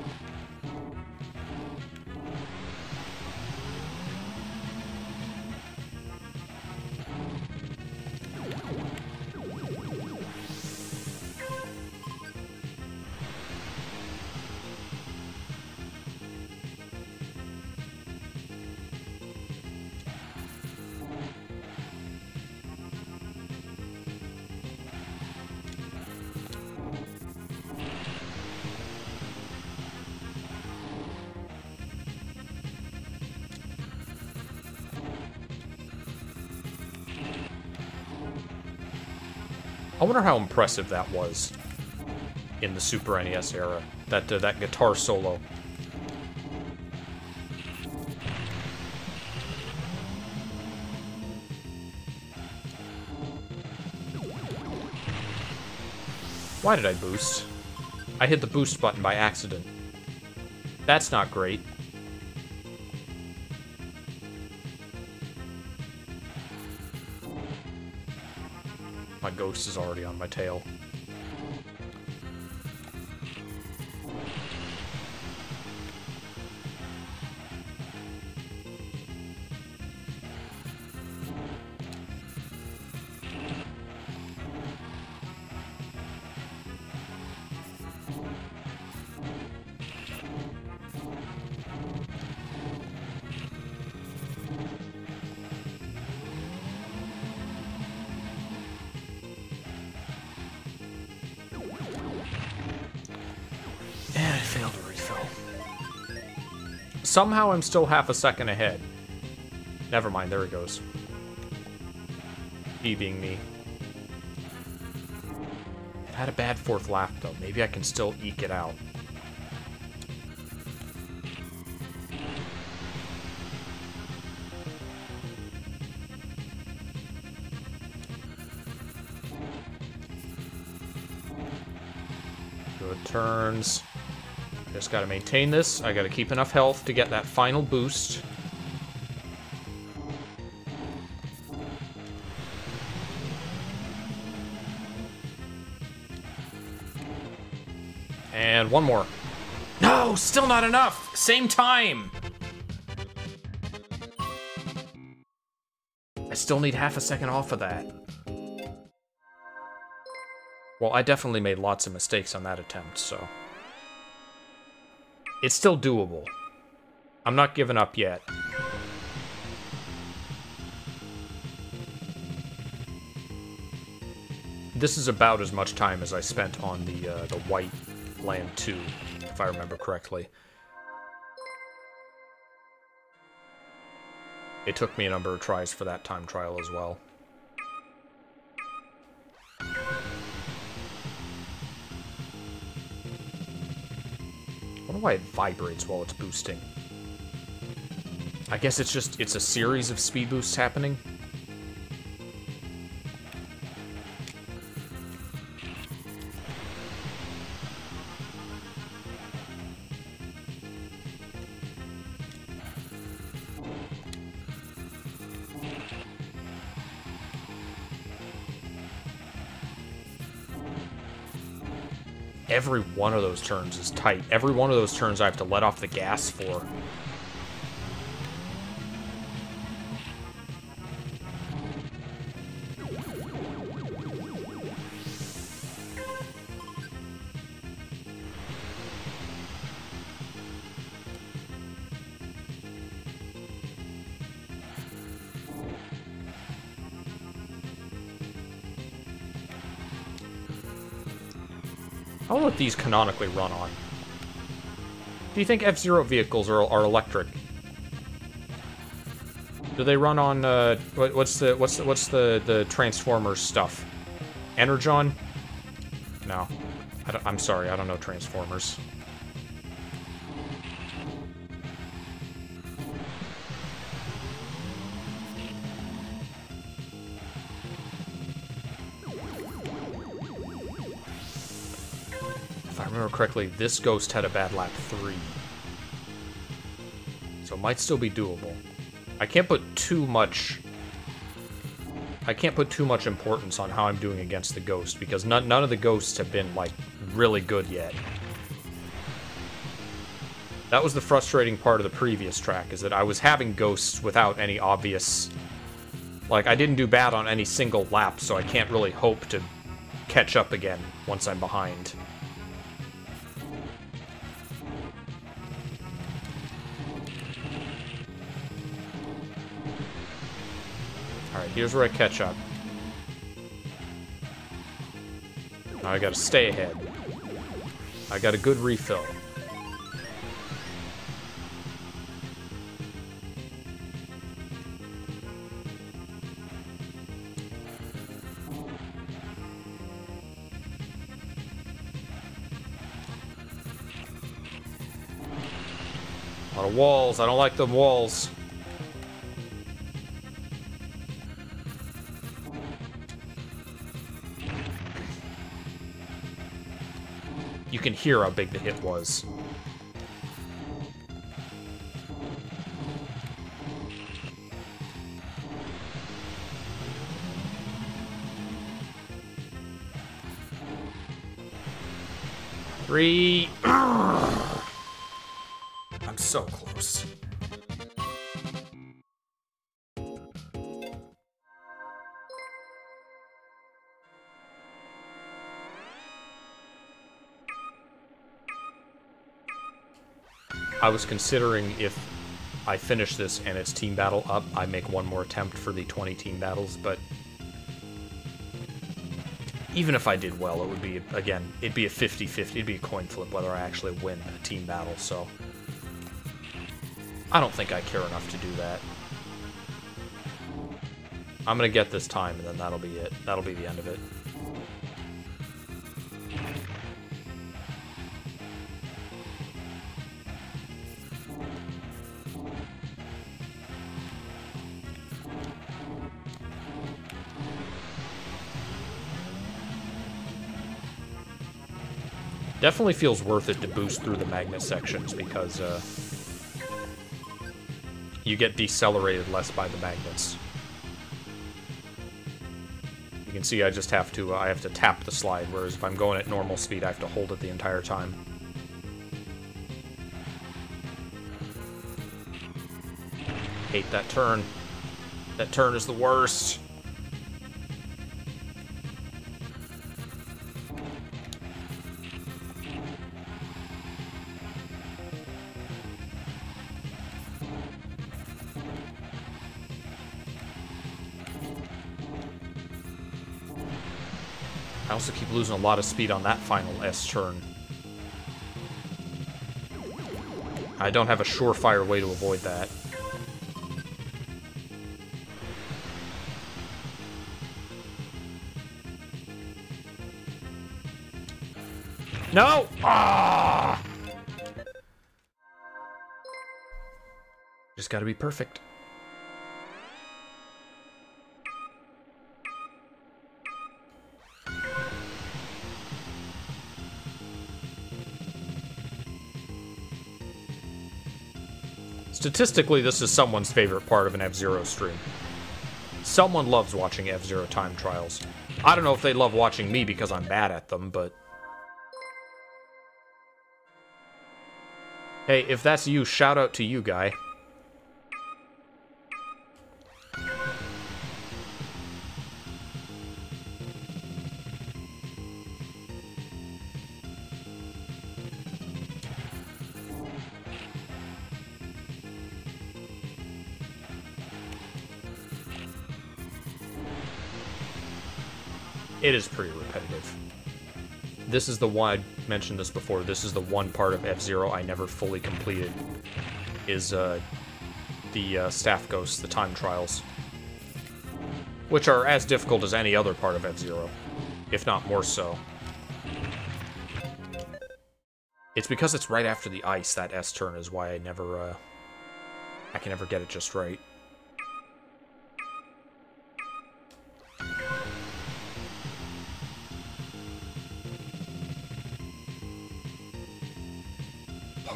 Wonder how impressive that was in the Super NES era. That uh, that guitar solo. Why did I boost? I hit the boost button by accident. That's not great. Ghost is already on my tail. Somehow I'm still half a second ahead. Never mind, there it goes. Me being me. It had a bad fourth lap, though. Maybe I can still eke it out. Just gotta maintain this. I gotta keep enough health to get that final boost. And one more. No, still not enough. Same time. I still need half a second off of that. Well, I definitely made lots of mistakes on that attempt, so... It's still doable. I'm not giving up yet. This is about as much time as I spent on the uh, the White Land 2, if I remember correctly. It took me a number of tries for that time trial as well. Wonder why it vibrates while it's boosting. I guess it's just, it's a series of speed boosts happening. Every one of those turns is tight. Every one of those turns I have to let off the gas for. These canonically run on. Do you think F-Zero vehicles are, are electric? Do they run on, uh, what, what's the, what's the, what's the, the Transformers stuff? Energon? No. I am sorry, I don't know Transformers. Correctly, this ghost had a bad lap 3. So it might still be doable. I can't put too much... I can't put too much importance on how I'm doing against the ghost, because none, none of the ghosts have been, like, really good yet. That was the frustrating part of the previous track, is that I was having ghosts without any obvious... Like, I didn't do bad on any single lap, so I can't really hope to catch up again once I'm behind. Here's where I catch up. Now I gotta stay ahead. I got a good refill. A lot of walls. I don't like the walls. Can hear how big the hit was. Three. I was considering if I finish this and it's team battle up, I make one more attempt for the 20 team battles, but even if I did well, it would be, again, it'd be a 50-50, it'd be a coin flip whether I actually win a team battle, so I don't think I care enough to do that. I'm gonna get this time, and then that'll be it. That'll be the end of it. Definitely feels worth it to boost through the magnet sections because uh, you get decelerated less by the magnets. You can see I just have to uh, I have to tap the slide, whereas if I'm going at normal speed, I have to hold it the entire time. Hate that turn. That turn is the worst. Losing a lot of speed on that final S turn. I don't have a surefire way to avoid that. No! Ah! Just gotta be perfect. Statistically, this is someone's favorite part of an F-Zero stream. Someone loves watching F-Zero time trials. I don't know if they love watching me because I'm bad at them, but... Hey, if that's you, shout out to you, guy. This is the one, I mentioned this before, this is the one part of F-Zero I never fully completed, is uh, the uh, staff ghosts, the time trials. Which are as difficult as any other part of F-Zero, if not more so. It's because it's right after the ice, that S turn is why I never, uh, I can never get it just right.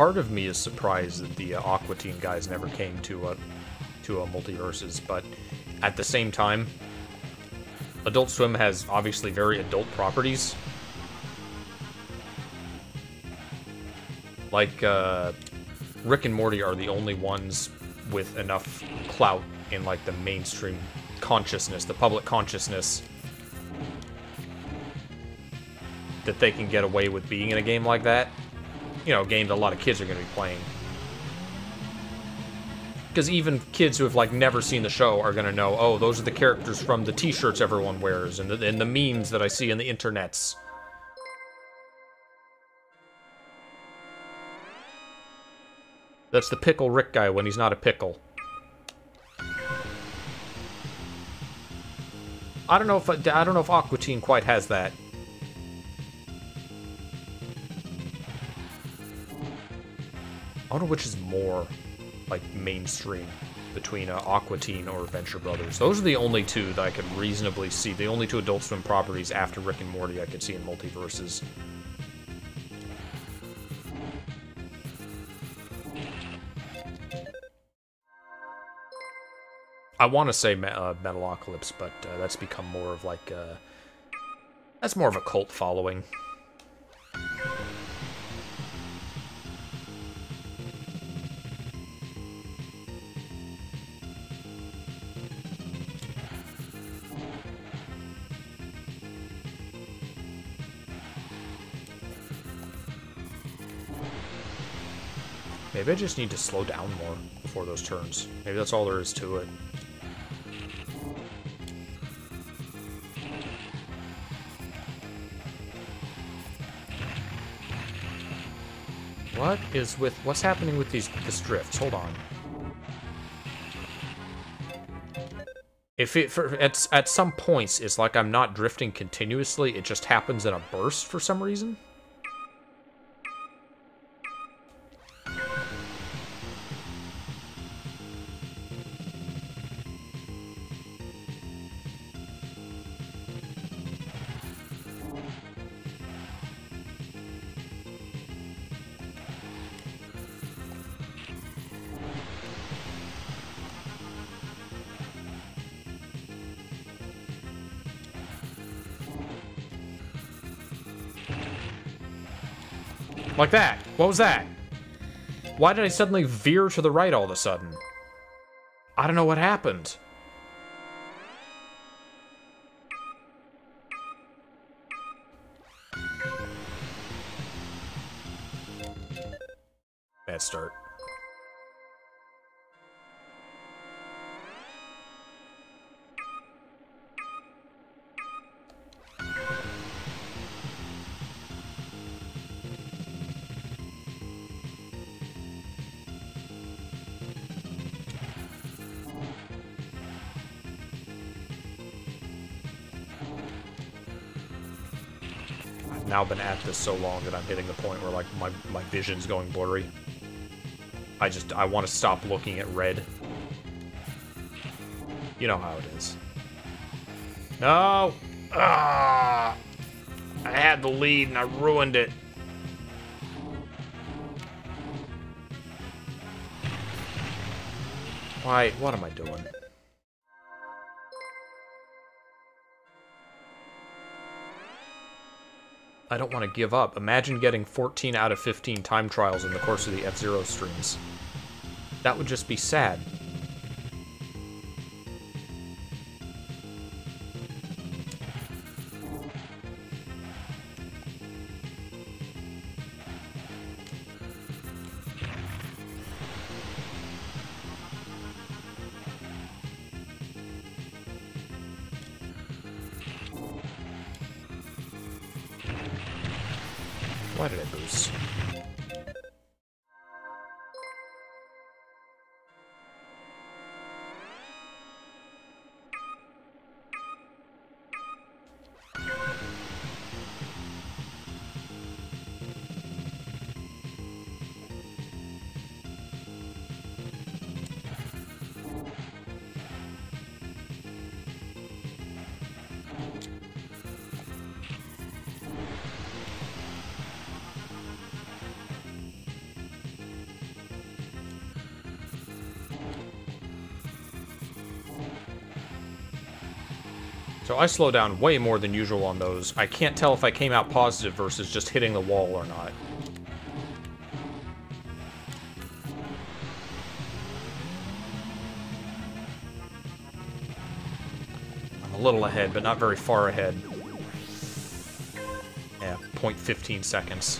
Part of me is surprised that the uh, Aqua Teen guys never came to a to a MultiVersus, but at the same time, Adult Swim has obviously very adult properties. Like uh, Rick and Morty are the only ones with enough clout in like the mainstream consciousness, the public consciousness, that they can get away with being in a game like that you know, game that a lot of kids are going to be playing. Because even kids who have, like, never seen the show are going to know, oh, those are the characters from the t-shirts everyone wears and the, and the memes that I see in the internets. That's the Pickle Rick guy when he's not a pickle. I don't know if I don't know if Aqua Teen quite has that. I don't know which is more, like, mainstream between uh, Aqua Teen or Venture Brothers. Those are the only two that I could reasonably see. The only two Adult Swim properties after Rick and Morty I could see in MultiVersus. I want to say uh, Metalocalypse, but uh, that's become more of like uh, that's more of a cult following. Maybe I just need to slow down more before those turns. Maybe that's all there is to it. What is with... What's happening with these this drifts? Hold on. If it... For, at, at some points, it's like I'm not drifting continuously. It just happens in a burst for some reason. Like that. What was that? Why did I suddenly veer to the right all of a sudden? I don't know what happened. Been at this so long that I'm hitting the point where like my, my vision's going blurry. I just, I want to stop looking at red. You know how it is. No! Ah! I had the lead and I ruined it. Why, what am I doing? I don't want to give up. Imagine getting 14 out of 15 time trials in the course of the F-Zero streams. That would just be sad. So I slow down way more than usual on those. I can't tell if I came out positive versus just hitting the wall or not. I'm a little ahead, but not very far ahead. Yeah, 0.15 seconds.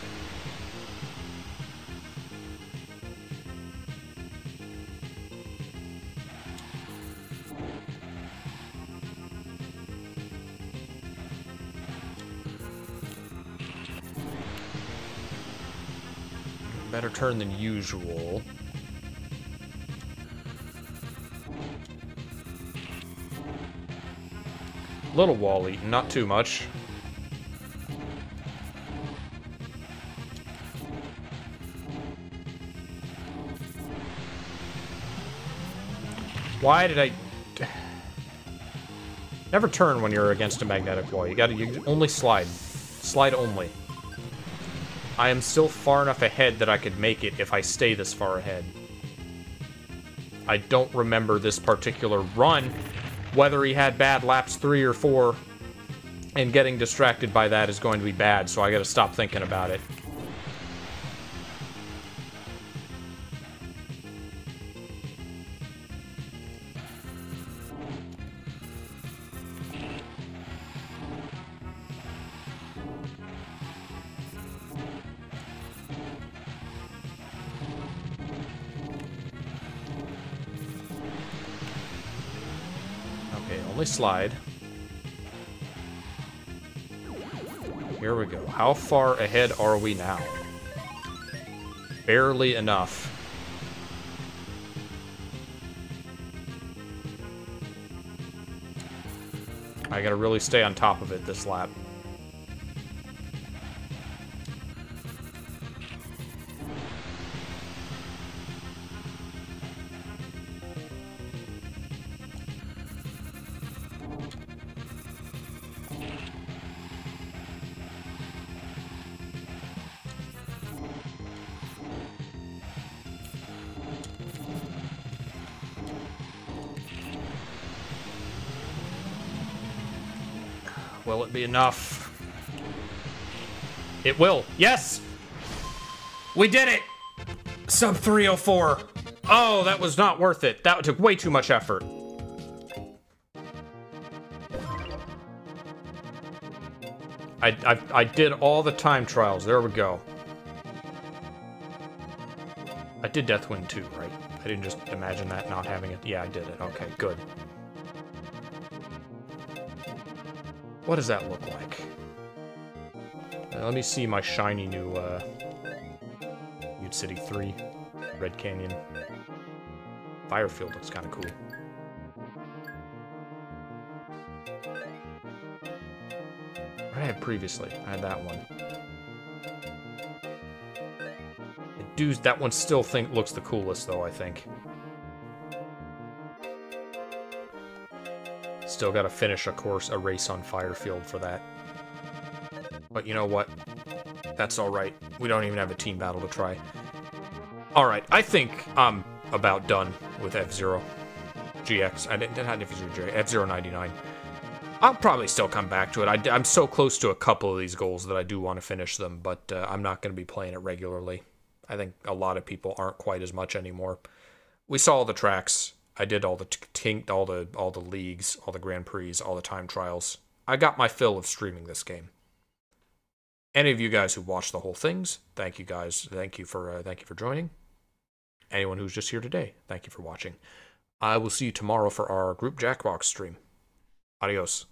turn than usual. Little Wally, not too much. Why did I... <sighs> Never turn when you're against a magnetic wall. You gotta you only slide. Slide only. I am still far enough ahead that I could make it if I stay this far ahead. I don't remember this particular run, whether he had bad laps three or four, and getting distracted by that is going to be bad, so I gotta stop thinking about it. Slide. Here we go. How far ahead are we now? Barely enough. I gotta really stay on top of it this lap. Enough. It will. Yes! We did it! Sub 304. Oh, that was not worth it. That took way too much effort. I, I, I did all the time trials. There we go. I did Death Wind too, right? I didn't just imagine that not having it. Yeah, I did it. Okay, good. What does that look like? Uh, let me see my shiny new, uh... Mute City 3. Red Canyon. Fire Field looks kind of cool. What I have previously? I had that one. Dude, that one still think looks the coolest, though, I think. Still got to finish a course, a race on Fire Field for that. But you know what? That's alright. We don't even have a team battle to try. Alright, I think I'm about done with F-Zero. GX. I didn't have F-Zero F-Zero 99. I'll probably still come back to it. I, am so close to a couple of these goals that I do want to finish them, but uh, I'm not going to be playing it regularly. I think a lot of people aren't quite as much anymore. We saw all the tracks. I did all the t- all the all the leagues, all the Grand Prix, all the time trials. I got my fill of streaming this game. Any of you guys who watched the whole things, thank you guys. Thank you for uh, thank you for joining. Anyone who's just here today, thank you for watching. I will see you tomorrow for our group Jackbox stream. Adios.